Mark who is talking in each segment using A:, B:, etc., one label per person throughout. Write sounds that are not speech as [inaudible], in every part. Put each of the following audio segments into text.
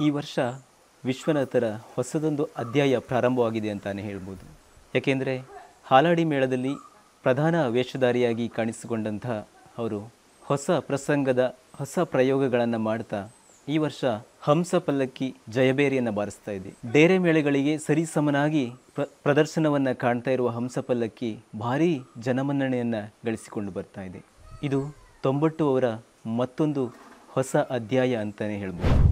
A: ಈ ವರ್ಷ ವಿಶ್ವನಾಥರ ಹೊಸದೊಂದು ಅಧ್ಯಾಯ ಪ್ರಾರಂಭವಾಗಿದೆ ಅಂತಾನೆ ಹೇಳ್ಬೋದು. ಯಾಕೆಂದರೆ ಹಾಲಾಡಿ ಮೇಳದಲ್ಲಿ ಪ್ರಧಾನ ವೇಷಧಾರಿಯಾಗಿ ಕಾಣಿಸಿಕೊಂಡಂತಹ ಅವರು ಹೊಸ ಪ್ರಸಂಗದ ಹೊಸ ಪ್ರಯೋಗಗಳನ್ನು ಮಾಡ್ತಾ ಈ ವರ್ಷ ಹಂಸ ಪಲ್ಲಕ್ಕಿ ಜಯಬೇರಿಯನ್ನು ಬಾರಿಸ್ತಾ ಇದೆ. ಡೇರೆ ಮೇಳೆಗಳಿಗೆ ಸರಿಸಮನಾಗಿ ಪ್ರ, ಪ್ರದರ್ಶನವನ್ನು ಕಾಣ್ತಾ ಇರುವ ಹಂಸ ಪಲ್ಲಕ್ಕಿ ಭಾರೀ ಜನಮನ್ನಣೆಯನ್ನು ಗಳಿಸಿಕೊಂಡು ಬರ್ತಾ ಇದೆ. ಇದು ತೊಂಬಟ್ಟು ಅವರ ಮತ್ತೊಂದು ಹೊಸ ಅಧ್ಯಾಯ ಅಂತಲೇ ಹೇಳ್ಬೋದು.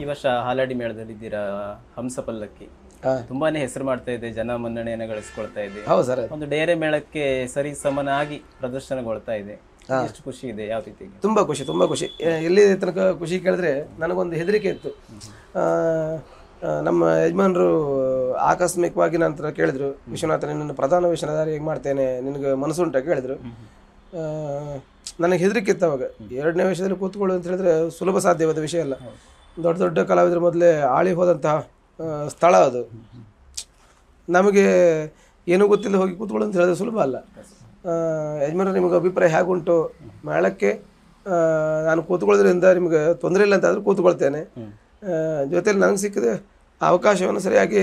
A: ಈ ವರ್ಷ ಹಾಲಾಡಿ ಮೇಳದಲ್ಲಿದ್ದೀರಾ ಹಂಸ ಪಲ್ಲಕ್ಕಿ ತುಂಬಾನೇ ಹೆಸರು ಮಾಡ್ತಾ ಇದೆ ಜನ ಮನ್ನಣೆಯನ್ನು ಗಳಿಸ್ಕೊಳ್ತಾ ಇದೆ.
B: ಹೌದು ಸರ್.
A: ಒಂದು ಡೇರೆ ಮೇಳಕ್ಕೆ ಸರಿ ಸಮನಾಗಿ ಪ್ರದರ್ಶನಗೊಳ್ತಾ ಇದೆ. ಎಷ್ಟು ಖುಷಿ ಇದೆ ಯಾವ ರೀತಿ
B: ತುಂಬ ಖುಷಿ ತುಂಬಾ ಖುಷಿ. ಎಲ್ಲಿ ತನಕ ಖುಷಿ ಕೇಳಿದ್ರೆ ನನಗೊಂದು ಹೆದರಿಕೆ ಇತ್ತು. ನಮ್ಮ ಯಜಮಾನರು ಆಕಸ್ಮಿಕವಾಗಿ ನಂತರ ಕೇಳಿದ್ರು ವಿಶ್ವನಾಥ ನಿನ್ನ ಪ್ರಧಾನ ವೇಷಧಾರಿ ಹೇಗೆ ಮಾಡ್ತೇನೆ ನಿನಗೆ ಮನಸ್ಸುಂಟ ಕೇಳಿದ್ರು. ನನಗೆ ಹೆದರಿಕೆ ಇತ್ತು ಅವಾಗ. ಎರಡನೇ ವೇಷದಲ್ಲಿ ಕೂತ್ಕೊಳ್ಳು ಅಂತ ಹೇಳಿದ್ರೆ ಸುಲಭ ಸಾಧ್ಯವಾದ ವಿಷಯ ಅಲ್ಲ. ದೊಡ್ಡ ದೊಡ್ಡ ಕಲಾವಿದರ ಮೊದಲೇ ಆಳಿ ಹೋದಂತಹ ಸ್ಥಳ ಅದು. ನಮಗೆ ಏನೂ ಗೊತ್ತಿಲ್ಲ ಹೋಗಿ ಕೂತ್ಕೊಳ್ಳೋ ಅಂತ ಹೇಳಿದ್ರೆ ಸುಲಭ ಅಲ್ಲ. ಯಜಮಾನ ಯಜಮಾನ್ರೆ ನಿಮಗೆ ಅಭಿಪ್ರಾಯ ಹೇಗುಂಟು? ಮೇಳಕ್ಕೆ ನಾನು ಕೂತ್ಕೊಳ್ಳೋದ್ರಿಂದ ನಿಮಗೆ ತೊಂದರೆ ಇಲ್ಲ ಅಂತಾದರೂ ಕೂತ್ಕೊಳ್ತೇನೆ. ಜೊತೆಯಲ್ಲಿ ಜೊತೆಲಿ ನನಗೆ ಸಿಕ್ಕಿದ ಅವಕಾಶವನ್ನು ಸರಿಯಾಗಿ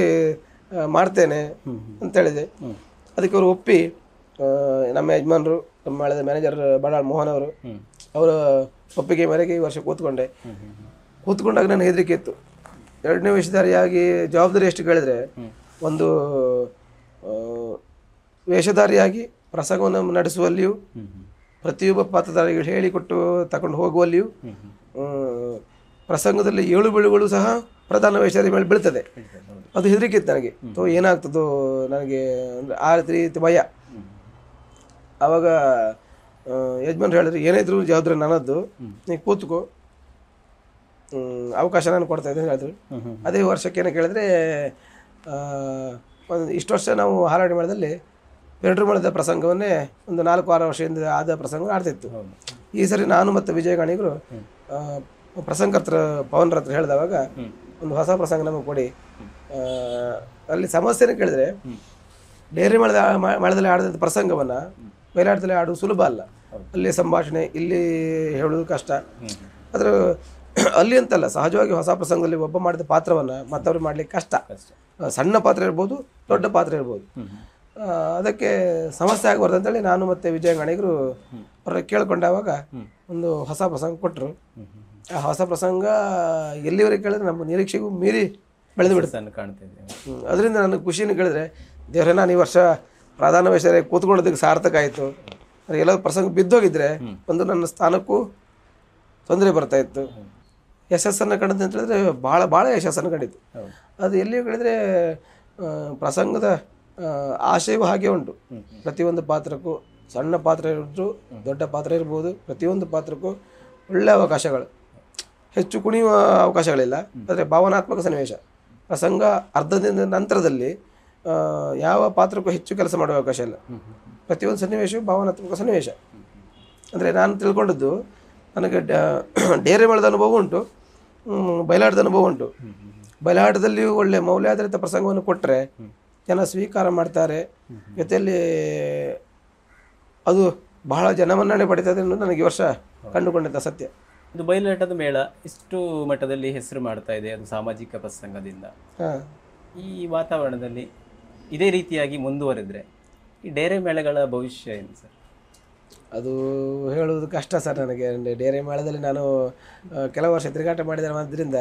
B: ಮಾಡ್ತೇನೆ ಅಂತ ಹೇಳಿದೆ. ಅದಕ್ಕೆ ಅವರು ಒಪ್ಪಿ ನಮ್ಮ ಯಜಮಾನರು ನಮ್ಮ ಮೇಳದ ಮ್ಯಾನೇಜರ್ ಬಡಾಳ್ ಮೋಹನ್ ಅವರು ಅವರ ಒಪ್ಪಿಗೆ ಮೇರೆಗೆ ಈ ವರ್ಷ ಕೂತ್ಕೊಂಡೆ. ಕೂತ್ಕೊಂಡಾಗ ನನ್ನ ಹೆದರಿಕೆ ಇತ್ತು. ಎರಡನೇ ವೇಷಧಾರಿಯಾಗಿ ಜವಾಬ್ದಾರಿ ಎಷ್ಟು ಕೇಳಿದ್ರೆ ಒಂದು ವೇಷಧಾರಿಯಾಗಿ ಪ್ರಸಂಗವನ್ನು ನಡೆಸುವಲ್ಲಿಯೂ, ಪ್ರತಿಯೊಬ್ಬ ಪಾತ್ರಧಾರಿಗಳು ಹೇಳಿಕೊಟ್ಟು ತಗೊಂಡು ಹೋಗುವಲ್ಲಿಯೂ ಪ್ರಸಂಗದಲ್ಲಿ ಏಳು ಬೀಳುಗಳು ಸಹ ಪ್ರಧಾನ ವೇಷಧಾರಿ ಮೇಲೆ ಬೀಳ್ತದೆ. ಅದು ಹೆದರಿಕೆ ಇತ್ತು ನನಗೆ. ಸೊ ಏನಾಗ್ತದೋ ನನಗೆ ಅಂದರೆ ಆ ರೀತಿ ಭಯ. ಆವಾಗ ಯಜಮಾನ್ ಹೇಳಿದ್ರು ಏನಿದ್ರು ಜವಾಬ್ದಾರಿ ನನ್ನದು ನೀ ಕೂತ್ಕೋ. ಅವಕಾಶ ನಾನು ಕೊಡ್ತಾ ಇದ್ದೀನಿ ಹೇಳಿದ್ರು ಅದೇ ವರ್ಷಕ್ಕೆ ಏನು ಕೇಳಿದ್ರೆ ಒಂದು ಇಷ್ಟು ವರ್ಷ ನಾವು ಹಾರಾಡಿ ಮಾಡಿದಲ್ಲಿ ಎರಡು ಮೇಳದ ಪ್ರಸಂಗವನ್ನೇ ಒಂದು ನಾಲ್ಕು ಆರು ವರ್ಷದಿಂದ ಆದ ಪ್ರಸಂಗ ಆಡ್ತಿತ್ತು. ಈ ಸರಿ ನಾನು ಮತ್ತು ವಿಜಯ ಗಾಣಿಗರು ಆ, ಪ್ರಸಂಗರ್ತರ ಪವನ್ರ ಹತ್ರ ಹೇಳಿದವಾಗ ಒಂದು ಹೊಸ ಪ್ರಸಂಗ ನಮಗೆ ಕೊಡಿ. ಅಲ್ಲಿ ಸಮಸ್ಯೆನ ಕೇಳಿದ್ರೆ ಡೇರಿ ಮೇಳದ ಮೇಳದಲ್ಲಿ ಆಡಿದ ಪ್ರಸಂಗವನ್ನ ಬಯಲಾಟದಲ್ಲಿ ಆಡುವುದು ಸುಲಭ ಅಲ್ಲ. ಅಲ್ಲಿ ಸಂಭಾಷಣೆ ಇಲ್ಲಿ ಹೇಳೋದು ಕಷ್ಟ. ಅದ್ರ ಅಲ್ಲಿ ಅಂತಲ್ಲ ಸಹಜವಾಗಿ ಹೊಸ ಪ್ರಸಂಗದಲ್ಲಿ ಒಬ್ಬ ಮಾಡಿದ ಪಾತ್ರವನ್ನು ಮತ್ತವ್ರು ಮಾಡ್ಲಿಕ್ಕೆ ಕಷ್ಟ. ಸಣ್ಣ ಪಾತ್ರ ಇರ್ಬೋದು ದೊಡ್ಡ ಪಾತ್ರ ಇರ್ಬೋದು. ಅದಕ್ಕೆ ಸಮಸ್ಯೆ ಆಗಬಾರ್ದು ಅಂತೇಳಿ ನಾನು ಮತ್ತೆ ವಿಜಯ ಗಣಿಗರು ಅವ್ರ ಕೇಳ್ಕೊಂಡಾವಾಗ ಒಂದು ಹೊಸ ಪ್ರಸಂಗ ಕೊಟ್ಟರು ಆ ಹೊಸ ಪ್ರಸಂಗ ಎಲ್ಲಿವರೆಗೆ ಕೇಳಿದ್ರೆ ನಮ್ಮ ನಿರೀಕ್ಷೆಗೂ ಮೀರಿ ಬೆಳೆದು ಬಿಡ್ತಾನೆ
A: ಸಣ್ಣ ಕಾಣ್ತಾ ಇದೆ.
B: ಹ್ಮ್. ಅದರಿಂದ ನನಗೆ ಖುಷಿನ ಕೇಳಿದ್ರೆ ದೇವ್ರೆ ನಾನು ಈ ವರ್ಷ ಪ್ರಧಾನ ವೇಷಧಾರಿ ಕೂತ್ಕೊಳ್ಳೋದಕ್ಕೆ ಸಾರ್ಥಕ ಆಯಿತು. ಎಲ್ಲ ಪ್ರಸಂಗ ಬಿದ್ದೋಗಿದ್ರೆ ಒಂದು ನನ್ನ ಸ್ಥಾನಕ್ಕೂ ತೊಂದರೆ ಬರ್ತಾ ಇತ್ತು. ಯಶಸ್ಸನ್ನು ಕಂಡದ್ದು ಅಂತ ಹೇಳಿದ್ರೆ ಭಾಳ ಭಾಳ ಯಶಸ್ಸನ್ನು ಕಂಡಿತ್ತು ಅದು ಎಲ್ಲಿಯೂ ಕೇಳಿದ್ರೆ ಪ್ರಸಂಗದ ಆಶಯವು ಹಾಗೆ ಉಂಟು. ಪ್ರತಿಯೊಂದು ಪಾತ್ರಕ್ಕೂ ಸಣ್ಣ ಪಾತ್ರ ಇರ್ಬೋದು ದೊಡ್ಡ ಪಾತ್ರ ಇರ್ಬೋದು ಪ್ರತಿಯೊಂದು ಪಾತ್ರಕ್ಕೂ ಒಳ್ಳೆಯ ಅವಕಾಶಗಳು. ಹೆಚ್ಚು ಕುಣಿಯುವ ಅವಕಾಶಗಳಿಲ್ಲ. ಆದರೆ ಭಾವನಾತ್ಮಕ ಸನ್ನಿವೇಶ. ಪ್ರಸಂಗ ಅರ್ಧದಿಂದ ನಂತರದಲ್ಲಿ ಯಾವ ಪಾತ್ರಕ್ಕೂ ಹೆಚ್ಚು ಕೆಲಸ ಮಾಡುವ ಅವಕಾಶ ಇಲ್ಲ. ಪ್ರತಿಯೊಂದು ಸನ್ನಿವೇಶವು ಭಾವನಾತ್ಮಕ ಸನ್ನಿವೇಶ. ಅಂದರೆ ನಾನು ತಿಳ್ಕೊಂಡದ್ದು ನನಗೆ [clears throat] ಡೇರೆ ಮಾಡಿದ ಅನುಭವ ಉಂಟು. ಬಯಲಾಟದ ಅನುಭವ ಉಂಟು. ಬಯಲಾಟದಲ್ಲಿಯೂ ಒಳ್ಳೆ ಮೌಲ್ಯಾಧಾರಿತ ಪ್ರಸಂಗವನ್ನು ಕೊಟ್ಟರೆ ಜನ ಸ್ವೀಕಾರ ಮಾಡ್ತಾರೆ. ಜೊತೆಯಲ್ಲಿ ಅದು ಬಹಳ ಜನಮನ್ನಣೆ ಪಡಿತದೆ ಅನ್ನೋದು ನನಗೆ ಈ ವರ್ಷ ಕಂಡುಕೊಂಡಿದ್ದ ಸತ್ಯ.
A: ಇದು ಬಯಲಾಟದ ಮೇಳ ಇಷ್ಟು ಮಟ್ಟದಲ್ಲಿ ಹೆಸರು ಮಾಡ್ತಾ ಇದೆ ಅದು ಸಾಮಾಜಿಕ ಪ್ರಸಂಗದಿಂದ? ಈ ವಾತಾವರಣದಲ್ಲಿ ಇದೇ ರೀತಿಯಾಗಿ ಮುಂದುವರೆದ್ರೆ ಈ ಡೇರೆ ಮೇಳಗಳ ಭವಿಷ್ಯ ಏನು ಸರ್?
B: ಅದು ಹೇಳುವುದು ಕಷ್ಟ ಸರ್ ನನಗೆ. ಅಂದ್ರೆ ಡೇರೆ ಮೇಳದಲ್ಲಿ ನಾನು ಕೆಲವು ವರ್ಷ ತಿರುಗಾಟ ಮಾಡಿದ ಆದ್ದರಿಂದ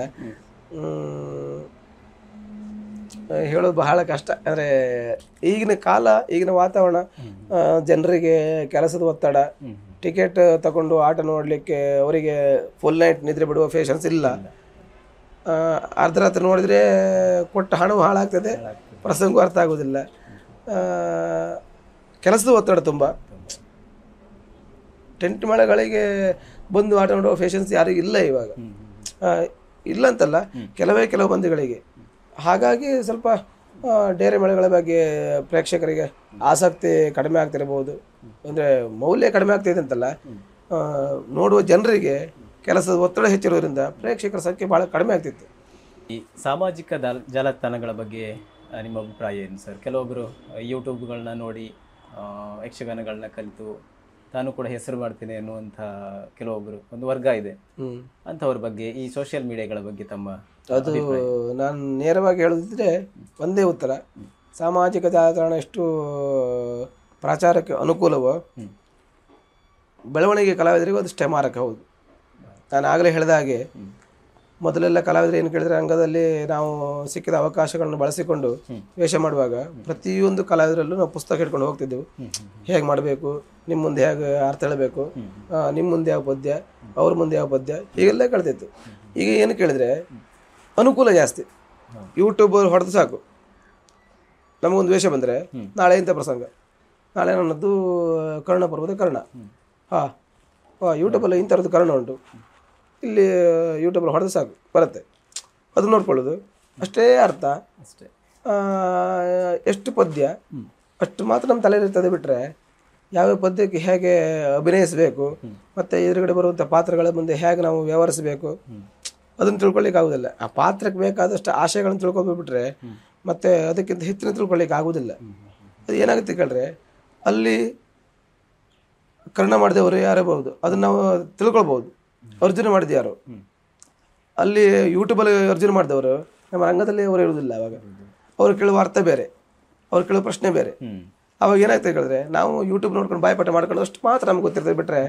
B: ಹೇಳೋದು ಬಹಳ ಕಷ್ಟ. ಅಂದರೆ ಈಗಿನ ಕಾಲ ಈಗಿನ ವಾತಾವರಣ ಜನರಿಗೆ ಕೆಲಸದ ಒತ್ತಡ ಟಿಕೆಟ್ ತಗೊಂಡು ಆಟ ನೋಡಲಿಕ್ಕೆ ಅವರಿಗೆ ಫುಲ್ ನೈಟ್ ನಿದ್ರೆ ಬಿಡುವ ಫೇಷನ್ಸ್ ಇಲ್ಲ. ಅರ್ಧ ರಾತ್ರಿ ನೋಡಿದ್ರೆ ಕೊಟ್ಟ ಹಣವು ಹಾಳಾಗ್ತದೆ. ಪ್ರಸಂಗ ಅರ್ಥ ಆಗೋದಿಲ್ಲ ಕೆಲಸದ ಒತ್ತಡ ತುಂಬ. ಟೆಂಟ್ ಮೇಳಗಳಿಗೆ ಬಂದು ಆಟ ನೋಡುವ ಫೇಷನ್ಸ್ ಯಾರಿಗೂ ಇಲ್ಲ ಇವಾಗ. ಇಲ್ಲ ಅಂತಲ್ಲ ಕೆಲವೇ ಕೆಲವು ಬಂಧುಗಳಿಗೆ ಹಾಗಾಗಿ ಸ್ವಲ್ಪ ಡೇರೆ ಮೇಳಗಳ ಬಗ್ಗೆ ಪ್ರೇಕ್ಷಕರಿಗೆ ಆಸಕ್ತಿ ಕಡಿಮೆ ಆಗ್ತಿರ್ಬೋದು ಅಂದರೆ ಮೌಲ್ಯ ಕಡಿಮೆ ಆಗ್ತಿದೆ ಅಂತಲ್ಲ ನೋಡುವ ಜನರಿಗೆ ಕೆಲಸದ ಒತ್ತಡ ಹೆಚ್ಚಿರೋದ್ರಿಂದ ಪ್ರೇಕ್ಷಕರ ಸಂಖ್ಯೆ ಭಾಳ ಕಡಿಮೆ ಆಗ್ತಿತ್ತು.
A: ಈ ಸಾಮಾಜಿಕ ಜಾಲ ಜಾಲತಾಣಗಳ ಬಗ್ಗೆ ನಿಮ್ಮ ಅಭಿಪ್ರಾಯ ಏನು ಸರ್? ಕೆಲವೊಬ್ಬರು ಯೂಟ್ಯೂಬ್ಗಳನ್ನ ನೋಡಿ ಯಕ್ಷಗಾನಗಳನ್ನ ಕಲಿತು ತಾನು ಕೂಡ ಹೆಸರು ಮಾಡ್ತೇನೆ ಅನ್ನುವಂಥ ಕೆಲವೊಬ್ಬರು ಒಂದು ವರ್ಗ ಇದೆ.
B: ಅಂತವ್ರ
A: ಅಂಥವ್ರ ಬಗ್ಗೆ ಈ ಸೋಷಿಯಲ್ ಮೀಡಿಯಾಗಳ ಬಗ್ಗೆ ತಮ್ಮ
B: ಅದು ನಾನು ನೇರವಾಗಿ ಹೇಳೋದಿದ್ರೆ ಒಂದೇ ಉತ್ತರ. ಸಾಮಾಜಿಕ ಜಾಲತಾಣ ಎಷ್ಟು ಪ್ರಚಾರಕ್ಕೆ ಅನುಕೂಲವೋ ಬೆಳವಣಿಗೆ ಕಲಾವಿದರಿಗೂ ಅದು ಮಾರಕ ಹೌದು. ನಾನು ಆಗಲೇ ಹೇಳಿದ ಹಾಗೆ ಮೊದಲೆಲ್ಲ ಕಲಾವಿದರು ಏನು ಕೇಳಿದ್ರೆ ರಂಗದಲ್ಲಿ ನಾವು ಸಿಕ್ಕಿದ ಅವಕಾಶಗಳನ್ನು ಬಳಸಿಕೊಂಡು ವೇಷ ಮಾಡುವಾಗ ಪ್ರತಿಯೊಂದು ಕಲಾವಿದರಲ್ಲೂ ನಾವು ಪುಸ್ತಕ ಹಿಡ್ಕೊಂಡು ಹೋಗ್ತಿದ್ದೆವು. ಹೇಗೆ ಮಾಡಬೇಕು ನಿಮ್ಮ ಮುಂದೆ ಹೇಗೆ ಅರ್ಥ ಹೇಳಬೇಕು ನಿಮ್ಮ ಮುಂದೆ ಯಾವ ಪದ್ಯ ಅವ್ರ ಮುಂದೆ ಯಾವ ಪದ್ಯ ಹೀಗೆಲ್ಲ ಕಳ್ತಿತ್ತು. ಈಗ ಏನು ಕೇಳಿದ್ರೆ ಅನುಕೂಲ ಜಾಸ್ತಿ. ಯೂಟ್ಯೂಬ್ ಹೊಡೆದು ಸಾಕು. ನಮಗೊಂದು ವೇಷ ಬಂದರೆ ನಾಳೆ ಇಂಥ ಪ್ರಸಂಗ. ನಾಳೆ ನನ್ನದು ಕರ್ಣ ಪರ್ವದ ಕರ್ಣ. ಹಾಂ. ಹಾಂ ಯೂಟ್ಯೂಬಲ್ಲಿ ಇಂಥರದ್ದು ಕರ್ಣ ಉಂಟು. ಇಲ್ಲಿ ಯೂಟ್ಯೂಬಲ್ಲಿ ಹೊಡೆದು ಸಾಕು ಬರುತ್ತೆ. ಅದು ನೋಡ್ಕೊಳ್ಳೋದು. ಅಷ್ಟೇ ಅರ್ಥ.
A: ಅಷ್ಟೇ.
B: ಎಷ್ಟು ಪದ್ಯ ಅಷ್ಟು ಮಾತ್ರ ನಮ್ಮ ತಲೆಯಲ್ಲಿ ಇರ್ತದೆ ಬಿಟ್ಟರೆ ಯಾವ ಪದ್ಯಕ್ಕೆ ಹೇಗೆ ಅಭಿನಯಿಸಬೇಕು ಮತ್ತು ಎದುರುಗಡೆ ಬರುವಂಥ ಪಾತ್ರಗಳ ಮುಂದೆ ಹೇಗೆ ನಾವು ವ್ಯವಹರಿಸಬೇಕು ಅದನ್ನು ತಿಳ್ಕೊಳ್ಳಿಕ್ಕೆ ಆಗೋದಿಲ್ಲ. ಆ ಪಾತ್ರಕ್ಕೆ ಬೇಕಾದಷ್ಟು ಆಶಯಗಳನ್ನು ತಿಳ್ಕೊಬಿಟ್ರೆ ಮತ್ತು ಅದಕ್ಕಿಂತ ಹೆಚ್ಚಿನ ತಿಳ್ಕೊಳ್ಳಿಕ್ಕೆ ಆಗೋದಿಲ್ಲ. ಅದು ಏನಾಗುತ್ತೆ ಕೇಳ್ರೆ ಅಲ್ಲಿ ಕರ್ಣ ಮಾಡಿದವರು ಯಾರಬಹುದು ಅದನ್ನು ನಾವು ತಿಳ್ಕೊಳ್ಬಹುದು ಅರ್ಜುನ ಮಾಡಿದ ಯಾರು? ಅಲ್ಲಿ ಯೂಟ್ಯೂಬಲ್ಲಿ ಅರ್ಜುನ ಮಾಡಿದವರು. ನಮ್ಮ ರಂಗದಲ್ಲಿ ಅವರು ಇರುವುದಿಲ್ಲ ಅವಾಗ. ಅವ್ರು ಕೇಳುವ ಅರ್ಥ ಬೇರೆ. ಅವ್ರು ಕೇಳುವ ಪ್ರಶ್ನೆ ಬೇರೆ. ಅವಾಗ ಏನಾಗ್ತದೆ ಕೇಳಿದ್ರೆ ನಾವು ಯೂಟ್ಯೂಬ್ ನೋಡ್ಕೊಂಡು ಬಾಯ್ಪಾಠ ಮಾಡ್ಕೊಂಡು ಅಷ್ಟು ಮಾತ್ರ ನಮ್ಗೆ ಗೊತ್ತಿರ್ತದೆ
A: ಬಿಟ್ಟರೆ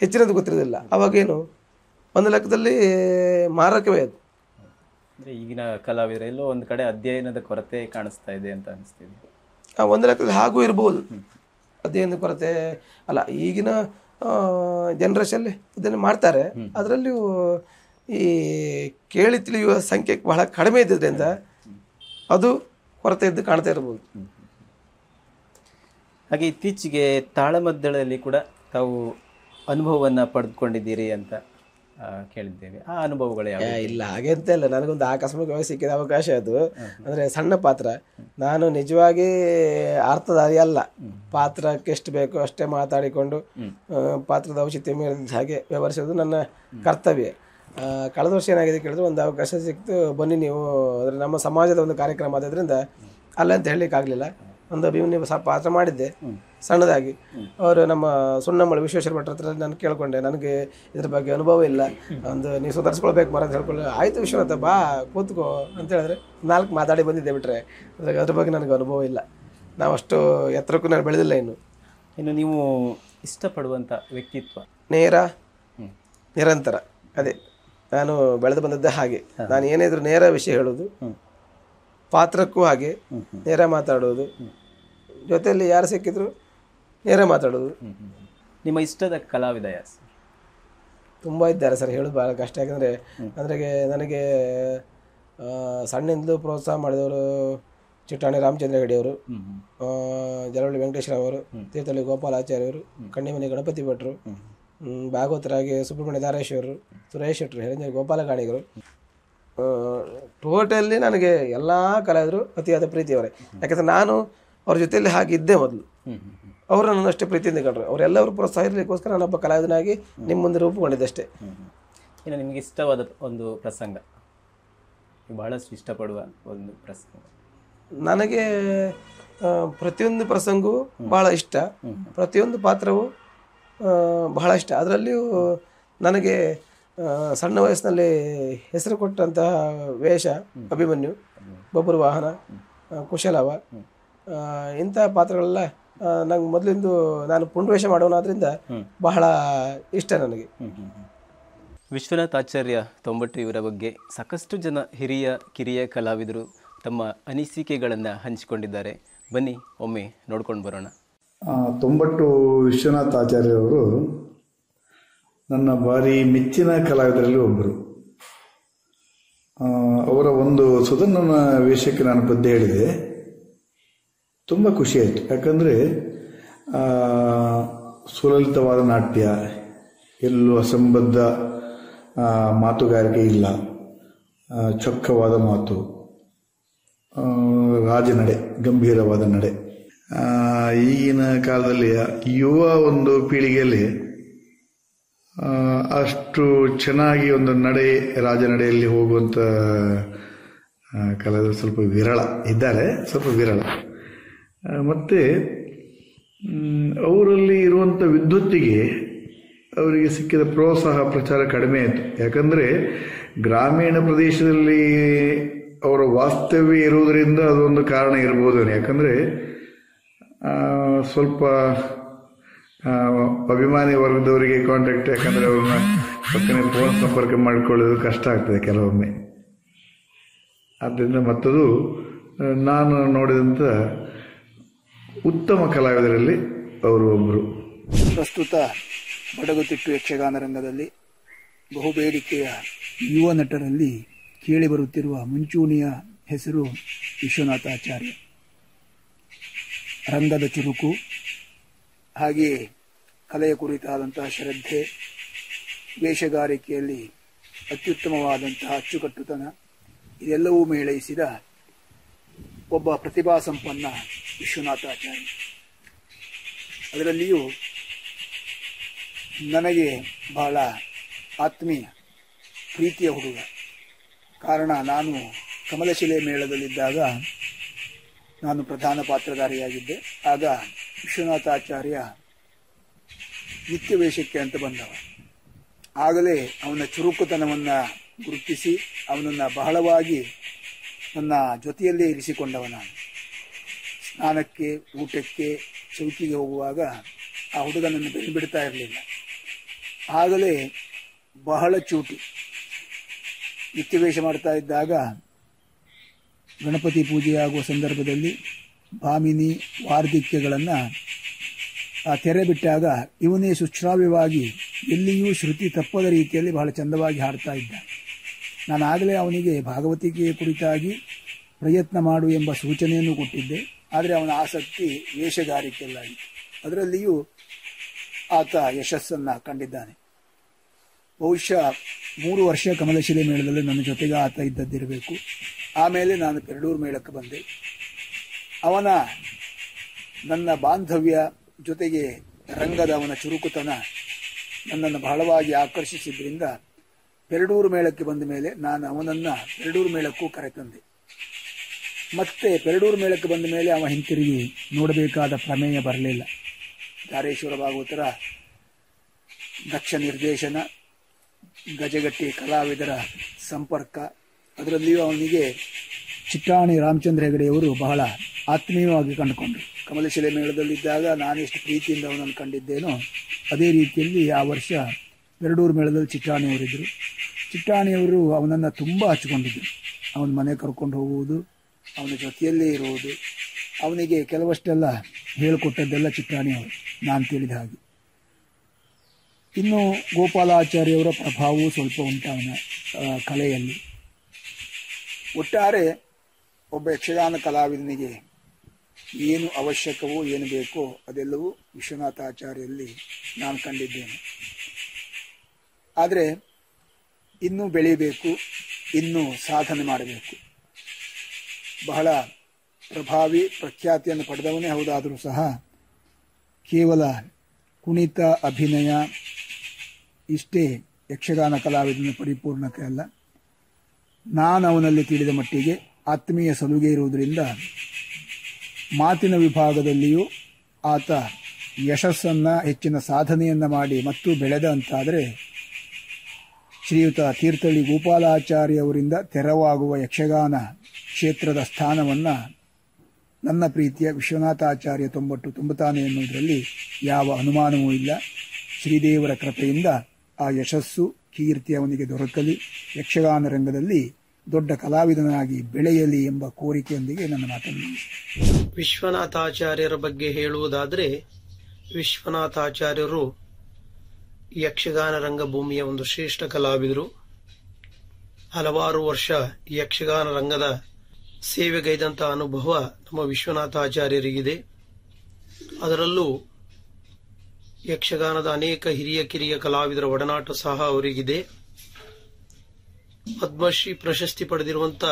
B: ಹೆಚ್ಚಿನದು ಗೊತ್ತಿರೋದಿಲ್ಲ ಅವಾಗೇನು ಒಂದು ಲೆಕ್ಕದಲ್ಲಿ ಮಾರಕವೇ ಅದು.
A: ಅಂದರೆ ಈಗಿನ ಕಲಾವಿದರೆಲ್ಲೋ ಒಂದು ಕಡೆ ಅಧ್ಯಯನದ ಕೊರತೆ ಕಾಣಿಸ್ತಾ ಇದೆ ಅಂತ ಅನಿಸ್ತಿದೆ.
B: ಆ ಒಂದು ಲೆಕ್ಕದಲ್ಲಿ ಹಾಗೂ ಇರ್ಬೋದು. ಅಧ್ಯಯನದ ಕೊರತೆ ಅಲ್ಲ ಈಗಿನ ಜನರೇಷಲ್ಲಿ ಇದನ್ನು ಮಾಡ್ತಾರೆ. ಅದರಲ್ಲಿಯೂ ಈ ಕೇಳಿ ತಿಳಿಯುವ ಸಂಖ್ಯೆ ಬಹಳ ಕಡಿಮೆ ಇದ್ದರಿಂದ ಅದು ಕೊರತೆ ಇದ್ದು ಕಾಣ್ತಾ ಇರ್ಬೋದು.
A: ಹಾಗೆ ಇತ್ತೀಚೆಗೆ ತಾಳಮದ್ದಳಲ್ಲಿ ಕೂಡ ತಾವು ಅನುಭವವನ್ನು ಪಡೆದುಕೊಂಡಿದ್ದೀರಿ ಅಂತ ಕೇಳಿದ್ದೇವೆ. ಆ ಅನುಭವಗಳು ಯಾವ
B: ಇಲ್ಲ ಹಾಗೆ ಅಂತ ಇಲ್ಲ. ನನಗೊಂದು ಆಕಸ್ಮಿಕವಾಗಿ ಸಿಕ್ಕಿದ ಅವಕಾಶ ಅದು. ಅಂದರೆ ಸಣ್ಣ ಪಾತ್ರ. ನಾನು ನಿಜವಾಗಿ ಅರ್ಥಧಾರಿ ಅಲ್ಲ. ಪಾತ್ರಕ್ಕೆ ಎಷ್ಟು ಬೇಕೋ ಅಷ್ಟೇ ಮಾತಾಡಿಕೊಂಡು ಪಾತ್ರದ ಔಚಿತ್ಯ ಮೇಲೆ ಹಾಗೆ ವ್ಯವಹರಿಸೋದು ನನ್ನ ಕರ್ತವ್ಯ. ಕಳೆದ ವರ್ಷ ಏನಾಗಿದೆ ಕೇಳಿದ್ರೆ ಒಂದು ಅವಕಾಶ ಸಿಕ್ತು. ಬನ್ನಿ ನೀವು. ಅಂದರೆ ನಮ್ಮ ಸಮಾಜದ ಒಂದು ಕಾರ್ಯಕ್ರಮ ಆದ್ರಿಂದ ಅಲ್ಲ ಅಂತ ಹೇಳಲಿಕ್ಕೆ ಆಗಲಿಲ್ಲ ಒಂದು ಅಭಿಮನ್ಯು ಪಾತ್ರ ಮಾಡಿದ್ದೆ. ಸಣ್ಣದಾಗಿ. ಅವರು ನಮ್ಮ ಸುಣ್ಣಮ್ಮಳು ವಿಶ್ವೇಶ್ವರ ಭಟ್ರ ಹತ್ರ ನಾನು ಕೇಳ್ಕೊಂಡೆ ನನಗೆ ಇದ್ರ ಬಗ್ಗೆ ಅನುಭವ ಇಲ್ಲ. ಒಂದು ನೀವು ಸುಧಾರಿಸ್ಕೊಳ್ಬೇಕು ಮರ ಅಂತ ಹೇಳ್ಕೊಳ್ಳಿ ಆಯ್ತು ವಿಶ್ವನಾಥ ಬಾ ಕೂತ್ಕೋ. ಅಂತ ಹೇಳಿದ್ರೆ ನಾಲ್ಕು ಮಾತಾಡಿ ಬಂದಿದ್ದೆ ಬಿಟ್ರೆ ಅದ್ರಾಗ ಅದ್ರ ಬಗ್ಗೆ ನನಗೆ ಅನುಭವ ಇಲ್ಲ. ನಾವು ಅಷ್ಟು ಎತ್ತರಕ್ಕೂ ನಾನು ಬೆಳೆದಿಲ್ಲ ಇನ್ನು.
A: ಇನ್ನು ನೀವು ಇಷ್ಟಪಡುವಂಥ ವ್ಯಕ್ತಿತ್ವ?
B: ನೇರ ನಿರಂತರ. ಅದೇ ನಾನು ಬೆಳೆದು ಬಂದದ್ದೇ ಹಾಗೆ. ನಾನು ಏನೇ ಇದ್ರೂ ನೇರ ವಿಷಯ ಹೇಳೋದು ಪಾತ್ರಕ್ಕೂ ಹಾಗೆ ನೇರ ಮಾತಾಡೋದು. ಜೊತೆಯಲ್ಲಿ ಯಾರು ಸಿಕ್ಕಿದ್ರು ನೇರ ಮಾತಾಡೋದು.
A: ನಿಮ್ಮ ಇಷ್ಟದ ಕಲಾವಿದ ಯಾರು ಸರ್?
B: ತುಂಬ ಇದ್ದಾರೆ ಸರ್ ಹೇಳೋದು ಭಾಳ ಕಷ್ಟ. ಯಾಕಂದರೆ ಅಂದ್ರೆ ನನಗೆ ಆ, ಸಣ್ಣಿಂದಲೂ ಪ್ರೋತ್ಸಾಹ ಮಾಡಿದವರು ಚಿಟ್ಟಾಣಿ ರಾಮಚಂದ್ರ ಗಡಿಯವರು ಜಲವಳ್ಳಿ ವೆಂಕಟೇಶ್ವರ ಅವರು ತೀರ್ಥಹಳ್ಳಿ ಗೋಪಾಲಾಚಾರ್ಯ ಅವರು ಕಣ್ಣಿಮನೆ ಗಣಪತಿ ಭಟ್ರು ಭಾಗವತರಾಗಿ ಸುಬ್ರಹ್ಮಣ್ಯ ಧಾರೇಶ್ವರರು ಸುರೇಶ್ ಶೆಟ್ಟರು ಹಿರಂಜನ ಗೋಪಾಲ ಕಾಣಿಗರು ಟೋಟಲಿ ನನಗೆ ಎಲ್ಲ ಕಲಾವಿದರು ಅತಿಯಾದ ಪ್ರೀತಿಯವರೇ. ಯಾಕಂದರೆ ನಾನು ಅವ್ರ ಜೊತೆಯಲ್ಲಿ ಹಾಗಿದ್ದೆ ಮೊದಲು. ಅವರು ನನ್ನ ಅಷ್ಟೇ ಪ್ರೀತಿಯಿಂದ ಕಂಡ್ರು ಅವರೆಲ್ಲರೂ ಪ್ರೋತ್ಸಾಹ ಇರಲಿಕ್ಕೋಸ್ಕರ ನಾನೊಬ್ಬ ಕಲಾವಿದನಾಗಿ ನಿಮ್ಮ ಮುಂದೆ ರೂಪುಗೊಂಡಿದ್ದೆ ಅಷ್ಟೇ.
A: ಹ್ಮ್ ಹ್ಮ್. ಇನ್ನು ನಿಮಗೆ ಇಷ್ಟವಾದ ಒಂದು ಪ್ರಸಂಗ ಬಹಳಷ್ಟು ಇಷ್ಟಪಡುವ ಒಂದು ಪ್ರಸಂಗ.
B: ನನಗೆ ಪ್ರತಿಯೊಂದು ಪ್ರಸಂಗವೂ ಬಹಳ ಇಷ್ಟ. ಪ್ರತಿಯೊಂದು ಪಾತ್ರವು ಬಹಳ ಇಷ್ಟ. ಅದರಲ್ಲಿಯೂ ನನಗೆ ಸಣ್ಣ ವಯಸ್ಸಿನಲ್ಲಿ ಹೆಸರು ಕೊಟ್ಟಂತಹ ವೇಷ ಅಭಿಮನ್ಯು ಬಬ್ಬರು ವಾಹನ ಕುಶಲವ ಇಂಥ ಪಾತ್ರಗಳೆಲ್ಲ ನಂಗೆ ಮೊದಲಿಂದು ನಾನು ಪುಂಡ್ವೇಷ ಮಾಡೋನಾದ್ರಿಂದ ಬಹಳ ಇಷ್ಟ ನನಗೆ.
A: ವಿಶ್ವನಾಥ್ ಆಚಾರ್ಯ ತೊಂಬಟ್ಟು ಇವರ ಬಗ್ಗೆ ಸಾಕಷ್ಟು ಜನ ಹಿರಿಯ ಕಿರಿಯ ಕಲಾವಿದರು ತಮ್ಮ ಅನಿಸಿಕೆಗಳನ್ನು ಹಂಚಿಕೊಂಡಿದ್ದಾರೆ. ಬನ್ನಿ ಒಮ್ಮೆ ನೋಡ್ಕೊಂಡು ಬರೋಣ.
C: ಆ, ತೊಂಬಟ್ಟು ವಿಶ್ವನಾಥ್ ಆಚಾರ್ಯವರು ನನ್ನ ಭಾರಿ ಮೆಚ್ಚಿನ ಕಲಾವಿದರಲ್ಲಿ ಒಬ್ಬರು ಆ, ಅವರ ಒಂದು ಸುಧರ್ಣನ ವೇಷಕ್ಕೆ ನಾನು ಪದ್ಯ ಹೇಳಿದೆ. ತುಂಬ ಖುಷಿಯಾಯಿತು ಯಾಕಂದರೆ ಸುಲಲಿತವಾದ ನಾಟ್ಯ, ಎಲ್ಲೂ ಅಸಂಬದ್ಧ ಮಾತುಗಾರಿಕೆ ಇಲ್ಲ. ಚೊಕ್ಕವಾದ ಮಾತು ರಾಜನಡೆ ಗಂಭೀರವಾದ ನಡೆ. ಈಗಿನ ಕಾಲದಲ್ಲಿ ಯುವ ಒಂದು ಪೀಳಿಗೆಯಲ್ಲಿ ಅಷ್ಟು ಚೆನ್ನಾಗಿ ಒಂದು ನಡೆ ರಾಜನಡೆಯಲ್ಲಿ ಹೋಗುವಂಥ ಕಲಾವಿದರು ಸ್ವಲ್ಪ ವಿರಳ ಇದ್ದಾರೆ. ಸ್ವಲ್ಪ ವಿರಳ. ಮತ್ತೆ ಅವರಲ್ಲಿ ಇರುವಂಥ ವಿದ್ಯುತ್ತಿಗೆ ಅವರಿಗೆ ಸಿಕ್ಕಿದ ಪ್ರೋತ್ಸಾಹ ಪ್ರಚಾರ ಕಡಿಮೆ ಆಯಿತು. ಯಾಕಂದರೆ, ಗ್ರಾಮೀಣ ಪ್ರದೇಶದಲ್ಲಿ ಅವರ ವಾಸ್ತವ್ಯ ಇರುವುದರಿಂದ ಅದೊಂದು ಕಾರಣ ಇರ್ಬೋದು ಯಾಕಂದರೆ ಸ್ವಲ್ಪ ಅಭಿಮಾನಿ ವರ್ಗದವರಿಗೆ ಕಾಂಟ್ಯಾಕ್ಟ್ ಯಾಕಂದರೆ ಅವ್ರನ್ನ ಪಕ್ಕನೆ ಫೋನ್ ಸಂಪರ್ಕ ಮಾಡಿಕೊಳ್ಳೋದು ಕಷ್ಟ ಆಗ್ತದೆ ಕೆಲವೊಮ್ಮೆ. ಆದ್ದರಿಂದ ಮತ್ತದು ನಾನು ನೋಡಿದಂಥ ಉತ್ತಮ ಕಲಾವಿದರಲ್ಲಿ ಅವರು ಒಬ್ಬರು
D: ಪ್ರಸ್ತುತ ಬಡಗುತಿಟ್ಟು ಯಕ್ಷಗಾನ ರಂಗದಲ್ಲಿ ಬಹುಬೇಡಿಕೆಯ ಯುವ ನಟರಲ್ಲಿ ಕೇಳಿಬರುತ್ತಿರುವ ಮುಂಚೂಣಿಯ ಹೆಸರು ವಿಶ್ವನಾಥಾಚಾರ್ಯ. ರಂಗದ ಚುರುಕು ಹಾಗೆಯೇ ಕಲೆಯ ಕುರಿತಾದಂತಹ ಶ್ರದ್ಧೆ, ವೇಷಗಾರಿಕೆಯಲ್ಲಿ ಅತ್ಯುತ್ತಮವಾದಂತಹ ಅಚ್ಚುಕಟ್ಟುತನ, ಇದೆಲ್ಲವೂ ಮೇಳೈಸಿದ ಒಬ್ಬ ಪ್ರತಿಭಾ ಸಂಪನ್ನ ವಿಶ್ವನಾಥಾಚಾರ್ಯ ಅದರಲ್ಲಿಯೂ ನನಗೆ ಬಹಳ ಆತ್ಮೀಯ ಪ್ರೀತಿಯ ಹುಡುಗ. ಕಾರಣ ನಾನು ಕಮಲಶಿಲೆ ಮೇಳದಲ್ಲಿದ್ದಾಗ ನಾನು ಪ್ರಧಾನ ಪಾತ್ರಧಾರಿಯಾಗಿದ್ದೆ. ಆಗ ವಿಶ್ವನಾಥಾಚಾರ್ಯ ನಿತ್ಯ ವೇಷಕ್ಕೆ ಅಂತ ಬಂದವ. ಆಗಲೇ ಅವನ ಚುರುಕುತನವನ್ನು ಗುರುತಿಸಿ ಅವನನ್ನ ಬಹಳವಾಗಿ ನನ್ನ ಜೊತೆಯಲ್ಲೇ ಇರಿಸಿಕೊಂಡವ ನಾನು. ಸ್ನಾನಕ್ಕೆ, ಊಟಕ್ಕೆ, ಶೌಚಿಗೆ ಹೋಗುವಾಗ ಆ ಹುಡುಗನನ್ನು ಬೆನ್ನು ಬಿಡ್ತಾ ಇರಲಿಲ್ಲ. ಆಗಲೇ ಬಹಳ ಚೂಟಿ. ನಿತ್ಯವೇಷ ಮಾಡ್ತಾ ಇದ್ದಾಗ ಗಣಪತಿ ಪೂಜೆಯಾಗುವ ಸಂದರ್ಭದಲ್ಲಿ ಭಾಮಿನಿ ವಾರ್ಧಿಕ್ಯಗಳನ್ನು ಆ ತೆರೆ ಬಿಟ್ಟಾಗ ಇವನೇ ಸುಶ್ರಾವ್ಯವಾಗಿ ಎಲ್ಲಿಯೂ ಶ್ರುತಿ ತಪ್ಪದ ರೀತಿಯಲ್ಲಿ ಬಹಳ ಚಂದವಾಗಿ ಹಾಡ್ತಾ ಇದ್ದ. ನಾನು ಆಗಲೇ ಅವನಿಗೆ ಭಾಗವತಿಕೆಯ ಕುರಿತಾಗಿ ಪ್ರಯತ್ನ ಮಾಡು ಎಂಬ ಸೂಚನೆಯನ್ನು ಕೊಟ್ಟಿದ್ದೆ. ಆದರೆ ಅವನ ಆಸಕ್ತಿ ವೇಷಗಾರಿಕೆಯಲ್ಲಾಗಿತ್ತು ಅದರಲ್ಲಿಯೂ ಆತ ಯಶಸ್ಸನ್ನ ಕಂಡಿದ್ದಾನೆ. ಬಹುಶಃ ಮೂರು ವರ್ಷ ಕಮಲಶಿಲೆ ಮೇಳದಲ್ಲಿ ನನ್ನ ಜೊತೆಗೆ ಆತ ಇದ್ದದ್ದಿರಬೇಕು. ಆಮೇಲೆ ನಾನು ಪೆರಡೂರು ಮೇಳಕ್ಕೆ ಬಂದೆ. ಅವನ ನನ್ನ ಬಾಂಧವ್ಯ ಜೊತೆಗೆ ರಂಗದ ಅವನ ಚುರುಕುತನ ನನ್ನನ್ನು ಬಹಳವಾಗಿ ಆಕರ್ಷಿಸಿದ್ರಿಂದ ಪೆರಡೂರು ಮೇಳಕ್ಕೆ ಬಂದ ಮೇಲೆ ನಾನು ಅವನನ್ನ ಪೆರಡೂರು ಮೇಳಕ್ಕೂ ಕರೆತಂದೆ. ಮತ್ತೆ ಪೆರಡೂರು ಮೇಳಕ್ಕೆ ಬಂದ ಮೇಲೆ ಅವ ಹಿಂತಿರುಗಿ ನೋಡಬೇಕಾದ ಪ್ರಮೇಯ ಬರಲಿಲ್ಲ. ಧಾರೇಶ್ವರ ಭಾಗವತರ ದಕ್ಷ ನಿರ್ದೇಶನ, ಗಜಗಟ್ಟಿ ಕಲಾವಿದರ ಸಂಪರ್ಕ, ಅದರಲ್ಲಿಯೂ ಅವನಿಗೆ ಚಿಟ್ಟಾಣಿ ರಾಮಚಂದ್ರ ಹೆಗಡೆಯವರು ಬಹಳ ಆತ್ಮೀಯವಾಗಿ ಕಂಡುಕೊಂಡ್ರು. ಕಮಲಶಿಲೆ ಮೇಳದಲ್ಲಿದ್ದಾಗ ನಾನೆಷ್ಟು ಪ್ರೀತಿಯಿಂದ ಅವನನ್ನು ಕಂಡಿದ್ದೇನೋ, ಅದೇ ರೀತಿಯಲ್ಲಿ ಆ ವರ್ಷ ಎರಡೂರು ಮೇಳದಲ್ಲಿ ಚಿಟ್ಟಾಣಿಯವರಿದ್ದರು. ಚಿಟ್ಟಾಣಿಯವರು ಅವನನ್ನು ತುಂಬ ಹಚ್ಕೊಂಡಿದ್ದರು ಅವನ ಮನೆ ಕರ್ಕೊಂಡು ಹೋಗುವುದು ಅವನ ಜೊತೆಯಲ್ಲೇ ಇರುವುದು. ಅವನಿಗೆ ಕೆಲವಷ್ಟೆಲ್ಲ ಹೇಳಿಕೊಟ್ಟದ್ದೆಲ್ಲ ಚಿತ್ರಾಣಿಯವರು ನಾನು ತಿಳಿದ ಹಾಗೆ. ಇನ್ನು ಗೋಪಾಲಾಚಾರ್ಯವರ ಪ್ರಭಾವವೂ ಸ್ವಲ್ಪ ಉಂಟು ಅವನ ಕಲೆಯಲ್ಲಿ. ಒಟ್ಟಾರೆ ಒಬ್ಬ ಯಕ್ಷಗಾನ ಕಲಾವಿದನಿಗೆ ಏನು ಅವಶ್ಯಕವೋ ಏನು ಬೇಕೋ ಅದೆಲ್ಲವೂ ವಿಶ್ವನಾಥಾಚಾರ್ಯಲ್ಲಿ ನಾನು ಕಂಡಿದ್ದೇನೆ. ಆದರೆ ಇನ್ನೂ ಬೆಳೀಬೇಕು ಇನ್ನೂ ಸಾಧನೆ ಮಾಡಬೇಕು. ಬಹಳ ಪ್ರಭಾವಿ ಪ್ರಖ್ಯಾತಿಯನ್ನು ಪಡೆದವನೇ ಹೌದಾದರೂ ಸಹ ಕೇವಲ ಕುಣಿತ, ಅಭಿನಯ ಇಷ್ಟೇ ಯಕ್ಷಗಾನ ಕಲಾವಿದನ ಪರಿಪೂರ್ಣತೆ ಅಲ್ಲ. ನಾನು ಅವನಲ್ಲಿ ತಿಳಿದ ಮಟ್ಟಿಗೆ ಆತ್ಮೀಯ ಸಲುಗೆ ಇರುವುದರಿಂದ ಮಾತಿನ ವಿಭಾಗದಲ್ಲಿಯೂ ಆತ ಯಶಸ್ಸನ್ನು, ಹೆಚ್ಚಿನ ಸಾಧನೆಯನ್ನು ಮಾಡಿ ಮತ್ತು ಬೆಳೆದ ಅಂತಾದರೆ ಶ್ರೀಯುತ ತೀರ್ಥಳ್ಳಿ ಗೋಪಾಲಾಚಾರ್ಯ ಅವರಿಂದ ತೆರವಾಗುವ ಯಕ್ಷಗಾನ ಕ್ಷೇತ್ರದ ಸ್ಥಾನವನ್ನು ನನ್ನ ಪ್ರೀತಿಯ ವಿಶ್ವನಾಥಾಚಾರ್ಯ ತೊಂಬಟ್ಟು ತುಂಬುತ್ತಾನೆ ಎನ್ನುವುದರಲ್ಲಿ ಯಾವ ಅನುಮಾನವೂ ಇಲ್ಲ. ಶ್ರೀದೇವರ ಕೃಪೆಯಿಂದ ಆ ಯಶಸ್ಸು ಕೀರ್ತಿ ಅವನಿಗೆ ದೊರಕಲಿ. ಯಕ್ಷಗಾನ ರಂಗದಲ್ಲಿ ದೊಡ್ಡ ಕಲಾವಿದನಾಗಿ ಬೆಳೆಯಲಿ ಎಂಬ ಕೋರಿಕೆಯೊಂದಿಗೆ ನನ್ನ ಮಾತನ್ನು
E: ವಿಶ್ವನಾಥಾಚಾರ್ಯರ ಬಗ್ಗೆ ಹೇಳುವುದಾದರೆ, ವಿಶ್ವನಾಥಾಚಾರ್ಯರು ಯಕ್ಷಗಾನ ರಂಗಭೂಮಿಯ ಒಂದು ಶ್ರೇಷ್ಠ ಕಲಾವಿದರು. ಹಲವಾರು ವರ್ಷ ಯಕ್ಷಗಾನ ರಂಗದ ಸೇವೆಗೈದಂಥ ಅನುಭವ ನಮ್ಮ ವಿಶ್ವನಾಥಾಚಾರ್ಯರಿಗಿದೆ. ಅದರಲ್ಲೂ ಯಕ್ಷಗಾನದ ಅನೇಕ ಹಿರಿಯ ಕಿರಿಯ ಕಲಾವಿದರ ಒಡನಾಟ ಸಹ ಅವರಿಗಿದೆ. ಪದ್ಮಶ್ರೀ ಪ್ರಶಸ್ತಿ ಪಡೆದಿರುವಂತ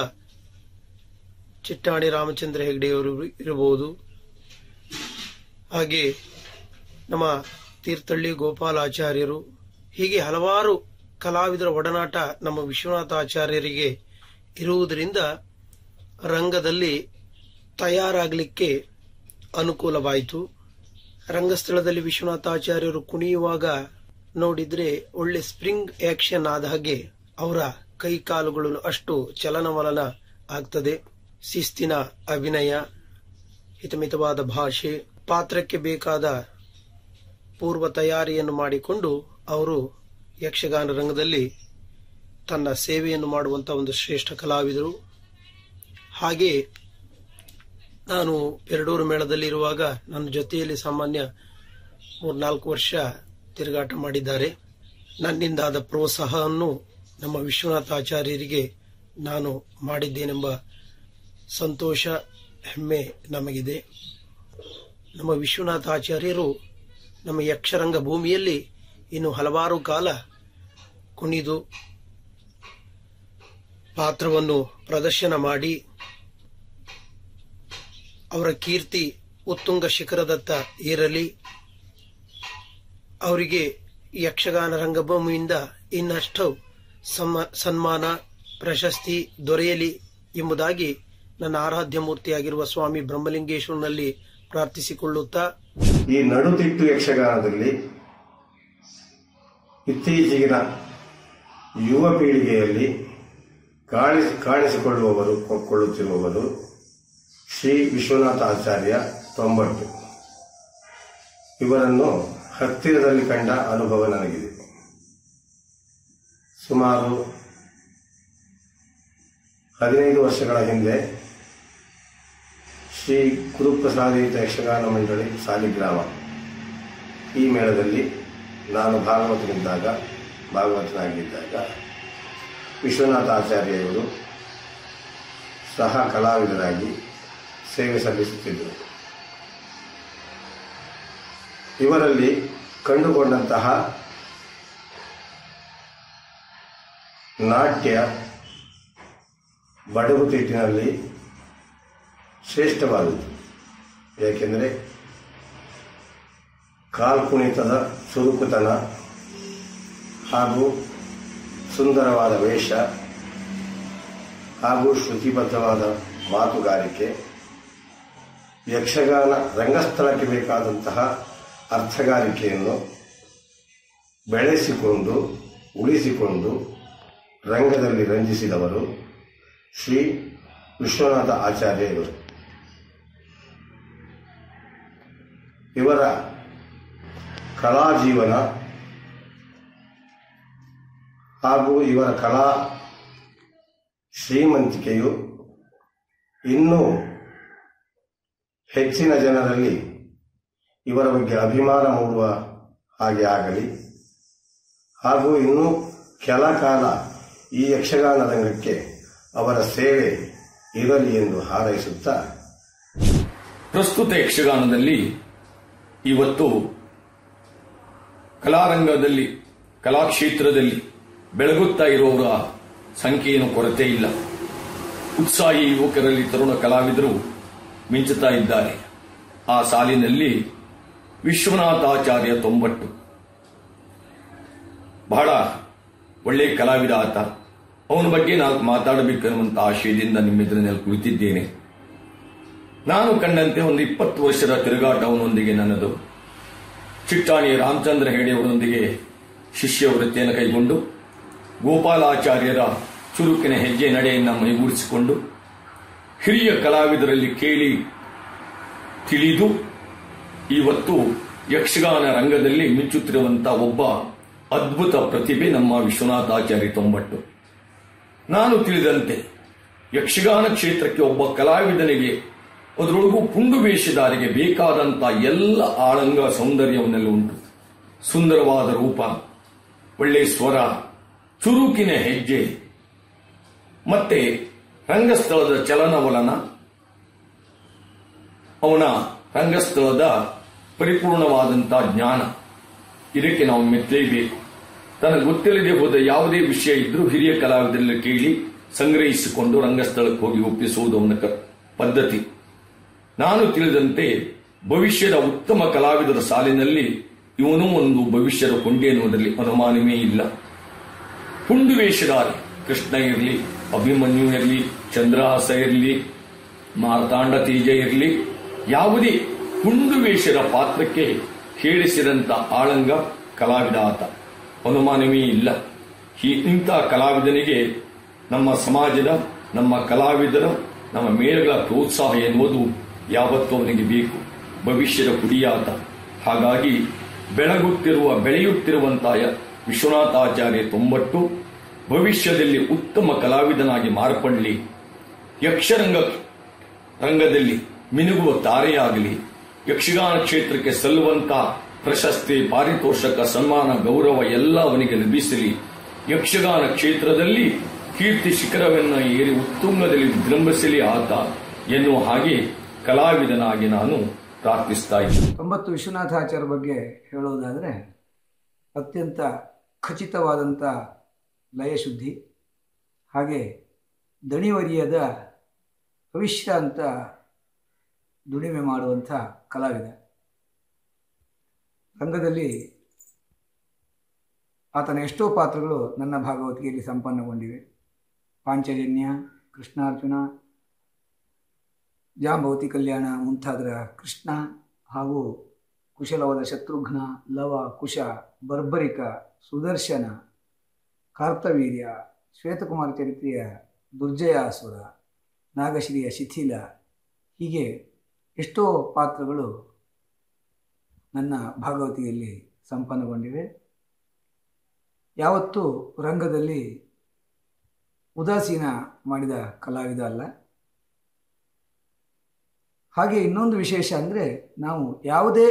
E: ಚಿಟ್ಟಾಣಿ ರಾಮಚಂದ್ರ ಹೆಗ್ಡೆಯವರು ಇರಬಹುದು. ಹಾಗೆ ನಮ್ಮ ತೀರ್ಥಹಳ್ಳಿ ಗೋಪಾಲಾಚಾರ್ಯರು ಹೀಗೆ ಹಲವಾರು ಕಲಾವಿದರ ಒಡನಾಟ ನಮ್ಮ ವಿಶ್ವನಾಥ ಆಚಾರ್ಯರಿಗೆ ಇರುವುದರಿಂದ ರಂಗದಲ್ಲಿ ತಯಾರಾಗಲಿಕ್ಕೆ ಅನುಕೂಲವಾಯಿತು. ರಂಗಸ್ಥಳದಲ್ಲಿ ವಿಶ್ವನಾಥಾಚಾರ್ಯರು ಕುಣಿಯುವಾಗ ನೋಡಿದ್ರೆ ಒಳ್ಳೆ ಸ್ಪ್ರಿಂಗ್ ಆಕ್ಷನ್ ಆದ ಹಾಗೆ ಅವರ ಕೈ ಕಾಲುಗಳು ಅಷ್ಟು ಚಲನವಲನ ಆಗ್ತದೆ. ಶಿಸ್ತಿನ ಅಭಿನಯ, ಹಿತಮಿತವಾದ ಭಾಷೆ, ಪಾತ್ರಕ್ಕೆ ಬೇಕಾದ ಪೂರ್ವ ತಯಾರಿಯನ್ನು ಮಾಡಿಕೊಂಡು ಅವರು ಯಕ್ಷಗಾನ ರಂಗದಲ್ಲಿ ತನ್ನ ಸೇವೆಯನ್ನು ಮಾಡುವಂತಹ ಒಂದು ಶ್ರೇಷ್ಠ ಕಲಾವಿದರು. ಹಾಗೆ ನಾನು ಎರಡೂರು ಮೇಳದಲ್ಲಿ ಇರುವಾಗ ನನ್ನ ಜೊತೆಯಲ್ಲಿ ಸಾಮಾನ್ಯ ಮೂರ್ನಾಲ್ಕು ವರ್ಷ ತಿರುಗಾಟ ಮಾಡಿದ್ದಾರೆ. ನನ್ನಿಂದಾದ ಪ್ರೋತ್ಸಾಹವನ್ನು ನಮ್ಮ ವಿಶ್ವನಾಥಾಚಾರ್ಯರಿಗೆ ನಾನು ಮಾಡಿದ್ದೇನೆಂಬ ಸಂತೋಷ, ಹೆಮ್ಮೆ ನಮಗಿದೆ. ನಮ್ಮ ವಿಶ್ವನಾಥಾಚಾರ್ಯರು ನಮ್ಮ ಯಕ್ಷರಂಗ ಭೂಮಿಯಲ್ಲಿ ಇನ್ನು ಹಲವಾರು ಕಾಲ ಕುಣಿದು ಪಾತ್ರವನ್ನು ಪ್ರದರ್ಶನ ಮಾಡಿ ಅವರ ಕೀರ್ತಿ ಉತ್ತುಂಗ ಶಿಖರದತ್ತ ಏರಲಿ. ಅವರಿಗೆ ಯಕ್ಷಗಾನ ರಂಗಭೂಮಿಯಿಂದ ಇನ್ನಷ್ಟು ಸನ್ಮಾನ, ಪ್ರಶಸ್ತಿ ದೊರೆಯಲಿ ಎಂಬುದಾಗಿ ನನ್ನ ಆರಾಧ್ಯ ಮೂರ್ತಿಯಾಗಿರುವ ಸ್ವಾಮಿ ಬ್ರಹ್ಮಲಿಂಗೇಶ್ವರನಲ್ಲಿ ಪ್ರಾರ್ಥಿಸಿಕೊಳ್ಳುತ್ತಾ.
F: ಈ ನಡುತಿಟ್ಟು ಯಕ್ಷಗಾನದಲ್ಲಿ ಇತ್ತೀಚೆಗಿನ ಯುವ ಪೀಳಿಗೆಯಲ್ಲಿ ಕಾಣಿಸಿ, ಕಾಣಿಸಿಕೊಳ್ಳುವವರು, ಕೊಳ್ಳುತ್ತಿರುವವರು ಶ್ರೀ ವಿಶ್ವನಾಥ ಆಚಾರ್ಯ ತೊಂಬಟ್ಟು ಇವರನ್ನು ಹತ್ತಿರದಲ್ಲಿ ಕಂಡ ಅನುಭವ ನನಗಿದೆ. ಸುಮಾರು ಹದಿನೈದು ವರ್ಷಗಳ ಹಿಂದೆ ಶ್ರೀ ಗುರುಪ್ರಸಾದಿತ ಯಕ್ಷಗಾನ ಮಂಡಳಿ ಸಾಲಿಗ್ರಾಮ ಈ ಮೇಳದಲ್ಲಿ ನಾನು ಭಾಗವತನಿದ್ದಾಗ, ಭಾಗವತನಾಗಿದ್ದಾಗ ವಿಶ್ವನಾಥ ಆಚಾರ್ಯ ಸಹ ಕಲಾವಿದರಾಗಿ ಸೇವೆ ಸಲ್ಲಿಸುತ್ತಿದ್ದರು. ಇವರಲ್ಲಿ ಕಂಡುಕೊಂಡಂತಹ ನಾಟ್ಯ ಬಡಗುತಿಟ್ಟಿನಲ್ಲಿ ಶ್ರೇಷ್ಠವಾದದ್ದು. ಏಕೆಂದರೆ ಕಾಲ್ಕುಣಿತದ ಚುರುಕುತನ ಹಾಗೂ ಸುಂದರವಾದ ವೇಷ ಹಾಗೂ ಶ್ರುತಿಬದ್ಧವಾದ ಮಾತುಗಾರಿಕೆ ಯಕ್ಷಗಾನ ರಂಗಸ್ಥಳಕ್ಕೆ ಬೇಕಾದಂತಹ ಅರ್ಥಗಾರಿಕೆಯನ್ನು ಬೆಳೆಸಿಕೊಂಡು, ಉಳಿಸಿಕೊಂಡು ರಂಗದಲ್ಲಿ ರಂಜಿಸಿದವರು ಶ್ರೀ ವಿಶ್ವನಾಥ ಆಚಾರ್ಯರು. ಇವರ ಕಲಾ ಜೀವನ ಹಾಗೂ ಇವರ ಕಲಾ ಶ್ರೀಮಂತಿಕೆಯು ಇನ್ನೂ ಹೆಚ್ಚಿನ ಜನರಲ್ಲಿ ಇವರ ಬಗ್ಗೆ ಅಭಿಮಾನ ಮೂಡುವ ಹಾಗೆ ಆಗಲಿ. ಹಾಗೂ ಇನ್ನೂ ಕೆಲ ಕಾಲ ಈ ಯಕ್ಷಗಾನ ರಂಗಕ್ಕೆ ಅವರ ಸೇವೆ ಇರಲಿ ಎಂದು ಹಾರೈಸುತ್ತಾ
G: ಪ್ರಸ್ತುತ ಯಕ್ಷಗಾನದಲ್ಲಿ ಇವತ್ತು ಕಲಾರಂಗದಲ್ಲಿ, ಕಲಾಕ್ಷೇತ್ರದಲ್ಲಿ ಬೆಳಗುತ್ತಾ ಇರುವವರ ಸಂಖ್ಯೆಯನ್ನು ಕೊರತೆ ಇಲ್ಲ. ಉತ್ಸಾಹಿ ಯುವಕರಲ್ಲಿ ತರುಣ ಕಲಾವಿದರು ಮಿಂಚುತ್ತಾ ಇದ್ದಾರೆ. ಆ ಸಾಲಿನಲ್ಲಿ ವಿಶ್ವನಾಥಾಚಾರ್ಯ ತೊಂಬಟ್ಟು. ಬಹಳ ಒಳ್ಳೆಯ ಕಲಾವಿದ ಆತ ಅವನ ಬಗ್ಗೆ ನಾನು ಮಾತಾಡಬೇಕೆನ್ನುವಂತ ಆಶಯದಿಂದ ನಿಮ್ಮೆದುರಿನಲ್ಲಿ ಕುಳಿತಿದ್ದೇನೆ. ನಾನು ಕಂಡಂತೆ ಒಂದು ಇಪ್ಪತ್ತು ವರ್ಷದ ತಿರುಗಾಟ ಅವನೊಂದಿಗೆ ನನ್ನದು. ಚಿಟ್ಟಾಣಿ ರಾಮಚಂದ್ರ ಹೆಗಡೆಯವರೊಂದಿಗೆ ಶಿಷ್ಯ ವೃತ್ತಿಯನ್ನು ಕೈಗೊಂಡು ಗೋಪಾಲಾಚಾರ್ಯರ ಚುರುಕಿನ ಹೆಜ್ಜೆ ನಡೆಯನ್ನು ಮೈಗೂಡಿಸಿಕೊಂಡು ಹಿರಿಯ ಕಲಾವಿದರಲ್ಲಿ ಕೇಳಿ ತಿಳಿದು ಇವತ್ತು ಯಕ್ಷಗಾನ ರಂಗದಲ್ಲಿ ಮಿಂಚುತ್ತಿರುವಂತಹ ಒಬ್ಬ ಅದ್ಭುತ ಪ್ರತಿಭೆ ನಮ್ಮ ವಿಶ್ವನಾಥಾಚಾರ್ಯ ತೊಂಬಟ್ಟು. ನಾನು ತಿಳಿದಂತೆ ಯಕ್ಷಗಾನ ಕ್ಷೇತ್ರಕ್ಕೆ ಒಬ್ಬ ಕಲಾವಿದನಿಗೆ ಅದರೊಳಗೂ ಪುಂಡು ವೇಷಧಾರಿಗೆ ಬೇಕಾದಂತ ಎಲ್ಲ ಆಳಂಗ ಸೌಂದರ್ಯವನ್ನೆಲ್ಲ ಉಂಟು. ಸುಂದರವಾದ ರೂಪ, ಒಳ್ಳೆ ಸ್ವರ, ಚುರುಕಿನ ಹೆಜ್ಜೆ, ಮತ್ತೆ ರಂಗಸ್ಥಳದ ಚಲನವಲನ, ಅವನ ರಂಗಸ್ಥಳದ ಪರಿಪೂರ್ಣವಾದಂತಹ ಜ್ಞಾನ. ಇದಕ್ಕೆ ನಾವು ಮೆತ್ತಲೇಬೇಕು ತನಗೆ ಗೊತ್ತಿಲ್ಲದೆ ಹೋದ ಯಾವುದೇ ವಿಷಯ ಇದ್ರೂ ಹಿರಿಯ ಕಲಾವಿದರಲ್ಲಿ ಕೇಳಿ ಸಂಗ್ರಹಿಸಿಕೊಂಡು ರಂಗಸ್ಥಳಕ್ಕೆ ಹೋಗಿ ಒಪ್ಪಿಸುವುದು ಅವನ ಪದ್ಧತಿ. ನಾನು ತಿಳಿದಂತೆ ಭವಿಷ್ಯದ ಉತ್ತಮ ಕಲಾವಿದರ ಸಾಲಿನಲ್ಲಿ ಇವನು ಒಂದು ಭವಿಷ್ಯದ ಕೊಂಡೆ ಎನ್ನುವುದರಲ್ಲಿ ಅನುಮಾನವೇ ಇಲ್ಲ. ಪುಂಡು ವೇಷಧಾರಿ ಕೃಷ್ಣ ಇರಲಿ. ಅಭಿಮನ್ಯು ಇರಲಿ ಚಂದ್ರಹಾಸ ಇರಲಿ, ಮಾರ್ತಾಂಡ ತೀಜ ಇರಲಿ, ಯಾವುದೇ ಹುಂಡುವೇಷದ ಪಾತ್ರಕ್ಕೆ ಹೇಳಿಸಿದಂತ ಆಳಂಗ ಕಲಾವಿದ ಆತ ಅನುಮಾನವೇ ಇಲ್ಲ. ಈ ಇಂಥ ಕಲಾವಿದನಿಗೆ ನಮ್ಮ ಸಮಾಜದ, ನಮ್ಮ ಕಲಾವಿದರ, ನಮ್ಮ ಮೇಳಗಳ ಪ್ರೋತ್ಸಾಹ ಎನ್ನುವುದು ಯಾವತ್ತೂ ಅವನಿಗೆ ಬೇಕು. ಭವಿಷ್ಯದ ಕುಡಿಯಾತ ಹಾಗಾಗಿ ಬೆಳಗುತ್ತಿರುವ ಬೆಳೆಯುತ್ತಿರುವಂತಹ ವಿಶ್ವನಾಥಾಚಾರ್ಯ ತೊಂಬಟ್ಟು ಭವಿಷ್ಯದಲ್ಲಿ ಉತ್ತಮ ಕಲಾವಿದನಾಗಿ ಮಾರ್ಪಡಲಿ. ಯಕ್ಷರಂಗ ರಂಗದಲ್ಲಿ ಮಿನುಗುವ ತಾರೆಯಾಗಲಿ. ಯಕ್ಷಗಾನ ಕ್ಷೇತ್ರಕ್ಕೆ ಸಲ್ಲುವಂತ ಪ್ರಶಸ್ತಿ, ಪಾರಿತೋಷಕ ಸನ್ಮಾನ, ಗೌರವ ಎಲ್ಲ ಅವನಿಗೆ ಲಭಿಸಲಿ. ಯಕ್ಷಗಾನ ಕ್ಷೇತ್ರದಲ್ಲಿ ಕೀರ್ತಿ ಶಿಖರವನ್ನು ಏರಿ ಉತ್ತುಂಗದಲ್ಲಿ ವಿಜೃಂಭಿಸಲಿ ಆತ ಎನ್ನುವ ಹಾಗೆ ಕಲಾವಿದನಾಗಿ ನಾನು ಪ್ರಾರ್ಥಿಸ್ತಾ ಇದ್ದೀನಿ.
H: ತೊಂಬತ್ತು ವಿಶ್ವನಾಥಾಚಾರ್ಯ ಬಗ್ಗೆ ಹೇಳೋದಾದರೆ ಅತ್ಯಂತ ಖಚಿತವಾದಂಥ ಲಯಶುದ್ಧಿ ಹಾಗೆ ದಣಿವರಿಯದ ಅಂತ ದುಡಿಮೆ ಮಾಡುವಂಥ ಕಲಾವಿದ. ರಂಗದಲ್ಲಿ ಆತನ ಎಷ್ಟೋ ಪಾತ್ರಗಳು ನನ್ನ ಭಾಗವತಿಕೆಯಲ್ಲಿ ಸಂಪನ್ನಗೊಂಡಿವೆ. ಪಾಂಚಜನ್ಯ, ಕೃಷ್ಣಾರ್ಜುನ ಜಾಂಬವತಿ ಕಲ್ಯಾಣ ಮುಂತಾದರ ಕೃಷ್ಣ ಹಾಗೂ ಕುಶಲವಾದ ಶತ್ರುಘ್ನ, ಲವ, ಕುಶ, ಬರ್ಬರಿಕ, ಸುದರ್ಶನ ಕಾರ್ತವೀರ್ಯ, ಶ್ವೇತಕುಮಾರ ಚರಿತ್ರೆಯ ದುರ್ಜಯಾಸುರ ನಾಗಶ್ರೀಯ ಶಿಥಿಲ, ಹೀಗೆ ಎಷ್ಟೋ ಪಾತ್ರಗಳು ನನ್ನ ಭಾಗವತಿಯಲ್ಲಿ ಸಂಪನ್ನಗೊಂಡಿವೆ. ಯಾವತ್ತೂ ರಂಗದಲ್ಲಿ ಉದಾಸೀನ ಮಾಡಿದ ಕಲಾವಿದ ಅಲ್ಲ. ಹಾಗೆ ಇನ್ನೊಂದು ವಿಶೇಷ ಅಂದರೆ ನಾವು ಯಾವುದೇ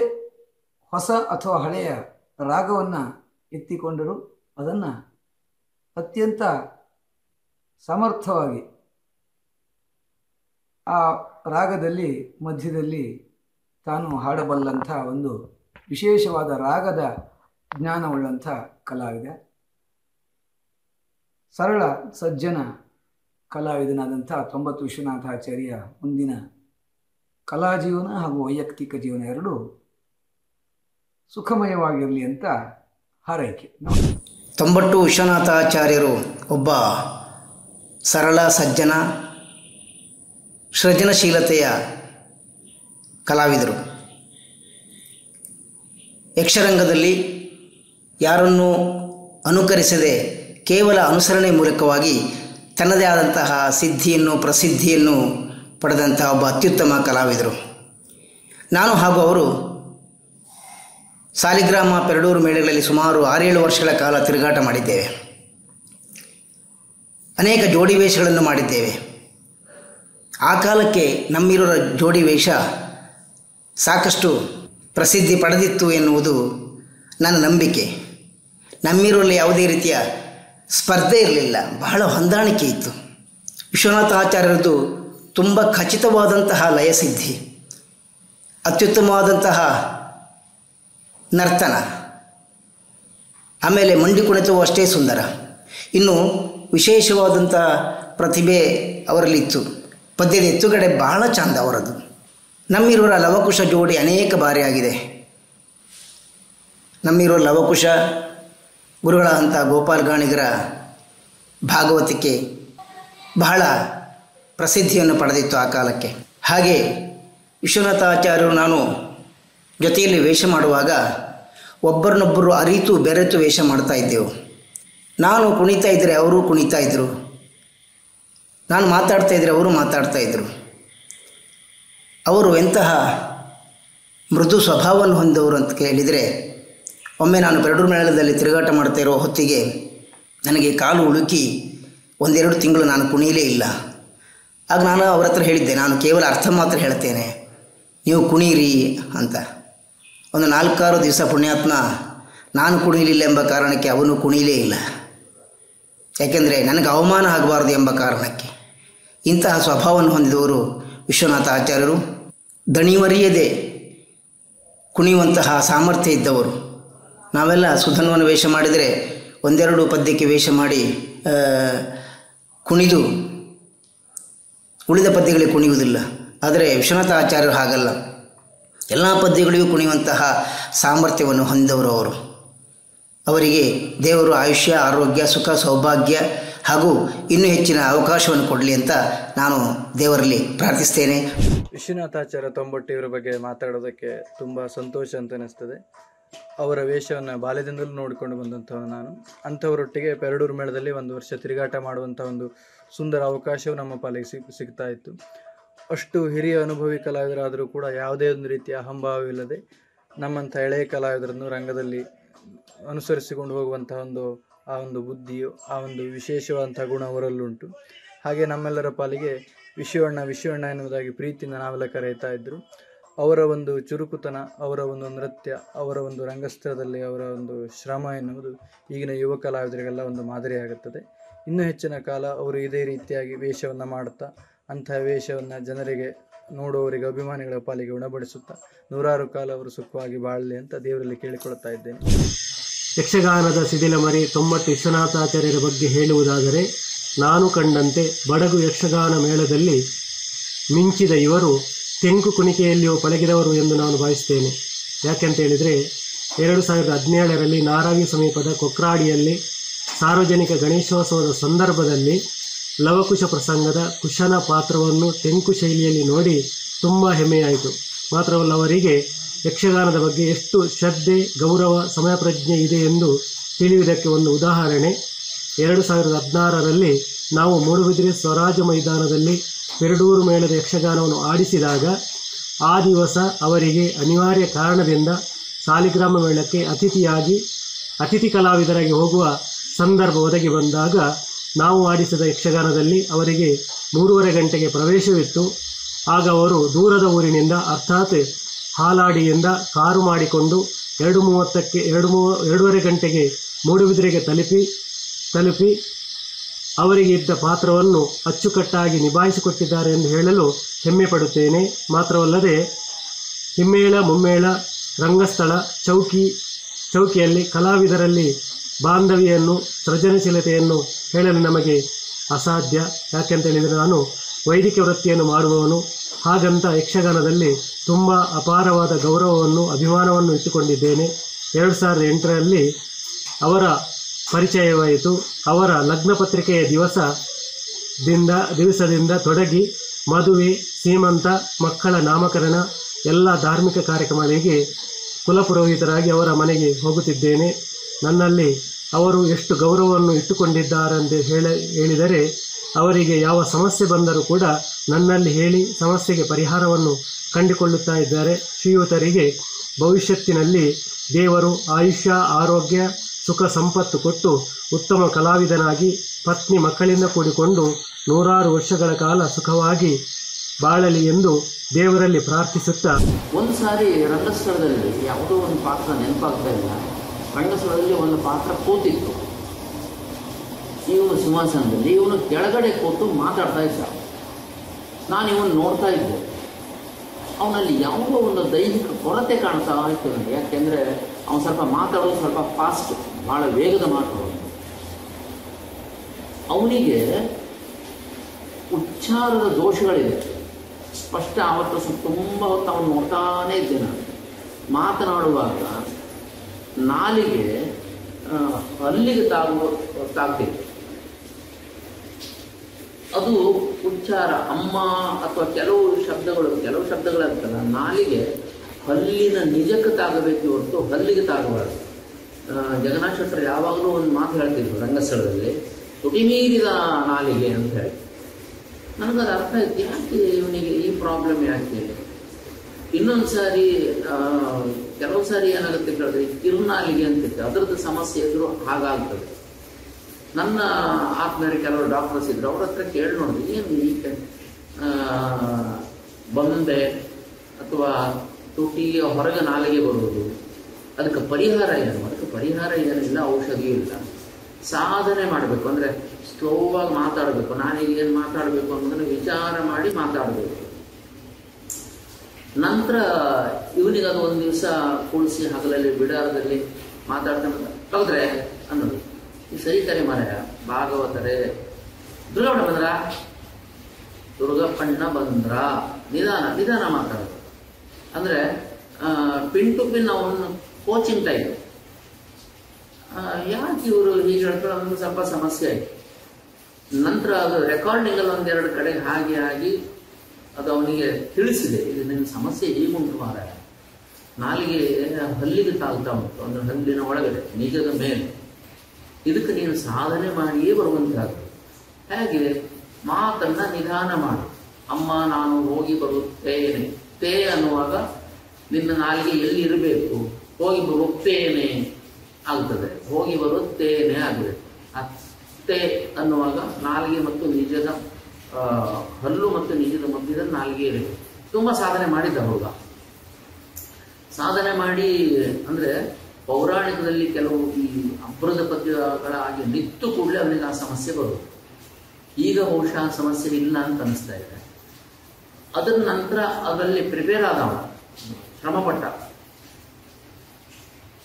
H: ಹೊಸ ಅಥವಾ ಹಳೆಯ ರಾಗವನ್ನು ಎತ್ತಿಕೊಂಡರೂ ಅದನ್ನು ಅತ್ಯಂತ ಸಮರ್ಥವಾಗಿ ಆ ರಾಗದಲ್ಲಿ, ಮಧ್ಯದಲ್ಲಿ ತಾನು ಹಾಡಬಲ್ಲಂಥ ಒಂದು ವಿಶೇಷವಾದ ರಾಗದ ಜ್ಞಾನವುಳ್ಳಂಥ ಕಲಾವಿದ. ಸರಳ, ಸಜ್ಜನ ಕಲಾವಿದನಾದಂಥ ತೊಂಬತ್ತು ವಿಶ್ವನಾಥಾಚಾರ್ಯ ಮುಂದಿನ ಕಲಾ ಜೀವನ ಹಾಗೂ ವೈಯಕ್ತಿಕ ಜೀವನ ಎರಡೂ ಸುಖಮಯವಾಗಿರಲಿ ಅಂತ ಹಾರೈಕೆ.
I: ತೊಂಬಟ್ಟು ವಿಶ್ವನಾಥಾಚಾರ್ಯರು ಒಬ್ಬ ಸರಳ ಸಜ್ಜನ ಸೃಜನಶೀಲತೆಯ ಕಲಾವಿದರು. ಯಕ್ಷರಂಗದಲ್ಲಿ ಯಾರನ್ನು ಅನುಕರಿಸದೆ ಕೇವಲ ಅನುಸರಣೆ ಮೂಲಕವಾಗಿ ತನ್ನದೇ ಆದಂತಹ ಸಿದ್ಧಿಯನ್ನು, ಪ್ರಸಿದ್ಧಿಯನ್ನು ಪಡೆದಂತಹ ಒಬ್ಬ ಅತ್ಯುತ್ತಮ ಕಲಾವಿದರು. ನಾನು ಹಾಗೂ ಅವರು ಸಾಲಿಗ್ರಾಮ, ಪೆರಡೂರು ಮೇಳಗಳಲ್ಲಿ ಸುಮಾರು ಆರೇಳು ವರ್ಷಗಳ ಕಾಲ ತಿರುಗಾಟ ಮಾಡಿದ್ದೇವೆ. ಅನೇಕ ಜೋಡಿ ವೇಷಗಳನ್ನು ಮಾಡಿದ್ದೇವೆ. ಆ ಕಾಲಕ್ಕೆ ನಮ್ಮಿರೋ ಜೋಡಿ ವೇಷ ಸಾಕಷ್ಟು ಪ್ರಸಿದ್ಧಿ ಪಡೆದಿತ್ತು ಎನ್ನುವುದು ನನ್ನ ನಂಬಿಕೆ. ನಮ್ಮಿರಲ್ಲಿ ಯಾವುದೇ ರೀತಿಯ ಸ್ಪರ್ಧೆ ಇರಲಿಲ್ಲ. ಬಹಳ ಹೊಂದಾಣಿಕೆ ಇತ್ತು. ವಿಶ್ವನಾಥ ಆಚಾರ್ಯರದ್ದು ತುಂಬ ಖಚಿತವಾದಂತಹ ಲಯಸಿದ್ಧಿ, ಅತ್ಯುತ್ತಮವಾದಂತಹ ನರ್ತನ. ಆಮೇಲೆ ಮಂಡಿ ಕುಣಿತವು ಅಷ್ಟೇ ಸುಂದರ. ಇನ್ನು ವಿಶೇಷವಾದಂಥ ಪ್ರತಿಭೆ ಅವರಲ್ಲಿತ್ತು. ಪದ್ಯದ ಎತ್ತುಗಡೆ ಬಹಳ ಚಂದ ಅವರದು. ನಮ್ಮಿರುವ ಲವಕುಶ ಜೋಡಿ ಅನೇಕ ಬಾರಿ ಆಗಿದೆ. ನಮ್ಮಿರುವ ಲವಕುಶ ಗುರುಗಳಂಥ ಗೋಪಾಲ್ ಗಾಣಿಗರ ಭಾಗವತಿಕೆ ಬಹಳ ಪ್ರಸಿದ್ಧಿಯನ್ನು ಪಡೆದಿತ್ತು ಆ ಕಾಲಕ್ಕೆ. ಹಾಗೆ ವಿಶ್ವನಾಥಾಚಾರ್ಯರು ನಾನು ಜೊತೆಯಲ್ಲಿ ವೇಷ ಮಾಡುವಾಗ ಒಬ್ಬರನ್ನೊಬ್ಬರು ಅರಿತು ಬೆರೆತು ವೇಷ ಮಾಡ್ತಾ ಇದ್ದೆವು. ನಾನು ಕುಣಿತಾ ಇದ್ದರೆ ಅವರು ಕುಣಿತಾ ಇದ್ದರು ನಾನು ಮಾತಾಡ್ತಾ ಇದ್ದರೆ ಅವರು ಮಾತಾಡ್ತಾ ಇದ್ದರು ಅವರು ಎಂತಹ ಮೃದು ಸ್ವಭಾವವನ್ನು ಹೊಂದವರು ಅಂತ ಕೇಳಿದರೆ, ಒಮ್ಮೆ ನಾನು ಬೆರಡೂರು ಮೇಳದಲ್ಲಿ ತಿರುಗಾಟ ಮಾಡ್ತಾ ಇರೋ ಹೊತ್ತಿಗೆ ನನಗೆ ಕಾಲು ಉಳುಕಿ ಒಂದೆರಡು ತಿಂಗಳು ನಾನು ಕುಣಿಯಲೇ ಇಲ್ಲ. ಆಗ ನಾನು ಅವ್ರ ಹತ್ರ ಹೇಳಿದ್ದೆ, ನಾನು ಕೇವಲ ಅರ್ಥ ಮಾತ್ರ ಹೇಳ್ತೇನೆ. ನೀವು ಕುಣೀರಿ ಅಂತ. ಒಂದು ನಾಲ್ಕಾರು ದಿವಸ ಪುಣ್ಯಾತ್ಮ, ನಾನು ಕುಣಿಲಿಲ್ಲ ಎಂಬ ಕಾರಣಕ್ಕೆ ಅವನು ಕುಣಿಲೇ ಇಲ್ಲ. ಯಾಕೆಂದರೆ ನನಗೆ ಅವಮಾನ ಆಗಬಾರ್ದು ಎಂಬ ಕಾರಣಕ್ಕೆ. ಇಂತಹ ಸ್ವಭಾವವನ್ನು ಹೊಂದಿದವರು ವಿಶ್ವನಾಥ ಆಚಾರ್ಯರು. ದಣಿವರಿಯದೆ ಕುಣಿಯುವಂತಹ ಸಾಮರ್ಥ್ಯ ಇದ್ದವರು. ನಾವೆಲ್ಲ ಸುಧನ್ವನ ವೇಷ ಮಾಡಿದರೆ ಒಂದೆರಡು ಪದ್ಯಕ್ಕೆ ವೇಷ ಮಾಡಿ ಕುಣಿದು, ಉಳಿದ ಪದ್ಯಗಳಿಗೆ ಕುಣಿಯುವುದಿಲ್ಲ. ಆದರೆ ವಿಶ್ವನಾಥ ಆಚಾರ್ಯರು ಹಾಗಲ್ಲ. ಎಲ್ಲ ಪದ್ಯಗಳಿಗೂ ಕುಣಿಯುವಂತಹ ಸಾಮರ್ಥ್ಯವನ್ನು ಹೊಂದವರು ಅವರು. ಅವರಿಗೆ ದೇವರು ಆಯುಷ್ಯ, ಆರೋಗ್ಯ, ಸುಖ, ಸೌಭಾಗ್ಯ ಹಾಗೂ ಇನ್ನೂ ಹೆಚ್ಚಿನ ಅವಕಾಶವನ್ನು ಕೊಡಲಿ ಅಂತ ನಾನು ದೇವರಲ್ಲಿ ಪ್ರಾರ್ಥಿಸ್ತೇನೆ.
J: ವಿಶ್ವನಾಥಾಚಾರ್ಯ ತೊಂಬಟ್ಟಿ ಇವರ ಬಗ್ಗೆ ಮಾತಾಡೋದಕ್ಕೆ ತುಂಬ ಸಂತೋಷ ಅಂತ ಅನಿಸ್ತದೆ. ಅವರ ವೇಷವನ್ನು ಬಾಲ್ಯದಿಂದಲೂ ನೋಡಿಕೊಂಡು ಬಂದಂಥವನು ನಾನು. ಅಂಥವರೊಟ್ಟಿಗೆ ಪೆರಡೂರು ಮೇಳದಲ್ಲಿ ಒಂದು ವರ್ಷ ತಿರುಗಾಟ ಮಾಡುವಂಥ ಒಂದು ಸುಂದರ ಅವಕಾಶವು ನಮ್ಮ ಪಾಲಿಗೆ ಸಿಗ್ ಸಿಗ್ತಾ ಇತ್ತು. ಅಷ್ಟು ಹಿರಿಯ ಅನುಭವಿ ಕಲಾವಿದರಾದರೂ ಕೂಡ ಯಾವುದೇ ಒಂದು ರೀತಿಯ ಅಹಂಭಾವವಿಲ್ಲದೆ ನಮ್ಮಂಥ ಎಳೆಯ ಕಲಾವಿದರನ್ನು ರಂಗದಲ್ಲಿ ಅನುಸರಿಸಿಕೊಂಡು ಹೋಗುವಂತಹ ಒಂದು, ಆ ಒಂದು ಬುದ್ಧಿಯು, ಆ ಒಂದು ವಿಶೇಷವಾದಂಥ ಗುಣ ಅವರಲ್ಲುಂಟು ಹಾಗೆ ನಮ್ಮೆಲ್ಲರ ಪಾಲಿಗೆ ವಿಶ್ವಣ್ಣ ವಿಶ್ವಣ್ಣ ಎನ್ನುವುದಾಗಿ ಪ್ರೀತಿಯಿಂದ ನಾವೆಲ್ಲ ಕರೆಯುತ್ತಾ ಇದ್ದರು. ಅವರ ಒಂದು ಚುರುಕುತನ, ಅವರ ಒಂದು ನೃತ್ಯ, ಅವರ ಒಂದು ರಂಗಸ್ಥಳದಲ್ಲಿ ಅವರ ಒಂದು ಶ್ರಮ ಎನ್ನುವುದು ಈಗಿನ ಯುವ ಕಲಾವಿದರಿಗೆಲ್ಲ ಒಂದು ಮಾದರಿಯಾಗುತ್ತದೆ. ಇನ್ನೂ ಹೆಚ್ಚಿನ ಕಾಲ ಅವರು ಇದೇ ರೀತಿಯಾಗಿ ವೇಷವನ್ನು ಮಾಡುತ್ತಾ ಅಂತಹ ವೇಷವನ್ನು ಜನರಿಗೆ ನೋಡುವವರಿಗೆ ಅಭಿಮಾನಿಗಳ ಪಾಲಿಗೆ ಉಣಬಡಿಸುತ್ತಾ ನೂರಾರು ಕಾಲ ಅವರು ಸುಖವಾಗಿ ಬಾಳಲಿ ಅಂತ ದೇವರಲ್ಲಿ ಕೇಳಿಕೊಳ್ತಾ ಇದ್ದೇನೆ.
K: ಯಕ್ಷಗಾನದ ಸಿಡಿಲಮರಿ ತೊಮ್ಮಟ್ಟು ವಿಶ್ವನಾಥಾಚಾರ್ಯರ ಬಗ್ಗೆ ಹೇಳುವುದಾದರೆ ನಾನು ಕಂಡಂತೆ ಬಡಗು ಯಕ್ಷಗಾನ ಮೇಳದಲ್ಲಿ ಮಿಂಚಿದ ಇವರು ತೆಂಕು ಕುಣಿಕೆಯಲ್ಲಿಯೂ ಪಳಗಿದವರು ಎಂದು ನಾನು ಭಾವಿಸುತ್ತೇನೆ ಯಾಕೆಂತ ಹೇಳಿದರೆ ಎರಡು ಸಾವಿರದ ಹದಿನೇಳರಲ್ಲಿ ನಾರಾವಿ ಸಮೀಪದ ಕೊಕ್ರಾಡಿಯಲ್ಲಿ ಸಾರ್ವಜನಿಕ ಗಣೇಶೋತ್ಸವದ ಸಂದರ್ಭದಲ್ಲಿ ಲವಕುಶ ಪ್ರಸಂಗದ ಕುಶನ ಪಾತ್ರವನ್ನು ತೆಂಕು ಶೈಲಿಯಲ್ಲಿ ನೋಡಿ ತುಂಬ ಹೆಮ್ಮೆಯಾಯಿತು. ಮಾತ್ರವಲ್ಲ ಅವರಿಗೆ ಯಕ್ಷಗಾನದ ಬಗ್ಗೆ ಎಷ್ಟು ಶ್ರದ್ಧೆ, ಗೌರವ, ಸಮಯಪ್ರಜ್ಞೆ ಇದೆ ಎಂದು ತಿಳಿಯುವುದಕ್ಕೆ ಒಂದು ಉದಾಹರಣೆ. ಎರಡು ಸಾವಿರದ ಹದಿನಾರರಲ್ಲಿ ನಾವು ಮೂಡುಬಿದಿರೆ ಸ್ವರಾಜ ಮೈದಾನದಲ್ಲಿ ಪೆರಡೂರು ಮೇಳದ ಯಕ್ಷಗಾನವನ್ನು ಆಡಿಸಿದಾಗ, ಆ ದಿವಸ ಅವರಿಗೆ ಅನಿವಾರ್ಯ ಕಾರಣದಿಂದ ಸಾಲಿಗ್ರಾಮ ಮೇಳಕ್ಕೆ ಅತಿಥಿಯಾಗಿ, ಅತಿಥಿ ಕಲಾವಿದರಾಗಿ ಹೋಗುವ ಸಂದರ್ಭ ಒದಗಿ ಬಂದಾಗ ನಾವು ಆಡಿಸಿದ ಯಕ್ಷಗಾನದಲ್ಲಿ ಅವರಿಗೆ ಮೂರುವರೆ ಗಂಟೆಗೆ ಪ್ರವೇಶವಿತ್ತು. ಆಗ ಅವರು ದೂರದ ಊರಿನಿಂದ ಅರ್ಥಾತ್ ಹಾಲಾಡಿಯಿಂದ ಕಾರು ಮಾಡಿಕೊಂಡು ಎರಡು ಮೂವತ್ತಕ್ಕೆ, ಎರಡು ಮೂವ ಎರಡೂವರೆ ಗಂಟೆಗೆ ಮೂಡುಬಿದಿರೆಗೆ ತಲುಪಿ ತಲುಪಿ ಅವರಿಗೆ ಇದ್ದ ಪಾತ್ರವನ್ನು ಅಚ್ಚುಕಟ್ಟಾಗಿ ನಿಭಾಯಿಸಿಕೊಟ್ಟಿದ್ದಾರೆ ಎಂದು ಹೇಳಲು ಹೆಮ್ಮೆ ಪಡುತ್ತೇನೆ. ಮಾತ್ರವಲ್ಲದೆ ಹಿಮ್ಮೇಳ, ಮುಮ್ಮೇಳ, ರಂಗಸ್ಥಳ, ಚೌಕಿ, ಚೌಕಿಯಲ್ಲಿ ಕಲಾವಿದರಲ್ಲಿ ಬಾಂಧವ್ಯವನ್ನು, ಸೃಜನಶೀಲತೆಯನ್ನು ಹೇಳಲು ನಮಗೆ ಅಸಾಧ್ಯ. ಯಾಕೆಂತ ಹೇಳಿದರೆ ನಾನು ವೈದಿಕ ವೃತ್ತಿಯನ್ನು ಮಾಡುವವನು. ಹಾಗಂತ ಯಕ್ಷಗಾನದಲ್ಲಿ ತುಂಬ ಅಪಾರವಾದ ಗೌರವವನ್ನು, ಅಭಿಮಾನವನ್ನು ಇಟ್ಟುಕೊಂಡಿದ್ದೇನೆ. ಎರಡು ಸಾವಿರದ ಎಂಟರಲ್ಲಿ ಅವರ ಪರಿಚಯವಾಯಿತು. ಅವರ ಲಗ್ನ ಪತ್ರಿಕೆಯ ದಿವಸದಿಂದ ದಿವಸದಿಂದ ತೊಡಗಿ ಮದುವೆ, ಸೀಮಂತ, ಮಕ್ಕಳ ನಾಮಕರಣ, ಎಲ್ಲ ಧಾರ್ಮಿಕ ಕಾರ್ಯಕ್ರಮಗಳಿಗೆ ಕುಲಪುರೋಹಿತರಾಗಿ ಅವರ ಮನೆಗೆ ಹೋಗುತ್ತಿದ್ದೇನೆ. ನನ್ನಲ್ಲಿ ಅವರು ಎಷ್ಟು ಗೌರವವನ್ನು ಇಟ್ಟುಕೊಂಡಿದ್ದಾರೆಂದು ಹೇಳ, ಹೇಳಿದರೆ ಅವರಿಗೆ ಯಾವ ಸಮಸ್ಯೆ ಬಂದರೂ ಕೂಡ ನನ್ನಲ್ಲಿ ಹೇಳಿ ಸಮಸ್ಯೆಗೆ ಪರಿಹಾರವನ್ನು ಕಂಡುಕೊಳ್ಳುತ್ತಾ ಇದ್ದಾರೆ. ಶ್ರೀಯುತರಿಗೆ ಭವಿಷ್ಯತ್ತಿನಲ್ಲಿ ದೇವರು ಆಯುಷ್ಯ, ಆರೋಗ್ಯ, ಸುಖ, ಸಂಪತ್ತು ಕೊಟ್ಟು ಉತ್ತಮ ಕಲಾವಿದನಾಗಿ, ಪತ್ನಿ ಮಕ್ಕಳಿಂದ ಕೂಡಿಕೊಂಡು ನೂರಾರು ವರ್ಷಗಳ ಕಾಲ ಸುಖವಾಗಿ ಬಾಳಲಿ ಎಂದು ದೇವರಲ್ಲಿ ಪ್ರಾರ್ಥಿಸುತ್ತಾ
L: ಒಂದು ಸಾರಿ ರಂಗಸ್ಥಳದಲ್ಲಿ ಯಾವುದೋ ಒಂದು ಪಾತ್ರ ನೆನಪಾಗ್ತಾ ಇಲ್ಲ. ರಂಗಸ್ಥಳದಲ್ಲಿ ಒಂದು ಪಾತ್ರ ಕೂತಿತ್ತು. ಇವನು ಸಿಂಹಾಸನದಲ್ಲಿ, ಇವನು ಕೆಳಗಡೆ ಕೂತು ಮಾತಾಡ್ತಾ ಇದ್ದ. ನಾನು ಇವನು ನೋಡ್ತಾ ಇದ್ದೆ. ಅವನಲ್ಲಿ ಯಾವುದೋ ಒಂದು ದೈಹಿಕ ಕೊರತೆ ಕಾಣ್ತಾ ಇತ್ತು ನನಗೆ. ಯಾಕೆಂದರೆ ಅವನು ಸ್ವಲ್ಪ ಮಾತಾಡೋದು ಸ್ವಲ್ಪ ಫಾಸ್ಟ್ ಭಾಳ ವೇಗದ ಮಾತಾಡೋದು ಅವನಿಗೆ ಉಚ್ಚಾರದ ದೋಷಗಳಿದೆ ಸ್ಪಷ್ಟ ಆವತ್ತು ತುಂಬ ಹೊತ್ತು ಅವನು ನೋಡ್ತಾನೇ ಇದ್ದೆ ನಾನು. ಮಾತನಾಡುವಾಗ ನಾಲಿಗೆ ಅಲ್ಲಿಗೆ ತಾಗುವ ತಾಗ್ತಿತ್ತು ಅದು ಉಚ್ಚಾರ ಅಮ್ಮ ಅಥವಾ ಕೆಲವು ಶಬ್ದಗಳು, ಕೆಲವು ಶಬ್ದಗಳಂತಲ್ಲ ನಾಲಿಗೆ ಹಲ್ಲಿನ ನಿಜಕ್ಕೆ ತಾಗಬೇಕು ಹೊರತು ಹಲ್ಲಿಗೆ ತಾಗಬಾರ್ದು. ಜಗನ್ನಾಥ ಶೆಟ್ಟರು ಯಾವಾಗಲೂ ಒಂದು ಮಾತು ಹೇಳ್ತಿದ್ರು ರಂಗಸ್ಥಳದಲ್ಲಿ ತುಟಿ ಮೀರಿದ ನಾಲಿಗೆ ಅಂತ ಹೇಳಿ. ನನಗದು ಅರ್ಥ ಆಯ್ತು ಯಾಕೆ ಇವನಿಗೆ ಈ ಪ್ರಾಬ್ಲಮ್ ಯಾಕೆ? ಇನ್ನೊಂದು ಸಾರಿ ಕೆಲವು ಸಾರಿ ಏನಾಗುತ್ತೆ ಕೇಳಿದ್ರೆ ಕಿರುನಾಲಿಗೆ ಅಂತಿತ್ತು ಅದರದ್ದು ಸಮಸ್ಯೆ ಎದುರು ಹಾಗಾಗ್ತದೆ. ನನ್ನ ಆತ್ಮೀಯರು ಕೆಲವರು ಡಾಕ್ಟರ್ಸ್ ಇದ್ರು, ಅವ್ರ ಹತ್ರ ಕೇಳಿ ನೋಡಿದ್ರು, ಏನು ಈ ಬಂದೆ ಅಥವಾ ತುಟಿಯ ಹೊರಗೆ ನಾಲಿಗೆ ಬರುವುದು, ಅದಕ್ಕೆ ಪರಿಹಾರ ಏನು? ಅದಕ್ಕೆ ಪರಿಹಾರ ಏನಿಲ್ಲ, ಔಷಧಿ ಇಲ್ಲ. ಸಾಧನೆ ಮಾಡಬೇಕು. ಅಂದರೆ ಸ್ಲೋವಾಗಿ ಮಾತಾಡಬೇಕು. ನಾನೀಗ ಏನು ಮಾತಾಡಬೇಕು ಅನ್ನೋದನ್ನು ವಿಚಾರ ಮಾಡಿ ಮಾತಾಡಬೇಕು. ನಂತರ ಇವನಿಗೆ ಅದು ಒಂದು ದಿವಸ ಕುಳಿಸಿ ಹಗಲಲ್ಲಿ ಬಿಡಾರದಲ್ಲಿ ಮಾತಾಡ್ತಾನೆ ಹೌದ್ರೆ ಅನ್ನೋದು ಈ ಸರಿ ಕರೆ ಮಾರಾಯ, ಭಾಗವತರೇ. ದುರ್ಗಪ್ಪಣ್ಣ ಬಂದ್ರ? ದುರ್ಗಪ್ಪಣ್ಣ ಬಂದ್ರ? ನಿಧಾನ ನಿಧಾನ ಮಾತಾಡೋದು ಅಂದ್ರೆ ಪಿನ್ ಟು ಪಿನ್ ಅವನು ಕೋಚಿಂಗ್ ಟೈಮ್ ಯಾಕೆ ಇವರು ಹೀಗೆ ಹೇಳ್ತಾರೆ? ಅನ್ನೋದು ಸ್ವಲ್ಪ ಸಮಸ್ಯೆ ಆಯ್ತು. ನಂತರ ಅದು ರೆಕಾರ್ಡಿಂಗ್ ಅಲ್ಲಿ ಒಂದೆರಡು ಕಡೆ ಹಾಗೆ ಆಗಿ ಅದು ಅವನಿಗೆ ತಿಳಿಸಿದೆ, ಇದು ನಿನ್ನ ಸಮಸ್ಯೆ ಹೇಗುಂಟು ಮಾರಾಯ ನಾಲಿಗೆ ಹಲ್ಲಿಗೆ ತಾಗ್ತಾ ಉಂಟು ಅಂದ್ರೆ ಹಲ್ಲಿನ ಒಳಗಡೆ, ನಿಜದ ಮೇಲೆ. ಇದಕ್ಕೆ ನೀನು ಸಾಧನೆ ಮಾಡಿಯೇ ಬರುವಂತಾಗಬೇಕು ಹೇಗೆ ಮಾತನ್ನ ನಿಧಾನ ಮಾಡು. ಅಮ್ಮ, ನಾನು ಹೋಗಿ ಬರುತ್ತೇನೆ. ತೇ ಅನ್ನುವಾಗ ನಿನ್ನ ನಾಲಿಗೆ ಎಲ್ಲಿ ಇರಬೇಕು? ಹೋಗಿ ಬರುತ್ತೇನೆ ಆಗ್ತದೆ. ಹೋಗಿ ಬರುತ್ತೇನೆ ಆಗಬೇಕು ಅತ್ತೆ ಅನ್ನುವಾಗ ನಾಲಿಗೆ ಮತ್ತು ನಿಜದ ಹಲ್ಲು ಮತ್ತು ನಿಜದ ಮಧ್ಯದ ನಾಲ್ಗೆ ತುಂಬ ತುಂಬಾ ಸಾಧನೆ ಮಾಡಿದ್ದ ಹುಡುಗ. ಸಾಧನೆ ಮಾಡಿ, ಅಂದ್ರೆ ಪೌರಾಣಿಕದಲ್ಲಿ ಕೆಲವು ಈ ಅಬ್ರದ ಪದ್ಯಗಳ ಹಾಗೆ ನಿತ್ತು ಕೂಡಲೇ ಅವನಿಗೆ ಆ ಸಮಸ್ಯೆ ಬರುತ್ತೆ ಈಗ ಬಹುಶಃ ಸಮಸ್ಯೆ ಇಲ್ಲ ಅಂತ ಅನಿಸ್ತಾ ಇದೆ. ಅದರ ನಂತರ ಅದರಲ್ಲಿ ಪ್ರಿಪೇರ್ ಆದವ ಶ್ರಮಪಟ್ಟ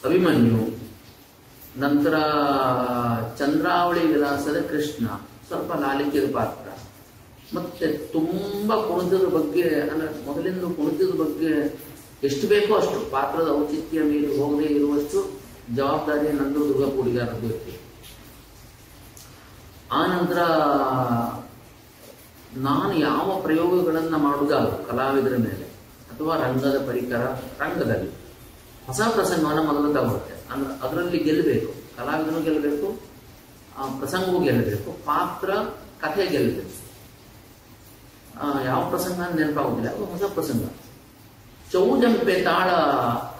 L: ಅಭಿಮನ್ಯು, ನಂತರ ಚಂದ್ರಾವಳಿ ವಿಲಾಸದ ಕೃಷ್ಣ. ಸ್ವಲ್ಪ ನಾಲಿಕೆಯ ಪಾತ್ರ. ಮತ್ತೆ ತುಂಬಾ ಕುಣಿತದ ಬಗ್ಗೆ, ಅಂದ್ರೆ ಮೊದಲಿಂದ ಕುಣಿತದ ಬಗ್ಗೆ ಎಷ್ಟು ಬೇಕೋ ಅಷ್ಟು ಪಾತ್ರದ ಔಚಿತ್ಯ ಮೇಲೆ ಹೋಗದೇ ಇರುವಷ್ಟು ಜವಾಬ್ದಾರಿ ನಂದು ದುರ್ಗಾ ಕೂಡಿಗಾರದ್ದು ಇತ್ತು ಆ ನಂತರ ನಾನು ಯಾವ ಪ್ರಯೋಗಗಳನ್ನ ಮಾಡುವುದಾಗ ಕಲಾವಿದರ ಮೇಲೆ ಅಥವಾ ರಂಗದ ಪರಿಕರ ರಂಗದಲ್ಲಿ, ಹೊಸ ಪ್ರಸಂಗವನ್ನು ಮೊದಲು ತಗೊಳುತ್ತೆ ಅಂದ್ರೆ ಅದರಲ್ಲಿ ಗೆಲ್ಲಬೇಕು. ಕಲಾವಿದನು ಗೆಲ್ಲಬೇಕು ಪ್ರಸಂಗವೂ ಗೆಲ್ಲಬೇಕು, ಪಾತ್ರ, ಕಥೆ ಗೆಲ್ಲಬೇಕು. ಯಾವ ಪ್ರಸಂಗ ನೆನಪಾಗುದಿಲ್ಲ. ಹೊಸ ಪ್ರಸಂಗ. ಚೌಜಂಪೆ ತಾಳ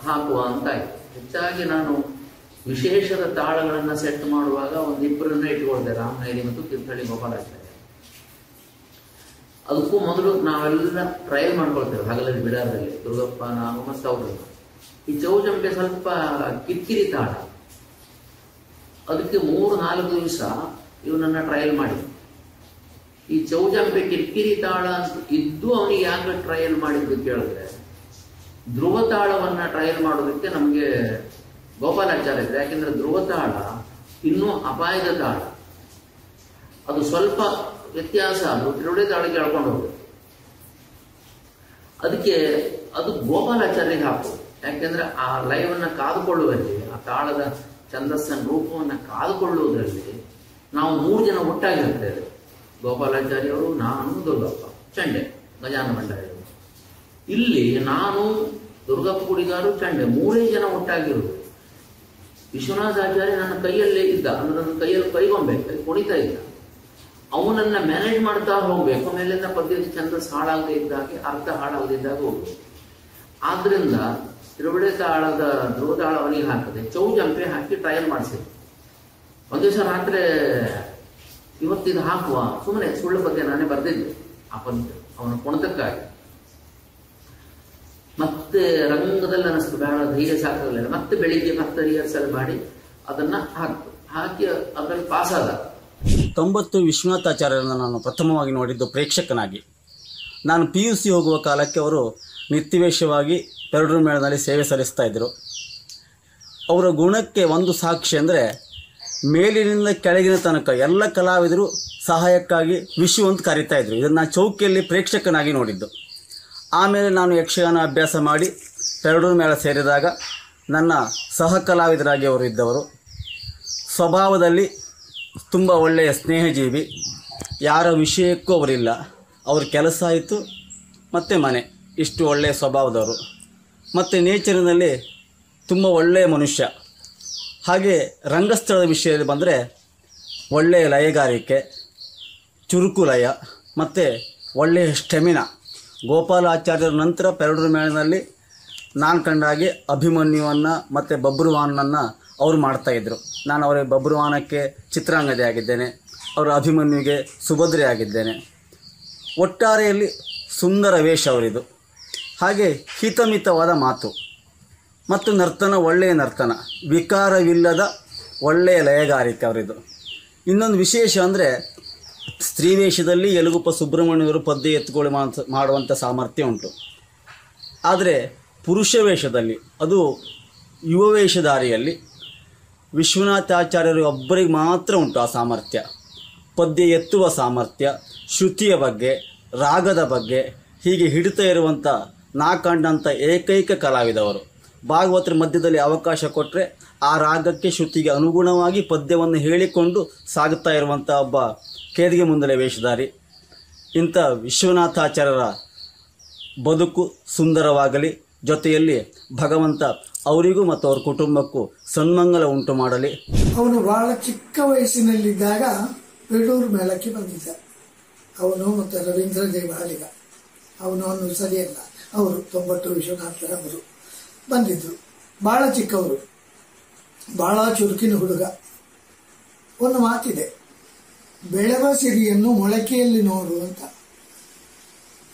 L: ಹಾಕುವ ಅಂತ ಹೆಚ್ಚಾಗಿ ನಾನು ವಿಶೇಷದ ತಾಳಗಳನ್ನ ಸೆಟ್ ಮಾಡುವಾಗ ಒಂದಿಬ್ಬರನ್ನ ಇಟ್ಕೊಳ್ದೆ ರಾಮನೈರಿ ಮತ್ತು ತೀರ್ಥಹಳ್ಳಿ ಗೋಪಾಲಾಚಾರ್ಯ. ಅದಕ್ಕೂ ಮೊದಲು ನಾವೆಲ್ಲ ಟ್ರಯಲ್ ಮಾಡ್ಕೊಳ್ತೇವೆ. ಹಗಲಲ್ಲಿ ಬಿಡಾರದಲ್ಲಿ. ದುರ್ಗಪ್ಪ, ನಾನು ಮತ್ತು ಅವರು. ಈ ಚೌಜಂಪೆ ಸ್ವಲ್ಪ ಕಿರಿಕಿರಿ ತಾಳ. ಅದಕ್ಕೆ ಮೂರು ನಾಲ್ಕು ದಿವಸ ಇವನನ್ನ ಟ್ರಯಲ್ ಮಾಡಿ ಈ ಚೌಜಂಪೆ ಕಿರಿಕಿರಿ ತಾಳ ಅಂತ ಇದ್ದು ಅವನಿಗೆ ಯಾಕೆ ಟ್ರಯಲ್ ಮಾಡಿದ್ದು ಕೇಳಿದ್ರೆ ಧ್ರುವ ತಾಳವನ್ನ ಟ್ರಯಲ್ ಮಾಡೋದಕ್ಕೆ ನಮಗೆ ಗೋಪಾಲಾಚಾರ್ಯ ಇದೆ ಯಾಕೆಂದ್ರೆ ಧ್ರುವ ತಾಳ ಇನ್ನೂ ಅಪಾಯದ ತಾಳ. ಅದು ಸ್ವಲ್ಪ ವ್ಯತ್ಯಾಸ ಅದು ತಿರುಡೆ ತಾಳಕ್ಕೆ ಎಳ್ಕೊಂಡು ಹೋಗುತ್ತೆ. ಅದಕ್ಕೆ ಅದು ಗೋಪಾಲಾಚಾರ್ಯಗೆ ಹಾಕು. ಯಾಕೆಂದ್ರೆ ಆ ಲಯವನ್ನ ಕಾದುಕೊಳ್ಳುವಲ್ಲಿ, ಆ ತಾಳದ ಛಂದಸ್ಸನ ರೂಪವನ್ನು ಕಾದುಕೊಳ್ಳುವುದರಲ್ಲಿ ನಾವು ಮೂರು ಜನ ಒಟ್ಟಾಗಿರ್ತೇವೆ ಗೋಪಾಲಾಚಾರ್ಯವರು ನಾನು ದುರ್ಗಪ್ಪ, ಚಂಡೆ ಗಜಾನ ಭಂಡಾರಿ ಇಲ್ಲಿ ನಾನು ದುರ್ಗಪ್ಪ ಗುಡಿಗಾರು, ಚಂಡೆ, ಮೂರೇ ಜನ ಒಟ್ಟಾಗಿರುವುದು ವಿಶ್ವನಾಥಾಚಾರ್ಯ ನನ್ನ ಕೈಯಲ್ಲೇ ಇದ್ದ, ಅಂದ್ರೆ ನನ್ನ ಕೈಯಲ್ಲಿ ಕೈಗೊಂಬೆ ಕೈ ಕುಣಿತಾ ಇದ್ದ. ಅವನನ್ನ ಮ್ಯಾನೇಜ್ ಮಾಡ್ತಾ ಹೋಗ್ಬೇಕು ಮೇಲಿಂದ ಪದ್ಯದ ಛಂದಸ್ ಹಾಳಾಗದೆ ಇದ್ದಾಗೆ ಅರ್ಥ ಹಾಳಾಗದೆ ಇದ್ದಾಗ ಹೋಗ್ಬೇಕು. ಆದ್ರಿಂದ ತಿರುವಡೆ ತಾಳದ ಧ್ರುವ ತಾಳ ಅವನಿಗೆ ಹಾಕದೆ ಚೌಜಂಪೆ ಹಾಕಿ ಟ್ರಯಲ್ ಮಾಡಿಸಿದ್ರು. ಒಂದ್ ದಿವಸ ರಾತ್ರಿ ಇವತ್ತಿದು ಹಾಕುವ. ಸುಮ್ಮನೆ ಸುಳ್ಳು ಬಗ್ಗೆ ನಾನೇ ಬರೆದಿದ್ದೆ. ಪದ್ಯ ಅವನ ಕುಣಿತಕ್ಕಾಗಿ. ಮತ್ತೆ ರಂಗದಲ್ಲಿ ಅನಿಸ್ತು. ಬಹಳ ಧೈರ್ಯ ಸಾಕಾಗಲಿಲ್ಲ. ಮತ್ತೆ ಬೆಳಿಗ್ಗೆ ಮತ್ತೆ ರಿಹರ್ಸಲ್ ಮಾಡಿ ಅದನ್ನ ಹಾಕ್ತು. ಹಾಕಿ ಅದ್ರಲ್ಲಿ ಪಾಸ್ ಆದ.
M: ತೊಂಬತ್ತು ವಿಶ್ವನಾಥಾಚಾರ್ಯರನ್ನ ನಾನು ಪ್ರಥಮವಾಗಿ ನೋಡಿದ್ದು ಪ್ರೇಕ್ಷಕನಾಗಿ. ನಾನು ಪಿ ಯು ಸಿ ಹೋಗುವ ಕಾಲಕ್ಕೆ ಅವರು ನಿತ್ಯವೇಶವಾಗಿ ಪೆರಡೂರು ಮೇಳದಲ್ಲಿ ಸೇವೆ ಸಲ್ಲಿಸ್ತಾ ಇದ್ದರು ಅವರ ಗುಣಕ್ಕೆ ಒಂದು ಸಾಕ್ಷಿ ಅಂದರೆ ಮೇಲಿನಿಂದ ಕೆಳಗಿನ ತನಕ ಎಲ್ಲ ಕಲಾವಿದರು ಸಹಾಯಕ್ಕಾಗಿ ವಿಶು ಅಂತ ಕರೀತಾ ಇದ್ರು. ಇದನ್ನು ನಾನು ಚೌಕಿಯಲ್ಲಿ ಪ್ರೇಕ್ಷಕನಾಗಿ ನೋಡಿದ್ದು. ಆಮೇಲೆ ನಾನು ಯಕ್ಷಗಾನ ಅಭ್ಯಾಸ ಮಾಡಿ ಪೆರಡೂರು ಮೇಳ ಸೇರಿದಾಗ ನನ್ನ ಸಹ ಕಲಾವಿದರಾಗಿ ಅವರು ಇದ್ದವರು. ಸ್ವಭಾವದಲ್ಲಿ ತುಂಬ ಒಳ್ಳೆಯ ಸ್ನೇಹಜೀವಿ. ಯಾರ ವಿಷಯಕ್ಕೂ ಅವರಿಲ್ಲ. ಅವ್ರ ಕೆಲಸ ಆಯಿತು, ಮತ್ತು ಮನೆ. ಇಷ್ಟು ಒಳ್ಳೆಯ ಸ್ವಭಾವದವರು. ಮತ್ತು ನೇಚರಿನಲ್ಲಿ ತುಂಬ ಒಳ್ಳೆಯ ಮನುಷ್ಯ. ಹಾಗೆ ರಂಗಸ್ಥಳದ ವಿಷಯದಲ್ಲಿ ಬಂದರೆ ಒಳ್ಳೆಯ ಲಯಗಾರಿಕೆ, ಚುರುಕು ಲಯ, ಮತ್ತು ಒಳ್ಳೆಯ ಸ್ಟೆಮಿನ. ಗೋಪಾಲಾಚಾರ್ಯರ ನಂತರ ಪೆರಡೂರು ಮೇಳದಲ್ಲಿ ನಾನು ಕಂಡಾಗಿ ಅಭಿಮನ್ಯುವನ್ನು ಮತ್ತು ಬಬ್ರುವಾನನ್ನು ಅವರು ಮಾಡ್ತಾಯಿದ್ರು ನಾನು ಅವರ ಬಬ್ರುವಾನಕ್ಕೆ ಚಿತ್ರಾಂಗದೆ ಆಗಿದ್ದೇನೆ, ಅವರ ಅಭಿಮನ್ಯುಗೆ ಸುಭದ್ರೆ ಆಗಿದ್ದೇನೆ. ಒಟ್ಟಾರೆಯಲ್ಲಿ ಸುಂದರ ವೇಷ ಅವರಿದು. ಹಾಗೆ ಹಿತಮಿತವಾದ ಮಾತು. ಮತ್ತು ನರ್ತನ ಒಳ್ಳೆಯ ನರ್ತನ. ವಿಕಾರವಿಲ್ಲದ ಒಳ್ಳೆಯ ಲಯಗಾರಿಕೆ ಅವರಿದು. ಇನ್ನೊಂದು ವಿಶೇಷ ಅಂದರೆ ಸ್ತ್ರೀ ವೇಷದಲ್ಲಿ ಯಲಗುಪ್ಪ ಸುಬ್ರಹ್ಮಣ್ಯವರು ಪದ್ಯ ಎತ್ತುಕೊಳ್ಳಿ ಮಾಡುವಂಥ ಸಾಮರ್ಥ್ಯ ಉಂಟು. ಆದರೆ ಪುರುಷ ವೇಷದಲ್ಲಿ, ಅದು ಯುವ ವೇಷಧಾರಿಯಲ್ಲಿ ವಿಶ್ವನಾಥಾಚಾರ್ಯರು ಒಬ್ಬರಿಗೆ ಮಾತ್ರ ಉಂಟು ಆ ಸಾಮರ್ಥ್ಯ. ಪದ್ಯ ಎತ್ತುವ ಸಾಮರ್ಥ್ಯ, ಶ್ರುತಿಯ ಬಗ್ಗೆ, ರಾಗದ ಬಗ್ಗೆ, ಹೀಗೆ ಹಿಡಿತಾ ಇರುವಂಥ ನಾ ಕಂಡಂಥ ಏಕೈಕ ಕಲಾವಿದವರು. ಭಾಗವತರ ಮಧ್ಯದಲ್ಲಿ ಅವಕಾಶ ಕೊಟ್ಟರೆ ಆ ರಾಗಕ್ಕೆ ಶ್ರುತಿಗೆ ಅನುಗುಣವಾಗಿ ಪದ್ಯವನ್ನು ಹೇಳಿಕೊಂಡು ಸಾಗುತ್ತಾ ಇರುವಂಥ ಒಬ್ಬ ಕೇದಿಗೆ ಮುಂದಲೆ ವೇಷಧಾರಿ. ಇಂಥ ವಿಶ್ವನಾಥಾಚಾರ್ಯರ ಬದುಕು ಸುಂದರವಾಗಲಿ, ಜೊತೆಯಲ್ಲಿ ಭಗವಂತ ಅವರಿಗೂ ಮತ್ತು ಅವ್ರ ಕುಟುಂಬಕ್ಕೂ ಸನ್ಮಂಗಲ ಉಂಟು ಮಾಡಲಿ.
N: ಅವನು ಬಹಳ ಚಿಕ್ಕ ವಯಸ್ಸಿನಲ್ಲಿದ್ದಾಗ ಬೇಡೂರು ಮೇಳಕ್ಕೆ ಬಂದಿದ್ದ. ಅವನು ಮತ್ತು ರವೀಂದ್ರ ದೇವಾಲಿಗ ಅವನು ಅವನು ಸರಿಯಲ್ಲ. ಅವರು ತೊಂಬತ್ತು ವಿಶ್ವನಾಥರ ಅವರು ಬಂದಿದ್ರು ಬಹಳ ಚಿಕ್ಕವರು. ಬಹಳ ಚುರುಕಿನ ಹುಡುಗ. ಒಂದು ಮಾತಿದೆ. ಬೆಳೆವ ಸಿರಿಯನ್ನು ಮೊಳಕೆಯಲ್ಲಿ ನೋಡು ಅಂತ.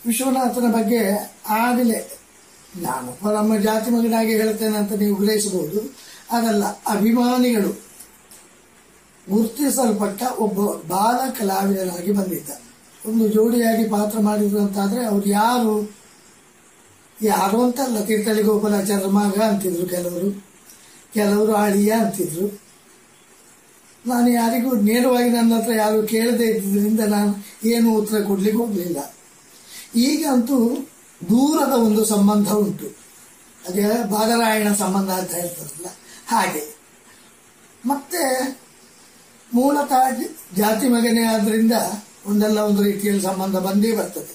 N: ವಿಶ್ವನಾಥನ ಬಗ್ಗೆ ಆಗಲೇ ನಾನು ನಮ್ಮ ಜಾತಿ ಮಗನಾಗಿ ಹೇಳ್ತೇನೆ ಅಂತ ನೀವು ಗ್ರಹಿಸಬಹುದು ಅದಲ್ಲ, ಅಭಿಮಾನಿಗಳು ಗುರುತಿಸಲ್ಪಟ್ಟ ಒಬ್ಬ ಬಾಲ ಕಲಾವಿದರಾಗಿ ಬಂದಿದ್ದ. ಒಂದು ಜೋಡಿಯಾಗಿ ಪಾತ್ರ ಮಾಡಿದ್ರು ಅಂತಾದ್ರೆ ಅವ್ರು ಯಾರು? ಯಾರು ಅಂತಲ್ಲ ತೀರ್ಥಳ್ಳಿ ಗೋಪಾಲಾಚಾರ್ಯ ಮಗ ಅಂತಿದ್ರು ಕೆಲವರು. ಕೆಲವರು ಆಳಿಯ ಅಂತಿದ್ರು. ನಾನು ಯಾರಿಗೂ ನೇರವಾಗಿ ನನ್ನ ಹತ್ರ ಯಾರು ಕೇಳದೇ ಇದ್ದಿದ್ದರಿಂದ ನಾನು ಏನು ಉತ್ತರ ಕೊಡ್ಲಿಕ್ಕೆ ಹೋಗಲಿಲ್ಲ. ಈಗಂತೂ ದೂರದ ಒಂದು ಸಂಬಂಧ ಉಂಟು. ಅದೇ ಬಾದರಾಯಣ ಸಂಬಂಧ ಅಂತ ಹೇಳ್ತಾರಲ್ಲ, ಹಾಗೆ. ಮತ್ತೆ ಮೂಲತಃ ಜಾತಿ ಮಗನೇ ಆದ್ರಿಂದ ಒಂದಲ್ಲ ಒಂದು ರೀತಿಯಲ್ಲಿ ಸಂಬಂಧ ಬಂದೇ ಬರ್ತದೆ.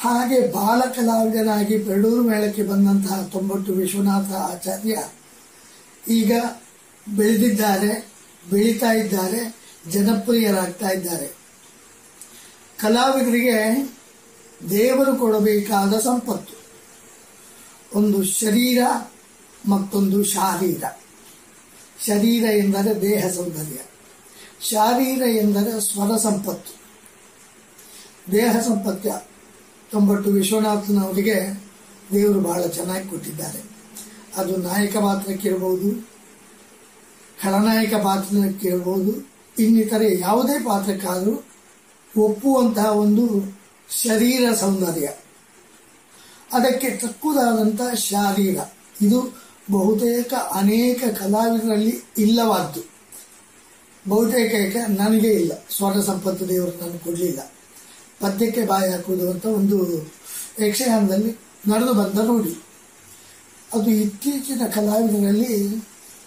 N: ಹಾಗೆ ಬಾಲ ಕಲಾವಿದರಾಗಿ ಬೆಳ್ಳೂರು ಮೇಳಕ್ಕೆ ಬಂದಂತಹ ತೊಂಬತ್ತು ವಿಶ್ವನಾಥ ಆಚಾರ್ಯ ಈಗ ಬೆಳೆದಿದ್ದಾರೆ, ಬೆಳೀತಾ ಇದ್ದಾರೆ, ಜನಪ್ರಿಯರಾಗ್ತಾ ಇದ್ದಾರೆ. ಕಲಾವಿದರಿಗೆ ದೇವರು ಕೊಡಬೇಕಾದ ಸಂಪತ್ತು. ಒಂದು ಶರೀರ, ಮತ್ತೊಂದು ಶಾರೀರ. ಶರೀರ ಎಂದರೆ ದೇಹ ಸೌಂದರ್ಯ. ಶಾರೀರ ಎಂದರೆ ಸ್ವರ ಸಂಪತ್ತು. ದೇಹ ಸಂಪತ್ಯ ತೊಂಬತ್ತು ವಿಶ್ವನಾಥನವರಿಗೆ ದೇವರು ಬಹಳ ಚೆನ್ನಾಗಿ ಕೊಟ್ಟಿದ್ದಾರೆ. ಅದು ನಾಯಕ ಪಾತ್ರಕ್ಕಿರಬಹುದು, ಖಳನಾಯಕ ಪಾತ್ರಕ್ಕಿರಬಹುದು, ಇನ್ನಿತರೆ ಯಾವುದೇ ಪಾತ್ರಕ್ಕಾದರೂ ಒಪ್ಪುವಂತಹ ಒಂದು ಶರೀರ ಸೌಂದರ್ಯ. ಅದಕ್ಕೆ ತಕ್ಕುದಾದಂತಹ ಶಾರೀರ. ಇದು ಬಹುತೇಕ ಅನೇಕ ಕಲಾವಿದರಲ್ಲಿ ಇಲ್ಲವಾದ್ದು. ಬಹುತೇಕ ನನಗೆ ಇಲ್ಲ. ಸ್ವರ್ಣ ಸಂಪತ್ತು ದೇವರು ನಾನು ಕೊಡಲಿಲ್ಲ. ಪದ್ಯಕ್ಕೆ ಬಾಯಿ ಹಾಕುವುದು ಅಂತ ಒಂದು ಯಕ್ಷಗಾನದಲ್ಲಿ ನಡೆದು ಬಂದ ರೂಢಿ. ಅದು ಇತ್ತೀಚಿನ ಕಲಾವಿದರಲ್ಲಿ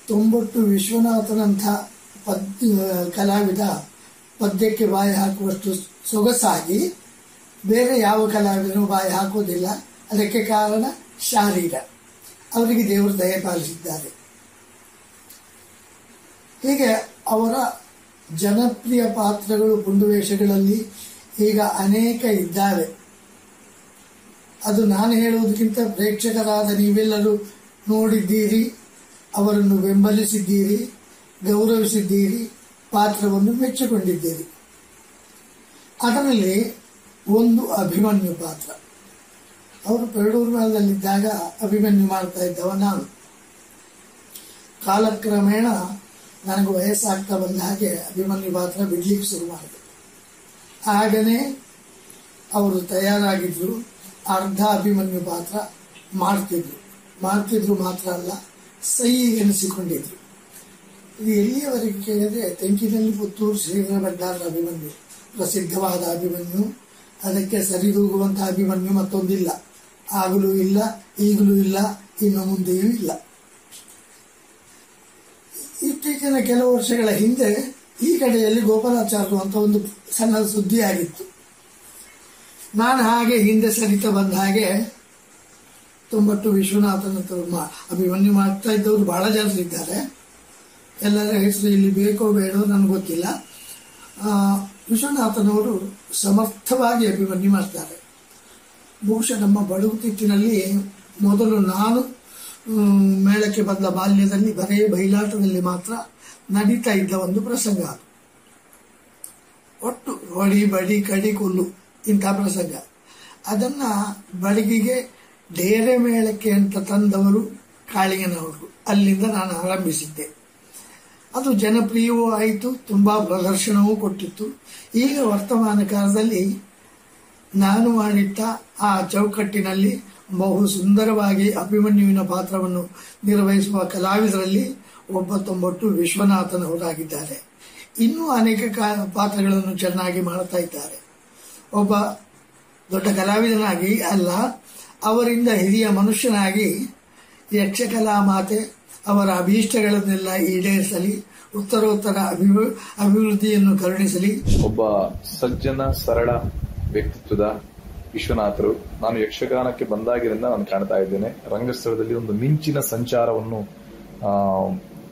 N: ತೊಂಬತ್ತು ವಿಶ್ವನಾಥನಂಥ ಪದ್ಯ ಕಲಾವಿದ ಪದ್ಯಕ್ಕೆ ಬಾಯಿ ಹಾಕುವಷ್ಟು ಸೊಗಸಾಗಿ ಬೇರೆ ಯಾವ ಕಲಾವಿದನೂ ಬಾಯಿ ಹಾಕುವುದಿಲ್ಲ. ಅದಕ್ಕೆ ಕಾರಣ ಶಾರೀರ. ಅವರಿಗೆ ದೇವರು ದಯ ಪಾಲಿಸಿದ್ದಾರೆ. ಹೀಗೆ ಅವರ ಜನಪ್ರಿಯ ಪಾತ್ರಗಳು ಪುಂಡುವೇಷಗಳಲ್ಲಿ ಈಗ ಅನೇಕ ಇದ್ದಾರೆ ಅದು ನಾನು ಹೇಳುವುದಕ್ಕಿಂತ ಪ್ರೇಕ್ಷಕರಾದ ನೀವೆಲ್ಲರೂ ನೋಡಿದ್ದೀರಿ, ಅವರನ್ನು ಬೆಂಬಲಿಸಿದ್ದೀರಿ, ಗೌರವಿಸಿದ್ದೀರಿ, ಪಾತ್ರವನ್ನು ಮೆಚ್ಚಿಕೊಂಡಿದ್ದೀರಿ. ಅದರಲ್ಲಿ ಒಂದು ಅಭಿಮನ್ಯು ಪಾತ್ರ. ಅವರು ಪೆರಡೂರು ಮೇಳದಲ್ಲಿದ್ದಾಗ ಅಭಿಮನ್ಯು ಮಾಡ್ತಾ ಇದ್ದವ ನಾನು. ಕಾಲಕ್ರಮೇಣ ನನಗೆ ವಯಸ್ಸಾಗ್ತಾ ಬಂದ ಹಾಗೆ ಅಭಿಮನ್ಯು ಪಾತ್ರ ಬಿಡ್ಲಿಕ್ಕೆ ಶುರು ಮಾಡಿದೆ. ಆಗನೇ ಅವರು ತಯಾರಾಗಿದ್ರು ಅರ್ಧ ಅಭಿಮನ್ಯು ಪಾತ್ರ ಮಾಡ್ತಿದ್ರು. ಮಾಡ್ತಿದ್ರು ಮಾತ್ರ ಅಲ್ಲ ಸೈ ಎನಿಸಿಕೊಂಡಿದ್ರು. ಇದು ಎಲ್ಲಿಯವರೆಗೆ ಕೇಳಿದ್ರೆ ತೆಂಕಿನಲ್ಲಿ ಪುತ್ತೂರು ಶ್ರೀಧರ ಭಂಡಾರದ ಅಭಿಮನ್ಯು, ಪ್ರಸಿದ್ಧವಾದ ಅಭಿಮನ್ಯು, ಅದಕ್ಕೆ ಸರಿದೂಗುವಂತಹ ಅಭಿಮನ್ಯು ಮತ್ತೊಂದಿಲ್ಲ. ಆಗಲೂ ಇಲ್ಲ, ಈಗಲೂ ಇಲ್ಲ, ಇನ್ನು ಮುಂದೆಯೂ ಇಲ್ಲ. ಇತ್ತೀಚಿನ ಕೆಲವು ವರ್ಷಗಳ ಹಿಂದೆ ಈ ಕಡೆಯಲ್ಲಿ ಗೋಪಾಲಾಚಾರ್ಯರು ಅಂತ ಒಂದು ಸಣ್ಣ ಸುದ್ದಿ ಆಗಿತ್ತು ನಾನು ಹಾಗೆ ಹಿಂದೆ ಸರಿತ ಬಂದ ಹಾಗೆ ತುಂಬಟ್ಟು ವಿಶ್ವನಾಥನ ಅಭಿಮನ್ಯು ಮಾಡ್ತಾ ಇದ್ದವರು ಬಹಳ ಜನರಿದ್ದಾರೆ ಎಲ್ಲರ ಹೆಸರು ಇಲ್ಲಿ ಬೇಕೋ ಬೇಡೋ ನನಗೆ ಗೊತ್ತಿಲ್ಲ. ವಿಶ್ವನಾಥನವರು ಸಮರ್ಥವಾಗಿ ಅಭಿಮನ್ಯು ಮಾಡ್ತಾರೆ. ಬಹುಶಃ ನಮ್ಮ ಬಡಗುತಿಟ್ಟಿನಲ್ಲಿ ಮೊದಲು ನಾನು ಮೇಳಕ್ಕೆ ಬಂದ ಬಾಲ್ಯದಲ್ಲಿ ಬರೇ ಬಯಲಾಟದಲ್ಲಿ ಮಾತ್ರ ನಡೀತಾ ಇದ್ದ ಒಂದು ಪ್ರಸಂಗ. ಅದು ಒಟ್ಟು ಹೊಡಿ, ಬಡಿ, ಕಡಿ, ಕೊಲ್ಲು, ಇಂಥ ಪ್ರಸಂಗ. ಅದನ್ನ ಬಡಗಿಗೆ ಡೇರೆ ಮೇಳಕ್ಕೆ ಅಂತ ತಂದವರು ಕಾಳಿಂಗನವರು. ಅಲ್ಲಿಂದ ನಾನು ಆರಂಭಿಸಿದ್ದೆ. ಅದು ಜನಪ್ರಿಯವೂ ಆಯಿತು, ತುಂಬಾ ಪ್ರದರ್ಶನವೂ ಕೊಟ್ಟಿತ್ತು. ಈಗ ವರ್ತಮಾನ ಕಾಲದಲ್ಲಿ ನಾನು ಮಾಡಿಟ್ಟ ಆ ಚೌಕಟ್ಟಿನಲ್ಲಿ ಬಹು ಸುಂದರವಾಗಿ ಅಭಿಮನ್ಯುವಿನ ಪಾತ್ರವನ್ನು ನಿರ್ವಹಿಸುವ ಕಲಾವಿದರಲ್ಲಿ ಒಬ್ಬ ತೊಂಬತ್ತು ವಿಶ್ವನಾಥನವರಾಗಿದ್ದಾರೆ ಇನ್ನೂ ಅನೇಕ ಪಾತ್ರಗಳನ್ನು ಚೆನ್ನಾಗಿ ಮಾಡುತ್ತಾ ಇದ್ದಾರೆ. ಒಬ್ಬ ದೊಡ್ಡ ಕಲಾವಿದನಾಗಿ ಅಲ್ಲ, ಅವರಿಂದ ಹಿರಿಯ ಮನುಷ್ಯನಾಗಿ ಯಕ್ಷಕಲಾ ಮಾತೆ ಅವರ ಅಭೀಷ್ಟಗಳನ್ನೆಲ್ಲ ಈಡೇರಿಸಲಿ, ಉತ್ತರೋತ್ತರ ಅಭಿವೃ, ಅಭಿವೃದ್ಧಿಯನ್ನು ಕರುಣಿಸಲಿ.
O: ಒಬ್ಬ ಸಜ್ಜನ, ಸರಳ ವ್ಯಕ್ತಿತ್ವದ ವಿಶ್ವನಾಥರು. ನಾನು ಯಕ್ಷಗಾನಕ್ಕೆ ಬಂದಾಗಿರಿಂದ ನಾನು ಕಾಣ್ತಾ ಇದ್ದೇನೆ. ರಂಗಸ್ಥಳದಲ್ಲಿ ಒಂದು ಮಿಂಚಿನ ಸಂಚಾರವನ್ನು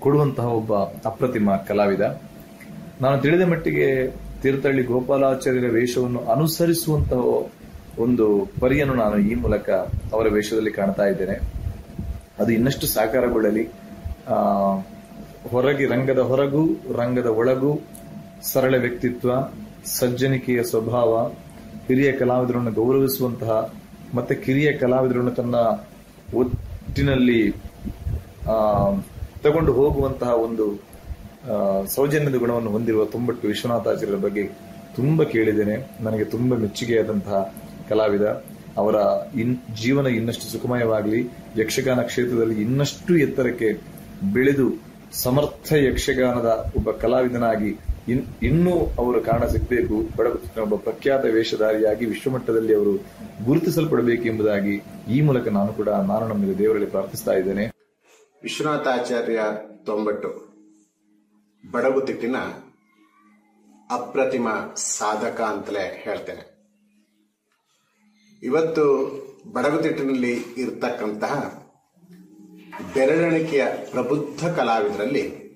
O: ಕೊಡುವಂತಹ ಒಬ್ಬ ಅಪ್ರತಿಮ ಕಲಾವಿದ. ನಾನು ತಿಳಿದ ಮಟ್ಟಿಗೆ ತೀರ್ಥಹಳ್ಳಿ ಗೋಪಾಲಾಚಾರ್ಯರ ವೇಷವನ್ನು ಅನುಸರಿಸುವಂತಹ ಒಂದು ಪರಿಯನ್ನು ನಾನು ಈ ಮೂಲಕ ಅವರ ವೇಷದಲ್ಲಿ ಕಾಣ್ತಾ ಇದ್ದೇನೆ. ಅದು ಇನ್ನಷ್ಟು ಸಾಕಾರಗೊಳ್ಳಲಿ. ಹೊರಗೆ ರಂಗದ ಹೊರಗೂ, ರಂಗದ ಒಳಗೂ, ಸರಳ ವ್ಯಕ್ತಿತ್ವ, ಸಜ್ಜನಿಕೆಯ ಸ್ವಭಾವ, ಹಿರಿಯ ಕಲಾವಿದರನ್ನು ಗೌರವಿಸುವಂತಹ, ಮತ್ತೆ ಕಿರಿಯ ಕಲಾವಿದರನ್ನು ತನ್ನ ಒಟ್ಟಿನಲ್ಲಿ ತಗೊಂಡು ಹೋಗುವಂತಹ ಒಂದು ಸೌಜನ್ಯದ ಗುಣವನ್ನು ಹೊಂದಿರುವ ತುಂಬಟ್ಟು ವಿಶ್ವನಾಥಾಚಾರ್ಯರ ಬಗ್ಗೆ ತುಂಬ ಕೇಳಿದ್ದೇನೆ. ನನಗೆ ತುಂಬ ಮೆಚ್ಚುಗೆಯಾದಂತಹ ಕಲಾವಿದ. ಅವರ ಇನ್, ಜೀವನ ಇನ್ನಷ್ಟು ಸುಖಮಯವಾಗಲಿ, ಯಕ್ಷಗಾನ ಕ್ಷೇತ್ರದಲ್ಲಿ ಇನ್ನಷ್ಟು ಎತ್ತರಕ್ಕೆ ಬೆಳೆದು ಸಮರ್ಥ ಯಕ್ಷಗಾನದ ಒಬ್ಬ ಕಲಾವಿದನಾಗಿ ಇನ್, ಇನ್ನೂ ಅವರು ಕಾರಣ ಸಿಗಬೇಕು ಬಡಗುತ್ತಿನ ಒಬ್ಬ ಪ್ರಖ್ಯಾತ ವೇಷಧಾರಿಯಾಗಿ ವಿಶ್ವಮಟ್ಟದಲ್ಲಿ ಅವರು ಗುರುತಿಸಲ್ಪಡಬೇಕು ಎಂಬುದಾಗಿ ಈ ಮೂಲಕ ನಾನು ಕೂಡ ನಾನು ನಮಗೆ ದೇವರಲ್ಲಿ ಪ್ರಾರ್ಥಿಸ್ತಾ ಇದ್ದೇನೆ.
P: ವಿಶ್ವನಾಥಾಚಾರ್ಯ ತೊಂಬಟ್ಟು ಬಡಗುತಿಟ್ಟಿನ ಅಪ್ರತಿಮ ಸಾಧಕ ಅಂತಲೇ ಹೇಳ್ತೇನೆ. ಇವತ್ತು ಬಡಗುತಿಟ್ಟಿನಲ್ಲಿ ಇರತಕ್ಕಂತಹ ಬೆರಳೆಣಿಕೆಯ ಪ್ರಬುದ್ಧ ಕಲಾವಿದರಲ್ಲಿ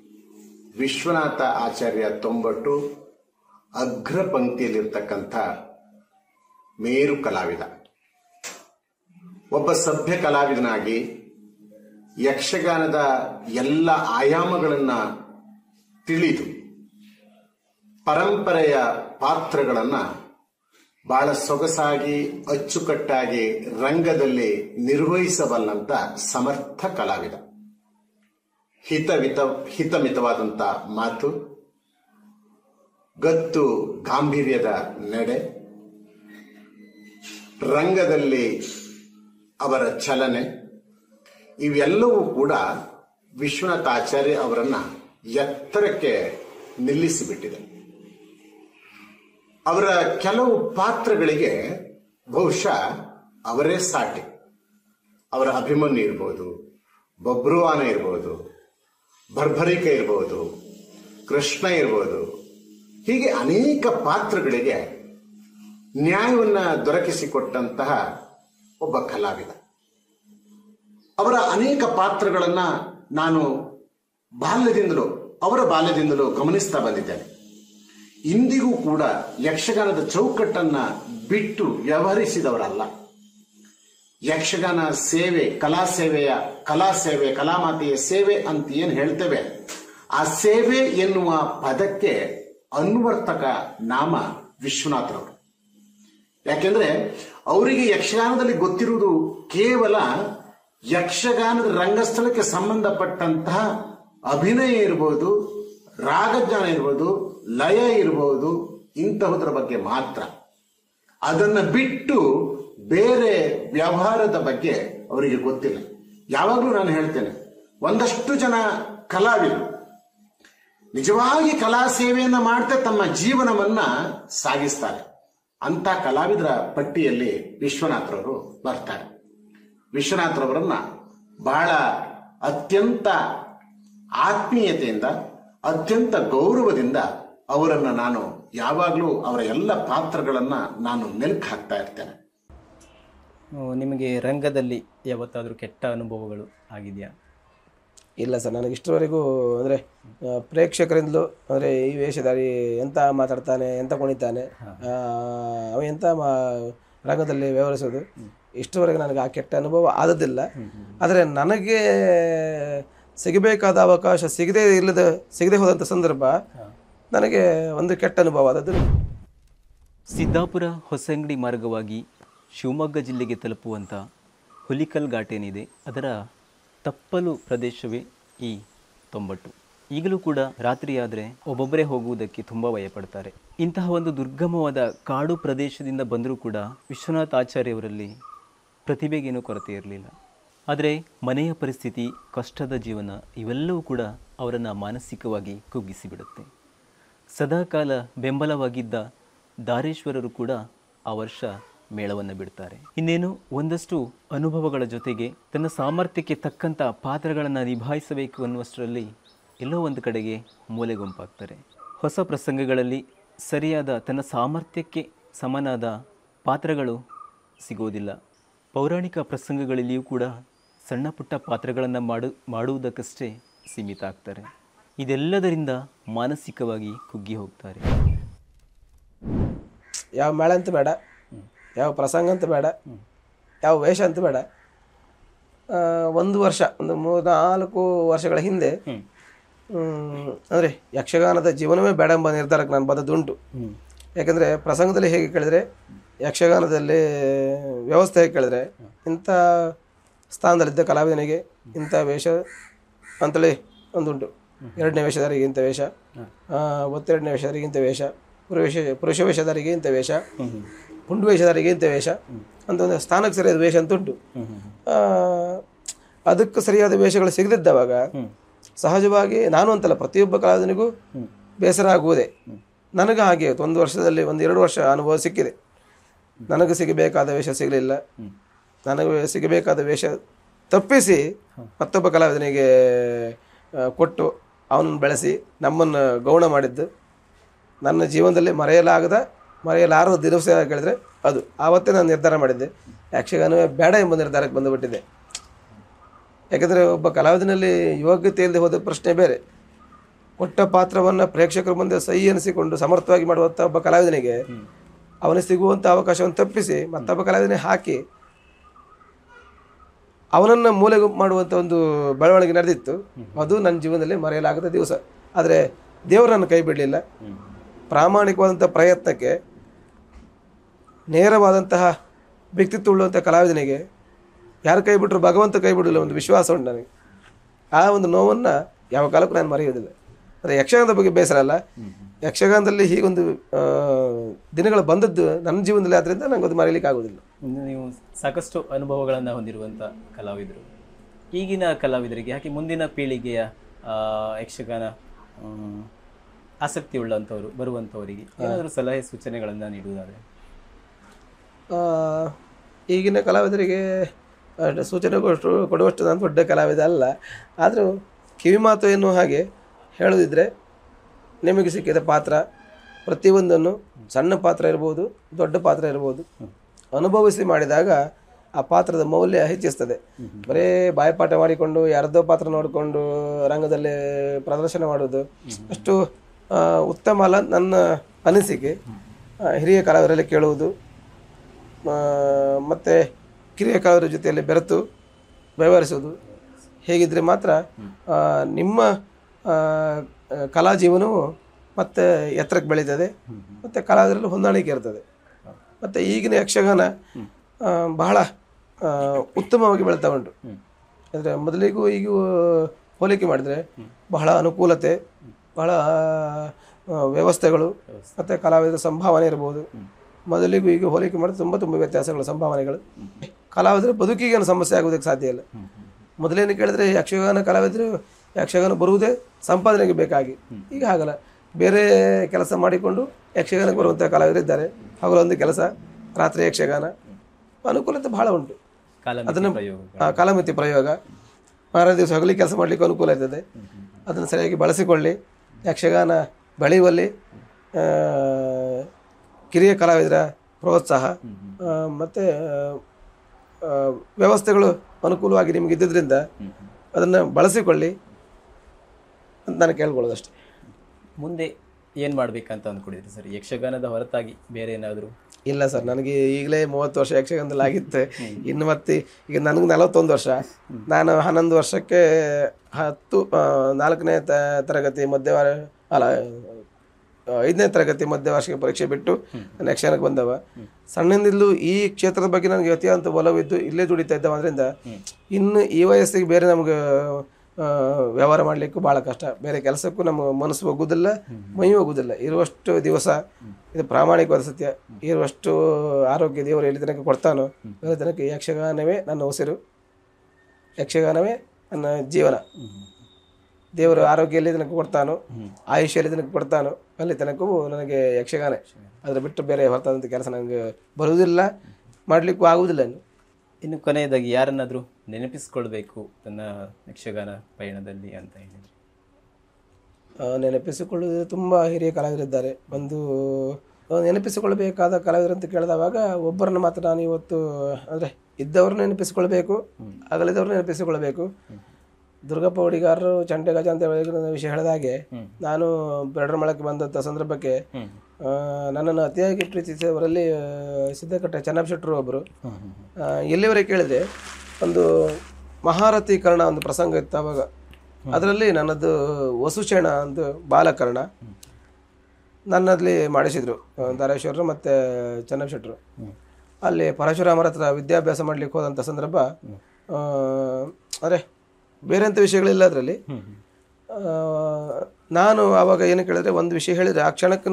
P: ವಿಶ್ವನಾಥ ಆಚಾರ್ಯ ತೊಂಬಟ್ಟು ಅಗ್ರ ಪಂಕ್ತಿಯಲ್ಲಿರ್ತಕ್ಕಂಥ ಮೇರು ಕಲಾವಿದ. ಒಬ್ಬ ಸಭ್ಯ ಕಲಾವಿದನಾಗಿ ಯಕ್ಷಗಾನದ ಎಲ್ಲ ಆಯಾಮಗಳನ್ನ ತಿಳಿದು ಪರಂಪರೆಯ ಪಾತ್ರಗಳನ್ನು ಬಹಳ ಸೊಗಸಾಗಿ, ಅಚ್ಚುಕಟ್ಟಾಗಿ ರಂಗದಲ್ಲಿ ನಿರ್ವಹಿಸಬಲ್ಲಂತ ಸಮರ್ಥ ಕಲಾವಿದ. ಹಿತವಿತ, ಹಿತಮಿತವಾದಂತ ಮಾತು, ಗತ್ತು ಗಾಂಭೀರ್ಯದ ನಡೆ, ರಂಗದಲ್ಲಿ ಅವರ ಚಲನೆ ಇವೆಲ್ಲವೂ ಕೂಡ ವಿಶ್ವನಾಥ ಆಚಾರ್ಯ ಅವರನ್ನ ಎತ್ತರಕ್ಕೆ ನಿಲ್ಲಿಸಿಬಿಟ್ಟಿದೆ. ಅವರ ಕೆಲವು ಪಾತ್ರಗಳಿಗೆ ಬಹುಶಃ ಅವರೇ ಸಾಟಿ. ಅವರ ಅಭಿಮನ್ಯು ಇರ್ಬೋದು, ಬಬ್ರುವಾನ ಇರ್ಬೋದು ಬರ್ಭರಿಕ ಇರ್ಬೋದು, ಕೃಷ್ಣ ಇರ್ಬೋದು. ಹೀಗೆ ಅನೇಕ ಪಾತ್ರಗಳಿಗೆ ನ್ಯಾಯವನ್ನು ದೊರಕಿಸಿಕೊಟ್ಟಂತಹ ಒಬ್ಬ ಕಲಾವಿದ. ಅವರ ಅನೇಕ ಪಾತ್ರಗಳನ್ನ ನಾನು ಬಾಲ್ಯದಿಂದಲೂ, ಅವರ ಬಾಲ್ಯದಿಂದಲೂ ಗಮನಿಸ್ತಾ ಬಂದಿದ್ದೇನೆ. ಇಂದಿಗೂ ಕೂಡ ಯಕ್ಷಗಾನದ ಚೌಕಟ್ಟನ್ನ ಬಿಟ್ಟು ವ್ಯವಹರಿಸಿದವರಲ್ಲ. ಯಕ್ಷಗಾನ ಸೇವೆ, ಕಲಾ ಸೇವೆಯ, ಕಲಾ ಸೇವೆ ಕಲಾಮಾತೆಯ ಸೇವೆ ಅಂತ ಏನು ಹೇಳ್ತೇವೆ? ಆ ಸೇವೆ ಎನ್ನುವ ಪದಕ್ಕೆ ಅನ್ವರ್ತಕ ನಾಮ ವಿಶ್ವನಾಥರವರು ಯಾಕೆಂದ್ರೆ ಅವರಿಗೆ ಯಕ್ಷಗಾನದಲ್ಲಿ ಗೊತ್ತಿರುವುದು ಕೇವಲ ಯಕ್ಷಗಾನದ ರಂಗಸ್ಥಳಕ್ಕೆ ಸಂಬಂಧಪಟ್ಟಂತಹ ಅಭಿನಯ ಇರ್ಬೋದು, ರಾಗಜ್ಞಾನ ಇರ್ಬೋದು, ಲಯ ಇರ್ಬೋದು, ಇಂತಹುದರ ಬಗ್ಗೆ ಮಾತ್ರ. ಅದನ್ನ ಬಿಟ್ಟು ಬೇರೆ ವ್ಯವಹಾರದ ಬಗ್ಗೆ ಅವರಿಗೆ ಗೊತ್ತಿಲ್ಲ. ಯಾವಾಗಲೂ ನಾನು ಹೇಳ್ತೇನೆ, ಒಂದಷ್ಟು ಜನ ಕಲಾವಿದರು, ನಿಜವಾಗಿ ಕಲಾ ಸೇವೆಯನ್ನು ಮಾಡ್ತಾ ತಮ್ಮ ಜೀವನವನ್ನ ಸಾಗಿಸ್ತಾರೆ. ಅಂತ ಕಲಾವಿದರ ಪಟ್ಟಿಯಲ್ಲಿ ವಿಶ್ವನಾಥರವರು ಬರ್ತಾರೆ. ವಿಶ್ವನಾಥರವರನ್ನ ಬಹಳ ಅತ್ಯಂತ ಆತ್ಮೀಯತೆಯಿಂದ ಅತ್ಯಂತ ಗೌರವದಿಂದ ಅವರನ್ನು ನಾನು ಯಾವಾಗಲೂ ಅವರ ಎಲ್ಲ ಪಾತ್ರಗಳನ್ನ ನಾನು ಮೆಲ್ಕು ಹಾಕ್ತಾ ಇರ್ತೇನೆ.
A: ನಿಮಗೆ ರಂಗದಲ್ಲಿ ಯಾವತ್ತಾದರೂ ಕೆಟ್ಟ ಅನುಭವಗಳು ಆಗಿದೆಯಾ?
B: ಇಲ್ಲ ಸರ್ ನನಗೆ ಇಷ್ಟರವರೆಗೂ ಅಂದರೆ ಪ್ರೇಕ್ಷಕರಿಂದಲೂ ಅಂದರೆ ಈ ವೇಷಧಾರಿ ಎಂತ ಮಾತಾಡ್ತಾನೆ ಎಂತ ಕುಣಿತಾನೆ ಆ, ಅವ ಎಂತ ಮಾ ರಂಗದಲ್ಲಿ ವ್ಯವಹರಿಸೋದು ಇಷ್ಟರವರೆಗೆ ನನಗೆ ಆ ಕೆಟ್ಟ ಅನುಭವ ಆದದಿಲ್ಲ ಆದರೆ ನನಗೆ ಸಿಗಬೇಕಾದ ಅವಕಾಶ ಸಿಗದೇ ಇಲ್ಲದ, ಸಿಗದೆ ಹೋದಂಥ ಸಂದರ್ಭ ನನಗೆ ಒಂದು ಕೆಟ್ಟ ಅನುಭವ ಆದದ್ದು.
A: ಸಿದ್ದಾಪುರ ಹೊಸಂಗಡಿ ಮಾರ್ಗವಾಗಿ ಶಿವಮೊಗ್ಗ ಜಿಲ್ಲೆಗೆ ತಲುಪುವಂಥ ಹುಲಿಕಲ್ ಘಾಟ್ ಏನಿದೆ ಅದರ ತಪ್ಪಲು ಪ್ರದೇಶವೇ ಈ ತೊಂಬಟ್ಟು. ಈಗಲೂ ಕೂಡ ರಾತ್ರಿಯಾದರೆ ಒಬ್ಬೊಬ್ಬರೇ ಹೋಗುವುದಕ್ಕೆ ತುಂಬ ಭಯಪಡ್ತಾರೆ. ಇಂತಹ ಒಂದು ದುರ್ಗಮವಾದ ಕಾಡು ಪ್ರದೇಶದಿಂದ ಬಂದರೂ ಕೂಡ ವಿಶ್ವನಾಥ್ ಆಚಾರ್ಯವರಲ್ಲಿ ಪ್ರತಿಭೆಗೇನೂ ಕೊರತೆ ಇರಲಿಲ್ಲ. ಆದರೆ ಮನೆಯ ಪರಿಸ್ಥಿತಿ, ಕಷ್ಟದ ಜೀವನ ಇವೆಲ್ಲವೂ ಕೂಡ ಅವರನ್ನು ಮಾನಸಿಕವಾಗಿ ಕುಗ್ಗಿಸಿಬಿಡುತ್ತೆ. ಸದಾಕಾಲ ಬೆಂಬಲವಾಗಿದ್ದ ದಾರೇಶ್ವರರು ಕೂಡ ಆ ವರ್ಷ ಮೇಳವನ್ನು ಬಿಡ್ತಾರೆ. ಇನ್ನೇನು, ಒಂದಷ್ಟು ಅನುಭವಗಳ ಜೊತೆಗೆ ತನ್ನ ಸಾಮರ್ಥ್ಯಕ್ಕೆ ತಕ್ಕಂಥ ಪಾತ್ರಗಳನ್ನು ನಿಭಾಯಿಸಬೇಕು ಅನ್ನುವಷ್ಟರಲ್ಲಿ ಎಲ್ಲೋ ಒಂದು ಕಡೆಗೆ ಮೂಲೆಗುಂಪಾಗ್ತಾರೆ ಹೊಸ ಪ್ರಸಂಗಗಳಲ್ಲಿ ಸರಿಯಾದ ತನ್ನ ಸಾಮರ್ಥ್ಯಕ್ಕೆ ಸಮನಾದ ಪಾತ್ರಗಳು ಸಿಗೋದಿಲ್ಲ. ಪೌರಾಣಿಕ ಪ್ರಸಂಗಗಳಲ್ಲಿಯೂ ಕೂಡ ಸಣ್ಣ ಪುಟ್ಟ ಪಾತ್ರಗಳನ್ನು ಮಾಡು ಮಾಡುವುದಕ್ಕಷ್ಟೇ ಸೀಮಿತ ಆಗ್ತಾರೆ. ಇದೆಲ್ಲದರಿಂದ ಮಾನಸಿಕವಾಗಿ ಕುಗ್ಗಿ ಹೋಗ್ತಾರೆ.
B: ಯಾವ ಮೇಳ ಅಂತ ಬೇಡ. ಯಾವ ಪ್ರಸಂಗ ಅಂತ ಬೇಡ. ಯಾವ ವೇಷ ಅಂತ ಬೇಡ. ಒಂದು ವರ್ಷ ಒಂದು ಮೂರು ನಾಲ್ಕು ವರ್ಷಗಳ ಹಿಂದೆ ಅಂದರೆ ಅಂದ್ರೆ ಯಕ್ಷಗಾನದ ಜೀವನವೇ ಬೇಡ ಎಂಬ ನಿರ್ಧಾರಕ್ಕೆ ನಾನು ಬಂದದ್ದುಂಟು. ಯಾಕಂದರೆ ಪ್ರಸಂಗದಲ್ಲಿ ಹೇಗೆ ಕೇಳಿದ್ರೆ ಯಕ್ಷಗಾನದಲ್ಲಿ ವ್ಯವಸ್ಥೆ ಕೇಳಿದ್ರೆ ಇಂಥ ಸ್ಥಾನದಲ್ಲಿದ್ದ ಕಲಾವಿದನಿಗೆ ಇಂಥ ವೇಷ ಅಂತೇಳಿ ಒಂದುಂಟು. ಎರಡನೇ ವೇಷಧಾರಿಗೆ ಇಂಥ ವೇಷ ಒತ್ತೆರಡನೇ ವೇಷಧಾರಿಗೆ ಇಂಥ ವೇಷ ಪುರುಷ ಪುರುಷ ವೇಷಧಾರಿಗೆ ಇಂಥ ವೇಷ, ಪುಂಡು ವೇಷಧಾರಿಗೆ ಇಂಥ ವೇಷ ಅಂತ ಒಂದು ಸ್ಥಾನಕ್ಕೆ ಸರಿಯಾದ ವೇಷ ಅಂತ ಉಂಟು ಅದಕ್ಕೆ ಸರಿಯಾದ ವೇಷಗಳು ಸಿಗದಿದ್ದವಾಗ ಸಹಜವಾಗಿ ನಾನು ಅಂತಲ್ಲ ಪ್ರತಿಯೊಬ್ಬ ಕಲಾವಿದನಿಗೂ ಬೇಸರ ಆಗುವುದೇ. ನನಗೆ ಹಾಗೆ ಒಂದು ವರ್ಷದಲ್ಲಿ, ಒಂದು ಎರಡು ವರ್ಷ ಅನುಭವ ಸಿಕ್ಕಿದೆ. ನನಗೆ ಸಿಗಬೇಕಾದ ವೇಷ ಸಿಗಲಿಲ್ಲ. ನನಗೆ ಸಿಗಬೇಕಾದ ವೇಷ ತಪ್ಪಿಸಿ ಮತ್ತೊಬ್ಬ ಕಲಾವಿದನಿಗೆ ಕೊಟ್ಟು ಅವನನ್ನು ಬೆಳೆಸಿ ನಮ್ಮನ್ನು ಗೌಣ ಮಾಡಿದ್ದು. ನನ್ನ ಜೀವನದಲ್ಲಿ ಮರೆಯಲಾಗದ, ಮರೆಯಲಾರದ ದಿವಸ ಕೇಳಿದರೆ ಅದು. ಆವತ್ತೇ ನಾನು ನಿರ್ಧಾರ ಮಾಡಿದ್ದೆ. ಯಕ್ಷಗಾನವೇ ಬೇಡ ಎಂಬ ನಿರ್ಧಾರಕ್ಕೆ ಬಂದುಬಿಟ್ಟಿದ್ದೆ. ಯಾಕೆಂದರೆ ಒಬ್ಬ ಕಲಾವಿದನಲ್ಲಿ ಯೋಗ್ಯತೆ ಇಲ್ಲದೆ ಹೋದ ಪ್ರಶ್ನೆ ಬೇರೆ. ಕೊಟ್ಟ ಪಾತ್ರವನ್ನು ಪ್ರೇಕ್ಷಕರ ಮುಂದೆ ಸಹಿ ಎನಿಸಿಕೊಂಡು ಸಮರ್ಥವಾಗಿ ಮಾಡುವಂಥ ಒಬ್ಬ ಕಲಾವಿದನಿಗೆ ಅವನಿಗೆ ಸಿಗುವಂಥ ಅವಕಾಶವನ್ನು ತಪ್ಪಿಸಿ ಮತ್ತೊಬ್ಬ ಕಲಾವಿದನೇ ಹಾಕಿ ಅವನನ್ನು ಮೂಲೆ ಮಾಡುವಂಥ ಒಂದು ಬೆಳವಣಿಗೆ ನಡೆದಿತ್ತು. ಅದು ನನ್ನ ಜೀವನದಲ್ಲಿ ಮರೆಯಲಾಗದ ದಿವಸ. ಆದರೆ ದೇವರನ್ನು ಕೈ ಬಿಡಲಿಲ್ಲ. ಪ್ರಾಮಾಣಿಕವಾದಂಥ ಪ್ರಯತ್ನಕ್ಕೆ ನೇರವಾದಂತಹ ವ್ಯಕ್ತಿತ್ವ ಉಳ್ಳುವಂಥ ಕಲಾವಿದನಿಗೆ ಯಾರು ಕೈ ಬಿಟ್ಟರು ಭಗವಂತ ಕೈ ಬಿಡಲಿಲ್ಲ ಒಂದು ವಿಶ್ವಾಸ ಉಂಟು ನನಗೆ. ಆ ಒಂದು ನೋವನ್ನು ಯಾವ ಕಾಲಕ್ಕೂ ನಾನು ಮರೆಯೋದಿಲ್ಲ ಅಂದರೆ ಯಕ್ಷಗಾನದ ಬಗ್ಗೆ ಬೇಸರ ಅಲ್ಲ. ಯಕ್ಷಗಾನದಲ್ಲಿ ಹೀಗೊಂದು ದಿನಗಳು ಬಂದದ್ದು ನನ್ನ ಜೀವನದಲ್ಲಿ ಆದ್ದರಿಂದ ನಂಗೆ ಅದು ಮರೆಯಲಿಕ್ಕೆ ಆಗೋದಿಲ್ಲ
A: ನೀವು ಸಾಕಷ್ಟು ಅನುಭವಗಳನ್ನು ಹೊಂದಿರುವಂಥ ಕಲಾವಿದರು. ಈಗಿನ ಕಲಾವಿದರಿಗೆ ಯಾಕೆ ಮುಂದಿನ ಪೀಳಿಗೆಯ ಯಕ್ಷಗಾನ ಆಸಕ್ತಿ ಉಳ್ಳಂಥವ್ರು ಬರುವಂಥವರಿಗೆ ಏನಾದರೂ ಸಲಹೆ ಸೂಚನೆಗಳನ್ನು ನೀಡುವುದಾದರೆ?
B: ಈಗಿನ ಕಲಾವಿದರಿಗೆ ಸೂಚನೆ ಕೊಟ್ಟು ಕೊಡುವಷ್ಟು ನಾನು ದೊಡ್ಡ ಕಲಾವಿದ ಅಲ್ಲ. ಆದರೂ ಕಿವಿಮಾತು ಎನ್ನುವ ಹಾಗೆ ಹೇಳೋದಿದ್ರೆ ನಿಮಗೆ ಸಿಕ್ಕಿದ ಪಾತ್ರ ಪ್ರತಿಯೊಂದನ್ನು ಸಣ್ಣ ಪಾತ್ರ ಇರ್ಬೋದು, ದೊಡ್ಡ ಪಾತ್ರ ಇರ್ಬೋದು. ಅನುಭವಿಸಿ ಮಾಡಿದಾಗ ಆ ಪಾತ್ರದ ಮೌಲ್ಯ ಹೆಚ್ಚಿಸ್ತದೆ. ಬರೇ ಬಾಯಪಾಠ ಮಾಡಿಕೊಂಡು ಯಾರದೋ ಪಾತ್ರ ನೋಡಿಕೊಂಡು ರಂಗದಲ್ಲಿ ಪ್ರದರ್ಶನ ಮಾಡೋದು ಅಷ್ಟು ಉತ್ತಮ ಅಲ್ಲ ನನ್ನ ಅನಿಸಿಕೆ. ಹಿರಿಯ ಕಲಾವಿದರಲ್ಲಿ ಕೇಳುವುದು ಮತ್ತು ಕಿರಿಯ ಕಲಾವಿದರ ಜೊತೆಯಲ್ಲಿ ಬೆರೆತು ವ್ಯವಹರಿಸೋದು ಹೇಗಿದ್ದರೆ ಮಾತ್ರ ನಿಮ್ಮ ಕಲಾ ಜೀವನವು ಮತ್ತೆ ಎತ್ತರಕ್ಕೆ ಬೆಳೀತದೆ. ಮತ್ತು ಕಲಾವಿದರಲ್ಲಿ ಹೊಂದಾಣಿಕೆ ಇರ್ತದೆ. ಮತ್ತು ಈಗಿನ ಯಕ್ಷಗಾನ ಬಹಳ ಉತ್ತಮವಾಗಿ ಬೆಳೀತಾ ಉಂಟು. ಅಂದರೆ ಮೊದಲಿಗೂ ಈಗ ಹೋಲಿಕೆ ಮಾಡಿದರೆ ಬಹಳ ಅನುಕೂಲತೆ ಬಹಳ ವ್ಯವಸ್ಥೆಗಳು ಮತ್ತು ಕಲಾವಿದರ ಸಂಭಾವನೆ ಇರ್ಬೋದು. ಮೊದಲಿಗೂ ಈಗ ಹೋಲಿಕೆ ಮಾಡಿದ್ರೆ ತುಂಬ ತುಂಬ ವ್ಯತ್ಯಾಸಗಳು ಸಂಭಾವನೆಗಳು. ಕಲಾವಿದರು ಬದುಕಿಗೆ ಏನು ಸಮಸ್ಯೆ ಆಗೋದಕ್ಕೆ ಸಾಧ್ಯ ಇಲ್ಲ. ಮೊದಲೇನು ಕೇಳಿದ್ರೆ ಯಕ್ಷಗಾನ ಕಲಾವಿದರು ಯಕ್ಷಗಾನ ಬರುವುದೇ ಸಂಪಾದನೆಗೆ ಬೇಕಾಗಿ. ಈಗ ಹಾಗಲ್ಲ. ಬೇರೆ ಕೆಲಸ ಮಾಡಿಕೊಂಡು ಯಕ್ಷಗಾನಕ್ಕೆ ಬರುವಂಥ ಕಲಾವಿದರಿದ್ದಾರೆ. ಹಗಲೊಂದು ಕೆಲಸ ರಾತ್ರಿ ಯಕ್ಷಗಾನ. ಅನುಕೂಲತೆ ಬಹಳ ಉಂಟು. ಅದನ್ನು ಕಾಲಮಿತಿ ಪ್ರಯೋಗ. ಮಾರನೇ ದಿವಸ ಹಗಲಿ ಕೆಲಸ ಮಾಡಲಿಕ್ಕೆ ಅನುಕೂಲ ಇರ್ತದೆ. ಅದನ್ನು ಸರಿಯಾಗಿ ಬಳಸಿಕೊಳ್ಳಿ. ಯಕ್ಷಗಾನ ಬೆಳೆಯುವಲ್ಲಿ ಕಿರಿಯ ಕಲಾವಿದರ ಪ್ರೋತ್ಸಾಹ ಮತ್ತು ವ್ಯವಸ್ಥೆಗಳು ಅನುಕೂಲವಾಗಿ ನಿಮಗೆ ಇದ್ದಿದ್ದರಿಂದ ಅದನ್ನು ಬಳಸಿಕೊಳ್ಳಿ. ಅಂತ ನಾನು ಕೇಳ್ಕೊಳ್ಳೋದಷ್ಟೇ
A: ಮುಂದೆ ಏನು ಮಾಡಬೇಕಂತ ಅಂದ್ಕೊಂಡಿದ್ರಿ ಸರ್? ಯಕ್ಷಗಾನದ ಹೊರತಾಗಿ ಬೇರೆ ಏನಾದರೂ?
B: ಇಲ್ಲ ಸರ್ ನನಗೆ ಈಗಲೇ ಮೂವತ್ತು ವರ್ಷ ಯಕ್ಷಗಾನದಲ್ಲಿ ಆಗಿತ್ತು. ಇನ್ನು ಮತ್ತೆ ಈಗ ನನಗೆ ನಲವತ್ತೊಂದು ವರ್ಷ. ನಾನು ಹನ್ನೊಂದು ವರ್ಷಕ್ಕೆ ಹತ್ತು ನಾಲ್ಕನೇ ತ ತರಗತಿ ಮಧ್ಯವಾರ ಅಲ್ಲ ಐದನೇ ತರಗತಿ ಮಧ್ಯವಾರ್ಷಿಕ ಪರೀಕ್ಷೆ ಬಿಟ್ಟು ನಾನು ಯಕ್ಷಗಾನಕ್ಕೆ ಬಂದವ. ಸಣ್ಣಿಂದಲೂ ಈ ಕ್ಷೇತ್ರದ ಬಗ್ಗೆ ನನಗೆ ಅತ್ಯಂತ ಒಲವಿದ್ದು ಇಲ್ಲೇ ದುಡಿತಾ ಇದ್ದವ. ಅದರಿಂದ ಇನ್ನು ಈ ವಯಸ್ಸಿಗೆ ಬೇರೆ ನಮಗೆ ವ್ಯವಹಾರ ಮಾಡಲಿಕ್ಕೂ ಭಾಳ ಕಷ್ಟ. ಬೇರೆ ಕೆಲಸಕ್ಕೂ ನಮ್ಮ ಮನಸ್ಸು ಹೋಗುವುದಿಲ್ಲ ಮೈ ಹೋಗುವುದಿಲ್ಲ ಇರುವಷ್ಟು ದಿವಸ ಇದು ಪ್ರಾಮಾಣಿಕವಾದ ಸತ್ಯ. ಇರುವಷ್ಟು ಆರೋಗ್ಯ ದೇವರು ಎಲ್ಲಿ ತನಕ ಕೊಡ್ತಾನೋ ಎಲ್ಲಿ ತನಕ ಯಕ್ಷಗಾನವೇ ನನ್ನ ಉಸಿರು. ಯಕ್ಷಗಾನವೇ ನನ್ನ ಜೀವನ. ದೇವರು ಆರೋಗ್ಯ ಎಲ್ಲಿ ತನಕ ಕೊಡ್ತಾನೋ, ಆಯುಷ್ಯ ಎಲ್ಲಿ ತನಕ ಕೊಡ್ತಾನೋ, ಅಲ್ಲಿ ತನಕವೂ ನನಗೆ ಯಕ್ಷಗಾನ. ಅದರ ಬಿಟ್ಟು ಬೇರೆ ಹೊರತಾದಂಥ ಕೆಲಸ ನನಗೆ ಬರುವುದಿಲ್ಲ, ಮಾಡಲಿಕ್ಕೂ ಆಗುವುದಿಲ್ಲ. ಇನ್ನು
A: ಕೊನೆಯದಾಗಿ ಯಾರನ್ನಾದರೂ ನೆನಪಿಸ್ಕೊಳ್ಬೇಕು ತನ್ನ ಯಕ್ಷಗಾನ ಪಯಣದಲ್ಲಿ ಅಂತ ಹೇಳಿದರೆ.
B: ಆ, ನೆನಪಿಸಿಕೊಳ್ಳುವುದ್ರೆ ತುಂಬ ಹಿರಿಯ ಕಲಾವಿದರಿದ್ದಾರೆ. ಒಂದು ನೆನಪಿಸಿಕೊಳ್ಳಬೇಕಾದ ನೆನಪಿಸಿಕೊಳ್ಬೇಕಾದ ಕಲಾವಿದರು ಅಂತ ಕೇಳಿದವಾಗ ಒಬ್ಬರನ್ನ ಮಾತ್ರ ನಾನು ಇವತ್ತು ಅಂದರೆ ಇದ್ದವ್ರನ್ನ ನೆನಪಿಸಿಕೊಳ್ಬೇಕು ಅಗಲಿದವ್ರನ್ನ ನೆನಪಿಸಿಕೊಳ್ಬೇಕು ದುರ್ಗಪ್ಪ ಹುಡಿಗಾರರು ಚಂಡೆ ಗಜ ಅಂತ ವಿಷಯ ಹೇಳಿದ ಹಾಗೆ ನಾನು ಬೆರಡರ ಮಳಕ್ಕೆ ಬಂದಂಥ ಸಂದರ್ಭಕ್ಕೆ ನನ್ನನ್ನು ಅತಿಯಾಗಿ ಪ್ರೀತಿಸಿದವರಲ್ಲಿ ಸಿದ್ದಕಟ್ಟ ಚೆನ್ನಪ್ಪ ಶೆಟ್ಟರು ಒಬ್ಬರು. ಎಲ್ಲಿವರೆಗೆ ಕೇಳಿದೆ ಒಂದು ಮಹಾರಥೀಕರಣ ಒಂದು ಪ್ರಸಂಗ ಇತ್ತು ಅವಾಗ. ಅದರಲ್ಲಿ ನನ್ನದು ವಸುಚೇಣ ಒಂದು ಬಾಲಕರ್ಣ. ನನ್ನಲ್ಲಿ ಮಾಡಿಸಿದರು ಧಾರೇಶ್ವರರು ಮತ್ತು ಚನ್ನಶೆಟ್ಟರು ಶೆಟ್ಟರು. ಅಲ್ಲಿ ಪರಶುರಾಮರ ಹತ್ರ ವಿದ್ಯಾಭ್ಯಾಸ ಮಾಡ್ಲಿಕ್ಕೆ ಹೋದಂಥ ಸಂದರ್ಭ ಆ, ಅರೆ ಬೇರೆ ಎಂಥ ವಿಷಯಗಳಿಲ್ಲ ಅದರಲ್ಲಿ. ನಾನು ಆವಾಗ ಏನು ಕೇಳಿದ್ರೆ ಒಂದು ವಿಷಯ ಹೇಳಿದರೆ ಆ ಕ್ಷಣಕ್ಕೆ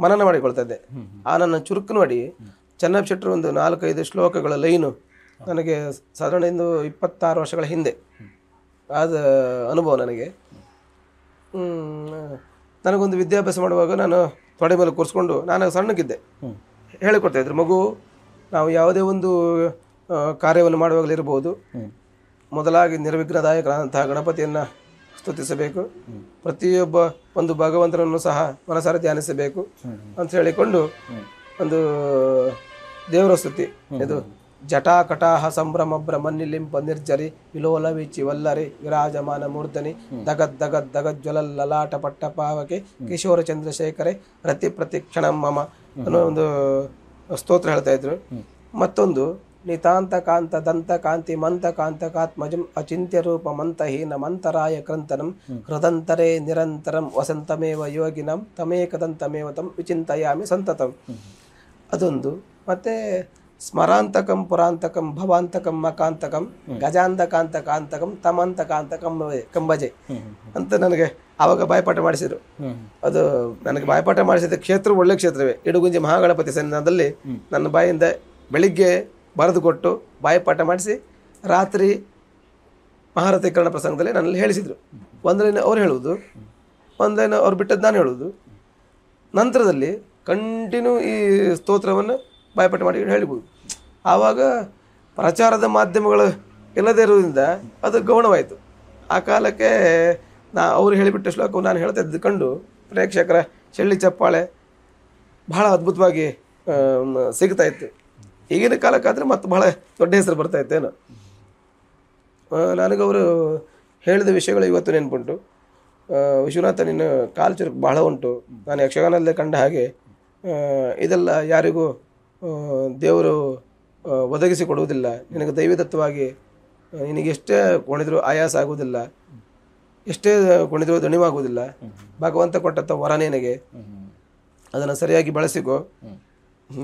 B: ಮನನ ಮಾಡಿಕೊಳ್ತಾ ಇದ್ದೆ. ಆ ನನ್ನ ಚುರುಕು ನೋಡಿ ಚೆನ್ನಪ್ಪ ಶೆಟ್ಟರು ಒಂದು ನಾಲ್ಕೈದು ಶ್ಲೋಕಗಳ ಲೈನು ನನಗೆ ಸಾಧಾರಣ ಇಂದು ಇಪ್ಪತ್ತಾರು ವರ್ಷಗಳ ಹಿಂದೆ ಆದ ಅನುಭವ ನನಗೆ. ನನಗೊಂದು ವಿದ್ಯಾಭ್ಯಾಸ ಮಾಡುವಾಗ ನಾನು ತೊಡೆ ಮೇಲೆ ಕೂರಿಸ್ಕೊಂಡು ನಾನು ಸಣ್ಣಕ್ಕಿದ್ದೆ. ಹೇಳಿಕೊಡ್ತಾ ಇದ್ರು ಮಗು ನಾವು ಯಾವುದೇ ಒಂದು ಕಾರ್ಯವನ್ನು ಮಾಡುವಾಗಲಿರ್ಬೋದು. ಮೊದಲಾಗಿ ನಿರ್ವಿಘ್ನದಾಯಕರಾದಂತಹ ಗಣಪತಿಯನ್ನು ಸ್ತುತಿಸಬೇಕು. ಪ್ರತಿಯೊಬ್ಬ ಒಂದು ಭಗವಂತನನ್ನು ಸಹ ಮನಸಾರ ಧ್ಯಾನಿಸಬೇಕು. ಅಂತ ಹೇಳಿಕೊಂಡು ಒಂದು ದೇವರ ಸ್ತುತಿ ಇದು ಜಟಾ ಕಟಾಹ ಸಂಭ್ರಮ ಬ್ರಹ್ಮನ್ನಿಲಿಂಪ ನಿರ್ಜರಿ ವಿಲೋಲವಿ ವಿಚಿ ವಲ್ಲರಿ ವಿರಾಜಮಾನ ಮೂರ್ಧನಿ ದಗದ್ ದಗದ್ ದಗದ್ ಜ್ವಲ ಲಲಾಟ ಪಟ್ಟ ಪಾವಕೆ ಕಿಶೋರ ಚಂದ್ರಶೇಖರೆ ಪ್ರತಿ ಕ್ಷಣ ಮಮ ಅನ್ನೋ ಒಂದು ಸ್ತೋತ್ರ ಹೇಳ್ತಾ ಇದ್ರು. ಮತ್ತೊಂದು, ನಿತಾಂತ ಕಾಂತ ದಂತ ಕಾಂತಿ ಮಂತ ಕಾಂತ ಕಾತ್ಮಜಂ ಅಚಿಂತ್ಯ ರೂಪ ಮಂತಹೀನ ಮಂತರಾಯ ಕ್ರಂತನಂ ಹೃದಂತರೇ ನಿರಂತರಂ ವಸಂತಮೇವ ಯೋಗಿನಂ ತಮೇಕದಂತಮೇವ ತಂ ವಿಚಿಂತಯಾಮಿ ಸಂತತಂ. ಅದೊಂದು. ಮತ್ತೆ ಸ್ಮರಾಂತಕಂ ಪುರಾಂತಕಂ ಭವಾಂತಕಂ ಮಕಾಂತಕಂ ಗಜಾಂತಕಾಂತ ಕಾಂತಕಂ ತಮಂತ ಕಾಂತ ಕಂಬಜೆ ಅಂತ ನನಗೆ ಆವಾಗ ಬಾಯ್ಪಾಠ ಮಾಡಿಸಿದ್ರು. ಅದು ನನಗೆ ಬಾಯ್ಪಾಠ ಮಾಡಿಸಿದ ಕ್ಷೇತ್ರ ಒಳ್ಳೆ ಕ್ಷೇತ್ರವೇ. ಇಡುಗುಂಜಿ ಮಹಾಗಣಪತಿ ಸನ್ನಿಧಾನದಲ್ಲಿ ನನ್ನ ಬಾಯಿಂದ ಬೆಳಿಗ್ಗೆ ಬರೆದು ಕೊಟ್ಟು ಬಾಯಿಪಾಠ ಮಾಡಿಸಿ ರಾತ್ರಿ ಮಹಾರಥೀಕರಣ ಪ್ರಸಂಗದಲ್ಲಿ ನನ್ನಲ್ಲಿ ಹೇಳಿಸಿದ್ರು. ಒಂದರೇನು ಅವ್ರು ಹೇಳುವುದು ಒಂದೇನು ಅವ್ರು ಬಿಟ್ಟದ್ದು ನಾನು ಹೇಳುವುದು. ನಂತರದಲ್ಲಿ ಕಂಟಿನ್ಯೂ ಈ ಸ್ತೋತ್ರವನ್ನು ಬಾಯ್ಪಾಠ ಮಾಡಿ ಹೇಳ್ಬೋದು. ಆವಾಗ ಪ್ರಚಾರದ ಮಾಧ್ಯಮಗಳು ಇಲ್ಲದೇ ಇರೋದ್ರಿಂದ ಅದು ಗೌಣವಾಯಿತು. ಆ ಕಾಲಕ್ಕೆ ನಾ ಅವರು ಹೇಳಿಬಿಟ್ಟ ಶ್ಲೋಕವು ನಾನು ಹೇಳ್ತಾ ಇದ್ದು ಕಂಡು ಪ್ರೇಕ್ಷಕರ ಚಳ್ಳಿ ಚಪ್ಪಾಳೆ ಬಹಳ ಅದ್ಭುತವಾಗಿ ಸಿಗ್ತಾ ಇತ್ತು. ಈಗಿನ ಕಾಲಕ್ಕಾದರೆ ಮತ್ತೆ ಬಹಳ ದೊಡ್ಡ ಹೆಸರು ಬರ್ತಾ ಇತ್ತೇನು ನನಗವರು ಹೇಳಿದ ವಿಷಯಗಳು ಇವತ್ತು ನೆನ್ಪುಂಟು. ವಿಶ್ವನಾಥ ನಿನ್ನ ಕಾಲು ಬಹಳ ಉಂಟು. ನಾನು ಯಕ್ಷಗಾನದಲ್ಲೇ ಕಂಡ ಹಾಗೆ ಇದೆಲ್ಲ ಯಾರಿಗೂ ದೇವರು ಒದಗಿಸಿ ಕೊಡುವುದಿಲ್ಲ. ನಿನಗೆ ದೈವದತ್ತವಾಗಿ ನಿನಗೆ ಎಷ್ಟೇ ಕೊಣಿದ್ರು ಆಯಾಸ ಆಗುವುದಿಲ್ಲ. ಎಷ್ಟೇ ಕುಣಿದ್ರು ದಣಿವಾಗುವುದಿಲ್ಲ. ಭಗವಂತ ಕೊಟ್ಟಂಥ ವರ ನಿನಗೆ. ಅದನ್ನು ಸರಿಯಾಗಿ ಬಳಸಿಕೋ.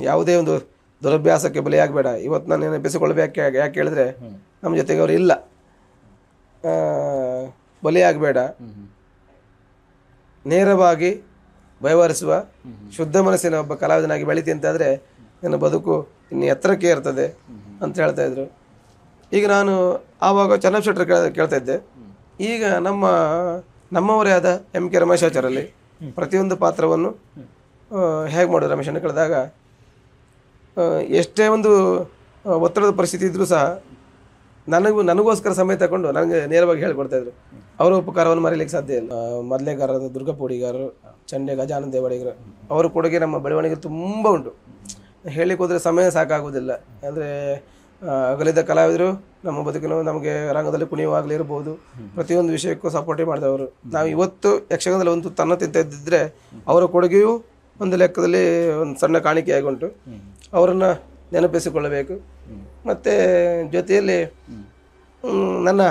B: ಯಾವುದೇ ಒಂದು ದುರಭ್ಯಾಸಕ್ಕೆ ಬಲಿಯಾಗಬೇಡ. ಇವತ್ತು ನಾನು ನೆನಪಿಸಿಕೊಳ್ಬೇಕು ಯಾಕೆ ಯಾಕೆ ಹೇಳಿದ್ರೆ, ನಮ್ಮ ಜೊತೆಗೆ ಅವರು ಇಲ್ಲ. ಬಲಿಯಾಗಬೇಡ. ನೇರವಾಗಿ ವ್ಯವಹರಿಸುವ ಶುದ್ಧ ಮನಸ್ಸಿನ ಒಬ್ಬ ಕಲಾವಿದನಾಗಿ ಬೆಳಿತಿ ಅಂತಾದರೆ ನನ್ನ ಬದುಕು ಇನ್ನು ಎತ್ತರಕ್ಕೆ ಇರ್ತದೆ ಅಂತ ಹೇಳ್ತಾ ಇದ್ರು. ಈಗ ನಾನು ಆವಾಗ ಚೆನ್ನಪ್ಪ ಶೆಟ್ಟರ್ ಕೇಳ ಕೇಳ್ತಾ ಇದ್ದೆ. ಈಗ ನಮ್ಮ ನಮ್ಮವರೇ ಆದ ಎಂ ಕೆ ರಮೇಶಾಚಾರಲ್ಲಿ ಪ್ರತಿಯೊಂದು ಪಾತ್ರವನ್ನು ಹೇಗೆ ಮಾಡೋದು ರಮೇಶನ್ನು ಕೇಳಿದಾಗ ಎಷ್ಟೇ ಒಂದು ಒತ್ತಡದ ಪರಿಸ್ಥಿತಿ ಇದ್ದರೂ ಸಹ ನನಗೂ, ನನಗೋಸ್ಕರ ಸಮಯ ತಗೊಂಡು ನನಗೆ ನೇರವಾಗಿ ಹೇಳ್ಕೊಡ್ತಾ ಇದ್ರು. ಅವರ ಉಪಕಾರವನ್ನು ಮರೀಲಿಕ್ಕೆ ಸಾಧ್ಯ ಇಲ್ಲ. ಮೊದಲೇಗಾರರು ದುರ್ಗಪ್ಪ ಹುಡಿಗಾರರು ಚಂಡೆ ಗಜಾನಂದ ದೇವಾಡಿಗರು, ಅವರ ಕೊಡುಗೆ ನಮ್ಮ ಬೆಳವಣಿಗೆ ತುಂಬ ಉಂಟು. ಹೇಳಿಕ್ಕೆ ಹೋದರೆ ಸಮಯ ಸಾಕಾಗೋದಿಲ್ಲ ಅಂದರೆ ಅಗಲಿದ ಕಲಾವಿದರು ನಮ್ಮ ಬದುಕಿನ ನಮಗೆ ರಂಗದಲ್ಲಿ ಕುಣಿಯುವಾಗಲೇ ಇರ್ಬೋದು. ಪ್ರತಿಯೊಂದು ವಿಷಯಕ್ಕೂ ಸಪೋರ್ಟೇ ಮಾಡಿದವರು. ನಾವು ಇವತ್ತು ಯಕ್ಷಗಾನದಲ್ಲಿ ಒಂದು ತನ್ನ ತಿಂತ ಅವರ ಕೊಡುಗೆಯೂ ಒಂದು ಲೆಕ್ಕದಲ್ಲಿ ಒಂದು ಸಣ್ಣ ಕಾಣಿಕೆಯಾಗಿ ಉಂಟು ಅವರನ್ನು ನೆನಪಿಸಿಕೊಳ್ಳಬೇಕು. ಮತ್ತು ಜೊತೆಯಲ್ಲಿ ನನ್ನ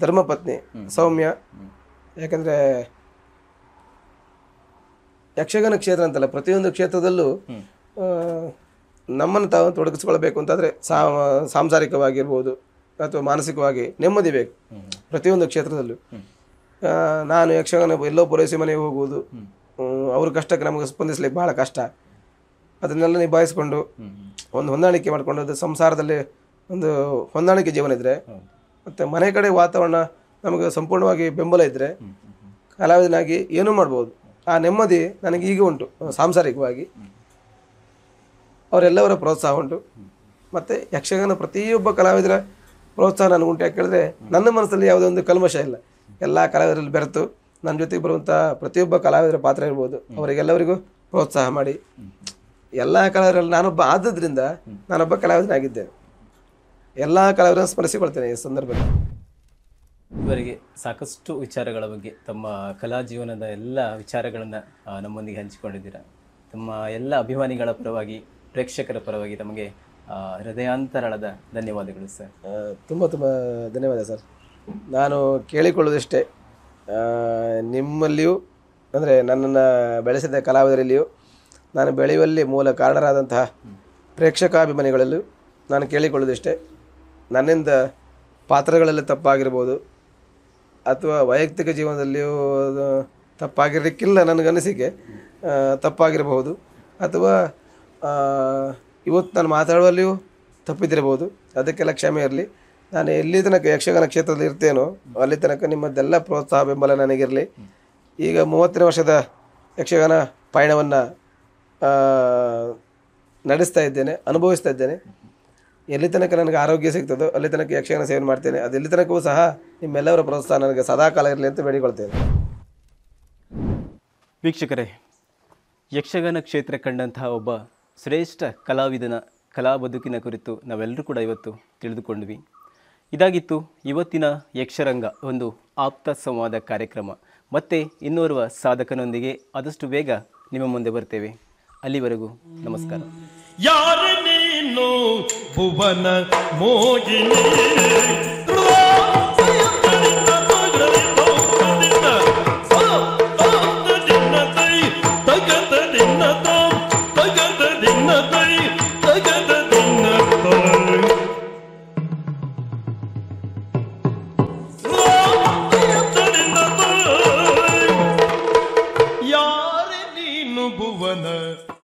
B: ಧರ್ಮಪತ್ನಿ ಸೌಮ್ಯ. ಯಾಕಂದರೆ, ಯಕ್ಷಗಾನ ಕ್ಷೇತ್ರ ಅಂತಲ್ಲ, ಪ್ರತಿಯೊಂದು ಕ್ಷೇತ್ರದಲ್ಲೂ ನಮ್ಮನ್ನು ತಾವು ತೊಡಗಿಸ್ಕೊಳ್ಬೇಕು ಅಂತಂದರೆ ಸಾಂಸಾರಿಕವಾಗಿರ್ಬೋದು ಅಥವಾ ಮಾನಸಿಕವಾಗಿ ನೆಮ್ಮದಿ ಬೇಕು ಪ್ರತಿಯೊಂದು ಕ್ಷೇತ್ರದಲ್ಲೂ. ನಾನು ಯಕ್ಷಗಾನ ಎಲ್ಲೋ ಪೂರೈಸಿ ಮನೆಗೆ ಹೋಗುವುದು ಅವ್ರ ಕಷ್ಟಕ್ಕೆ ನಮಗೆ ಸ್ಪಂದಿಸ್ಲಿಕ್ಕೆ ಭಾಳ ಕಷ್ಟ. ಅದನ್ನೆಲ್ಲ ನಿಭಾಯಿಸ್ಕೊಂಡು ಒಂದು ಹೊಂದಾಣಿಕೆ ಮಾಡಿಕೊಂಡು ಅದು ಸಂಸಾರದಲ್ಲಿ ಒಂದು ಹೊಂದಾಣಿಕೆ ಜೀವನ ಇದ್ದರೆ ಮತ್ತು ಮನೆ ಕಡೆ ವಾತಾವರಣ ನಮಗೆ ಸಂಪೂರ್ಣವಾಗಿ ಬೆಂಬಲ ಇದ್ದರೆ ಕಲಾವಿದನಾಗಿ ಏನೂ ಮಾಡ್ಬೋದು. ಆ ನೆಮ್ಮದಿ ನನಗೆ ಈಗ ಉಂಟು, ಸಾಂಸಾರಿಕವಾಗಿ. ಅವರೆಲ್ಲವರ ಪ್ರೋತ್ಸಾಹ ಉಂಟು. ಮತ್ತು ಯಕ್ಷಗಾನ ಪ್ರತಿಯೊಬ್ಬ ಕಲಾವಿದರ ಪ್ರೋತ್ಸಾಹ ನನಗುಂಟು ಯಾಕೆ ಹೇಳಿದ್ರೆ ನನ್ನ ಮನಸ್ಸಲ್ಲಿ ಯಾವುದೇ ಒಂದು ಕಲ್ಮಶ ಇಲ್ಲ. ಎಲ್ಲ ಕಲಾವಿದರಲ್ಲಿ ಬೆರೆತು ನನ್ನ ಜೊತೆಗೆ ಬರುವಂಥ ಪ್ರತಿಯೊಬ್ಬ ಕಲಾವಿದರ ಪಾತ್ರ ಇರ್ಬೋದು. ಅವರಿಗೆಲ್ಲರಿಗೂ ಪ್ರೋತ್ಸಾಹ ಮಾಡಿ. ಎಲ್ಲ ಕಲಾವಿದರಲ್ಲಿ ನಾನೊಬ್ಬ ಆದ್ದರಿಂದ ನಾನೊಬ್ಬ ಕಲಾವಿದನಾಗಿದ್ದೇನೆ. ಎಲ್ಲ ಕಲಾವಿದರನ್ನು ಸ್ಮರಿಸಿಕೊಳ್ತೇನೆ ಈ ಸಂದರ್ಭದಲ್ಲಿ.
A: ಇವರಿಗೆ ಸಾಕಷ್ಟು ವಿಚಾರಗಳ ಬಗ್ಗೆ, ತಮ್ಮ ಕಲಾ ಜೀವನದ ಎಲ್ಲ ವಿಚಾರಗಳನ್ನು ನಮ್ಮೊಂದಿಗೆ ಹಂಚಿಕೊಂಡಿದ್ದೀರಾ. ತಮ್ಮ ಎಲ್ಲ ಅಭಿಮಾನಿಗಳ ಪರವಾಗಿ ಪ್ರೇಕ್ಷಕರ ಪರವಾಗಿ ತಮಗೆ ಹೃದಯಾಂತರಳದ ಧನ್ಯವಾದಗಳು, ಸರ್.
B: ತುಂಬ ತುಂಬ ಧನ್ಯವಾದ, ಸರ್. ನಾನು ಕೇಳಿಕೊಳ್ಳುವುದಿಷ್ಟೇ ನಿಮ್ಮಲ್ಲಿಯೂ, ಅಂದರೆ ನನ್ನನ್ನು ಬೆಳೆಸಿದ ಕಲಾವಿದರಲ್ಲಿಯೂ, ನಾನು ಬೆಳೆಯುವಲ್ಲಿ ಮೂಲ ಕಾರಣರಾದಂತಹ ಪ್ರೇಕ್ಷಕಾಭಿಮಾನಿಗಳಲ್ಲೂ ನಾನು ಕೇಳಿಕೊಳ್ಳುವುದಿಷ್ಟೇ, ನನ್ನಿಂದ ಪಾತ್ರಗಳಲ್ಲಿ ತಪ್ಪಾಗಿರ್ಬೋದು, ಅಥವಾ ವೈಯಕ್ತಿಕ ಜೀವನದಲ್ಲಿಯೂ ತಪ್ಪಾಗಿರಲಿಕ್ಕಿಲ್ಲ ನನಗನಿಸಿಕೆ ತಪ್ಪಾಗಿರಬಹುದು, ಅಥವಾ ಇವತ್ತು ನಾನು ಮಾತಾಡುವಲ್ಲಿಯೂ ತಪ್ಪಿದ್ದಿರಬಹುದು. ಅದಕ್ಕೆಲ್ಲ ಕ್ಷಮೆ ಇರಲಿ. ನಾನು ಎಲ್ಲಿ ತನಕ ಯಕ್ಷಗಾನ ಕ್ಷೇತ್ರದಲ್ಲಿ ಇರ್ತೇನೋ ಅಲ್ಲಿ ತನಕ ನಿಮ್ಮದೆಲ್ಲ ಪ್ರೋತ್ಸಾಹ ಬೆಂಬಲ ನನಗಿರಲಿ. ಈಗ ಮೂವತ್ತನೇ ವರ್ಷದ ಯಕ್ಷಗಾನ ಪಯಣವನ್ನು ನಡೆಸ್ತಾ ಇದ್ದೇನೆ, ಅನುಭವಿಸ್ತಾ ಇದ್ದೇನೆ. ಎಲ್ಲಿ ತನಕ ನನಗೆ ಆರೋಗ್ಯ ಸಿಗ್ತದೋ ಅಲ್ಲಿ ತನಕ ಯಕ್ಷಗಾನ ಸೇವನೆ ಮಾಡ್ತೇನೆ. ಅದೆಲ್ಲಿ ತನಕವೂ ಸಹ ನಿಮ್ಮೆಲ್ಲರ ಪ್ರೋತ್ಸಾಹ ನನಗೆ ಸದಾಕಾಲ ಇರಲಿ ಅಂತ ಬೇಡಿಕೊಳ್ತೇನೆ.
A: ವೀಕ್ಷಕರೇ, ಯಕ್ಷಗಾನ ಕ್ಷೇತ್ರ ಕಂಡಂತಹ ಒಬ್ಬ ಶ್ರೇಷ್ಠ ಕಲಾವಿದನ ಕಲಾ ಬದುಕಿನ ಕುರಿತು ನಾವೆಲ್ಲರೂ ಕೂಡ ಇವತ್ತು ತಿಳಿದುಕೊಂಡ್ವಿ. ಇದಾಗಿತ್ತು ಇವತ್ತಿನ ಯಕ್ಷರಂಗ, ಒಂದು ಆಪ್ತ ಸಂವಾದ ಕಾರ್ಯಕ್ರಮ. ಮತ್ತೆ ಇನ್ನೋರ್ವ ಸಾಧಕನೊಂದಿಗೆ ಆದಷ್ಟು ಬೇಗ ನಿಮ್ಮ ಮುಂದೆ ಬರ್ತೇವೆ. ಅಲ್ಲಿವರೆಗೂ ನಮಸ್ಕಾರ.
Q: ಯಾರು ಭುವನ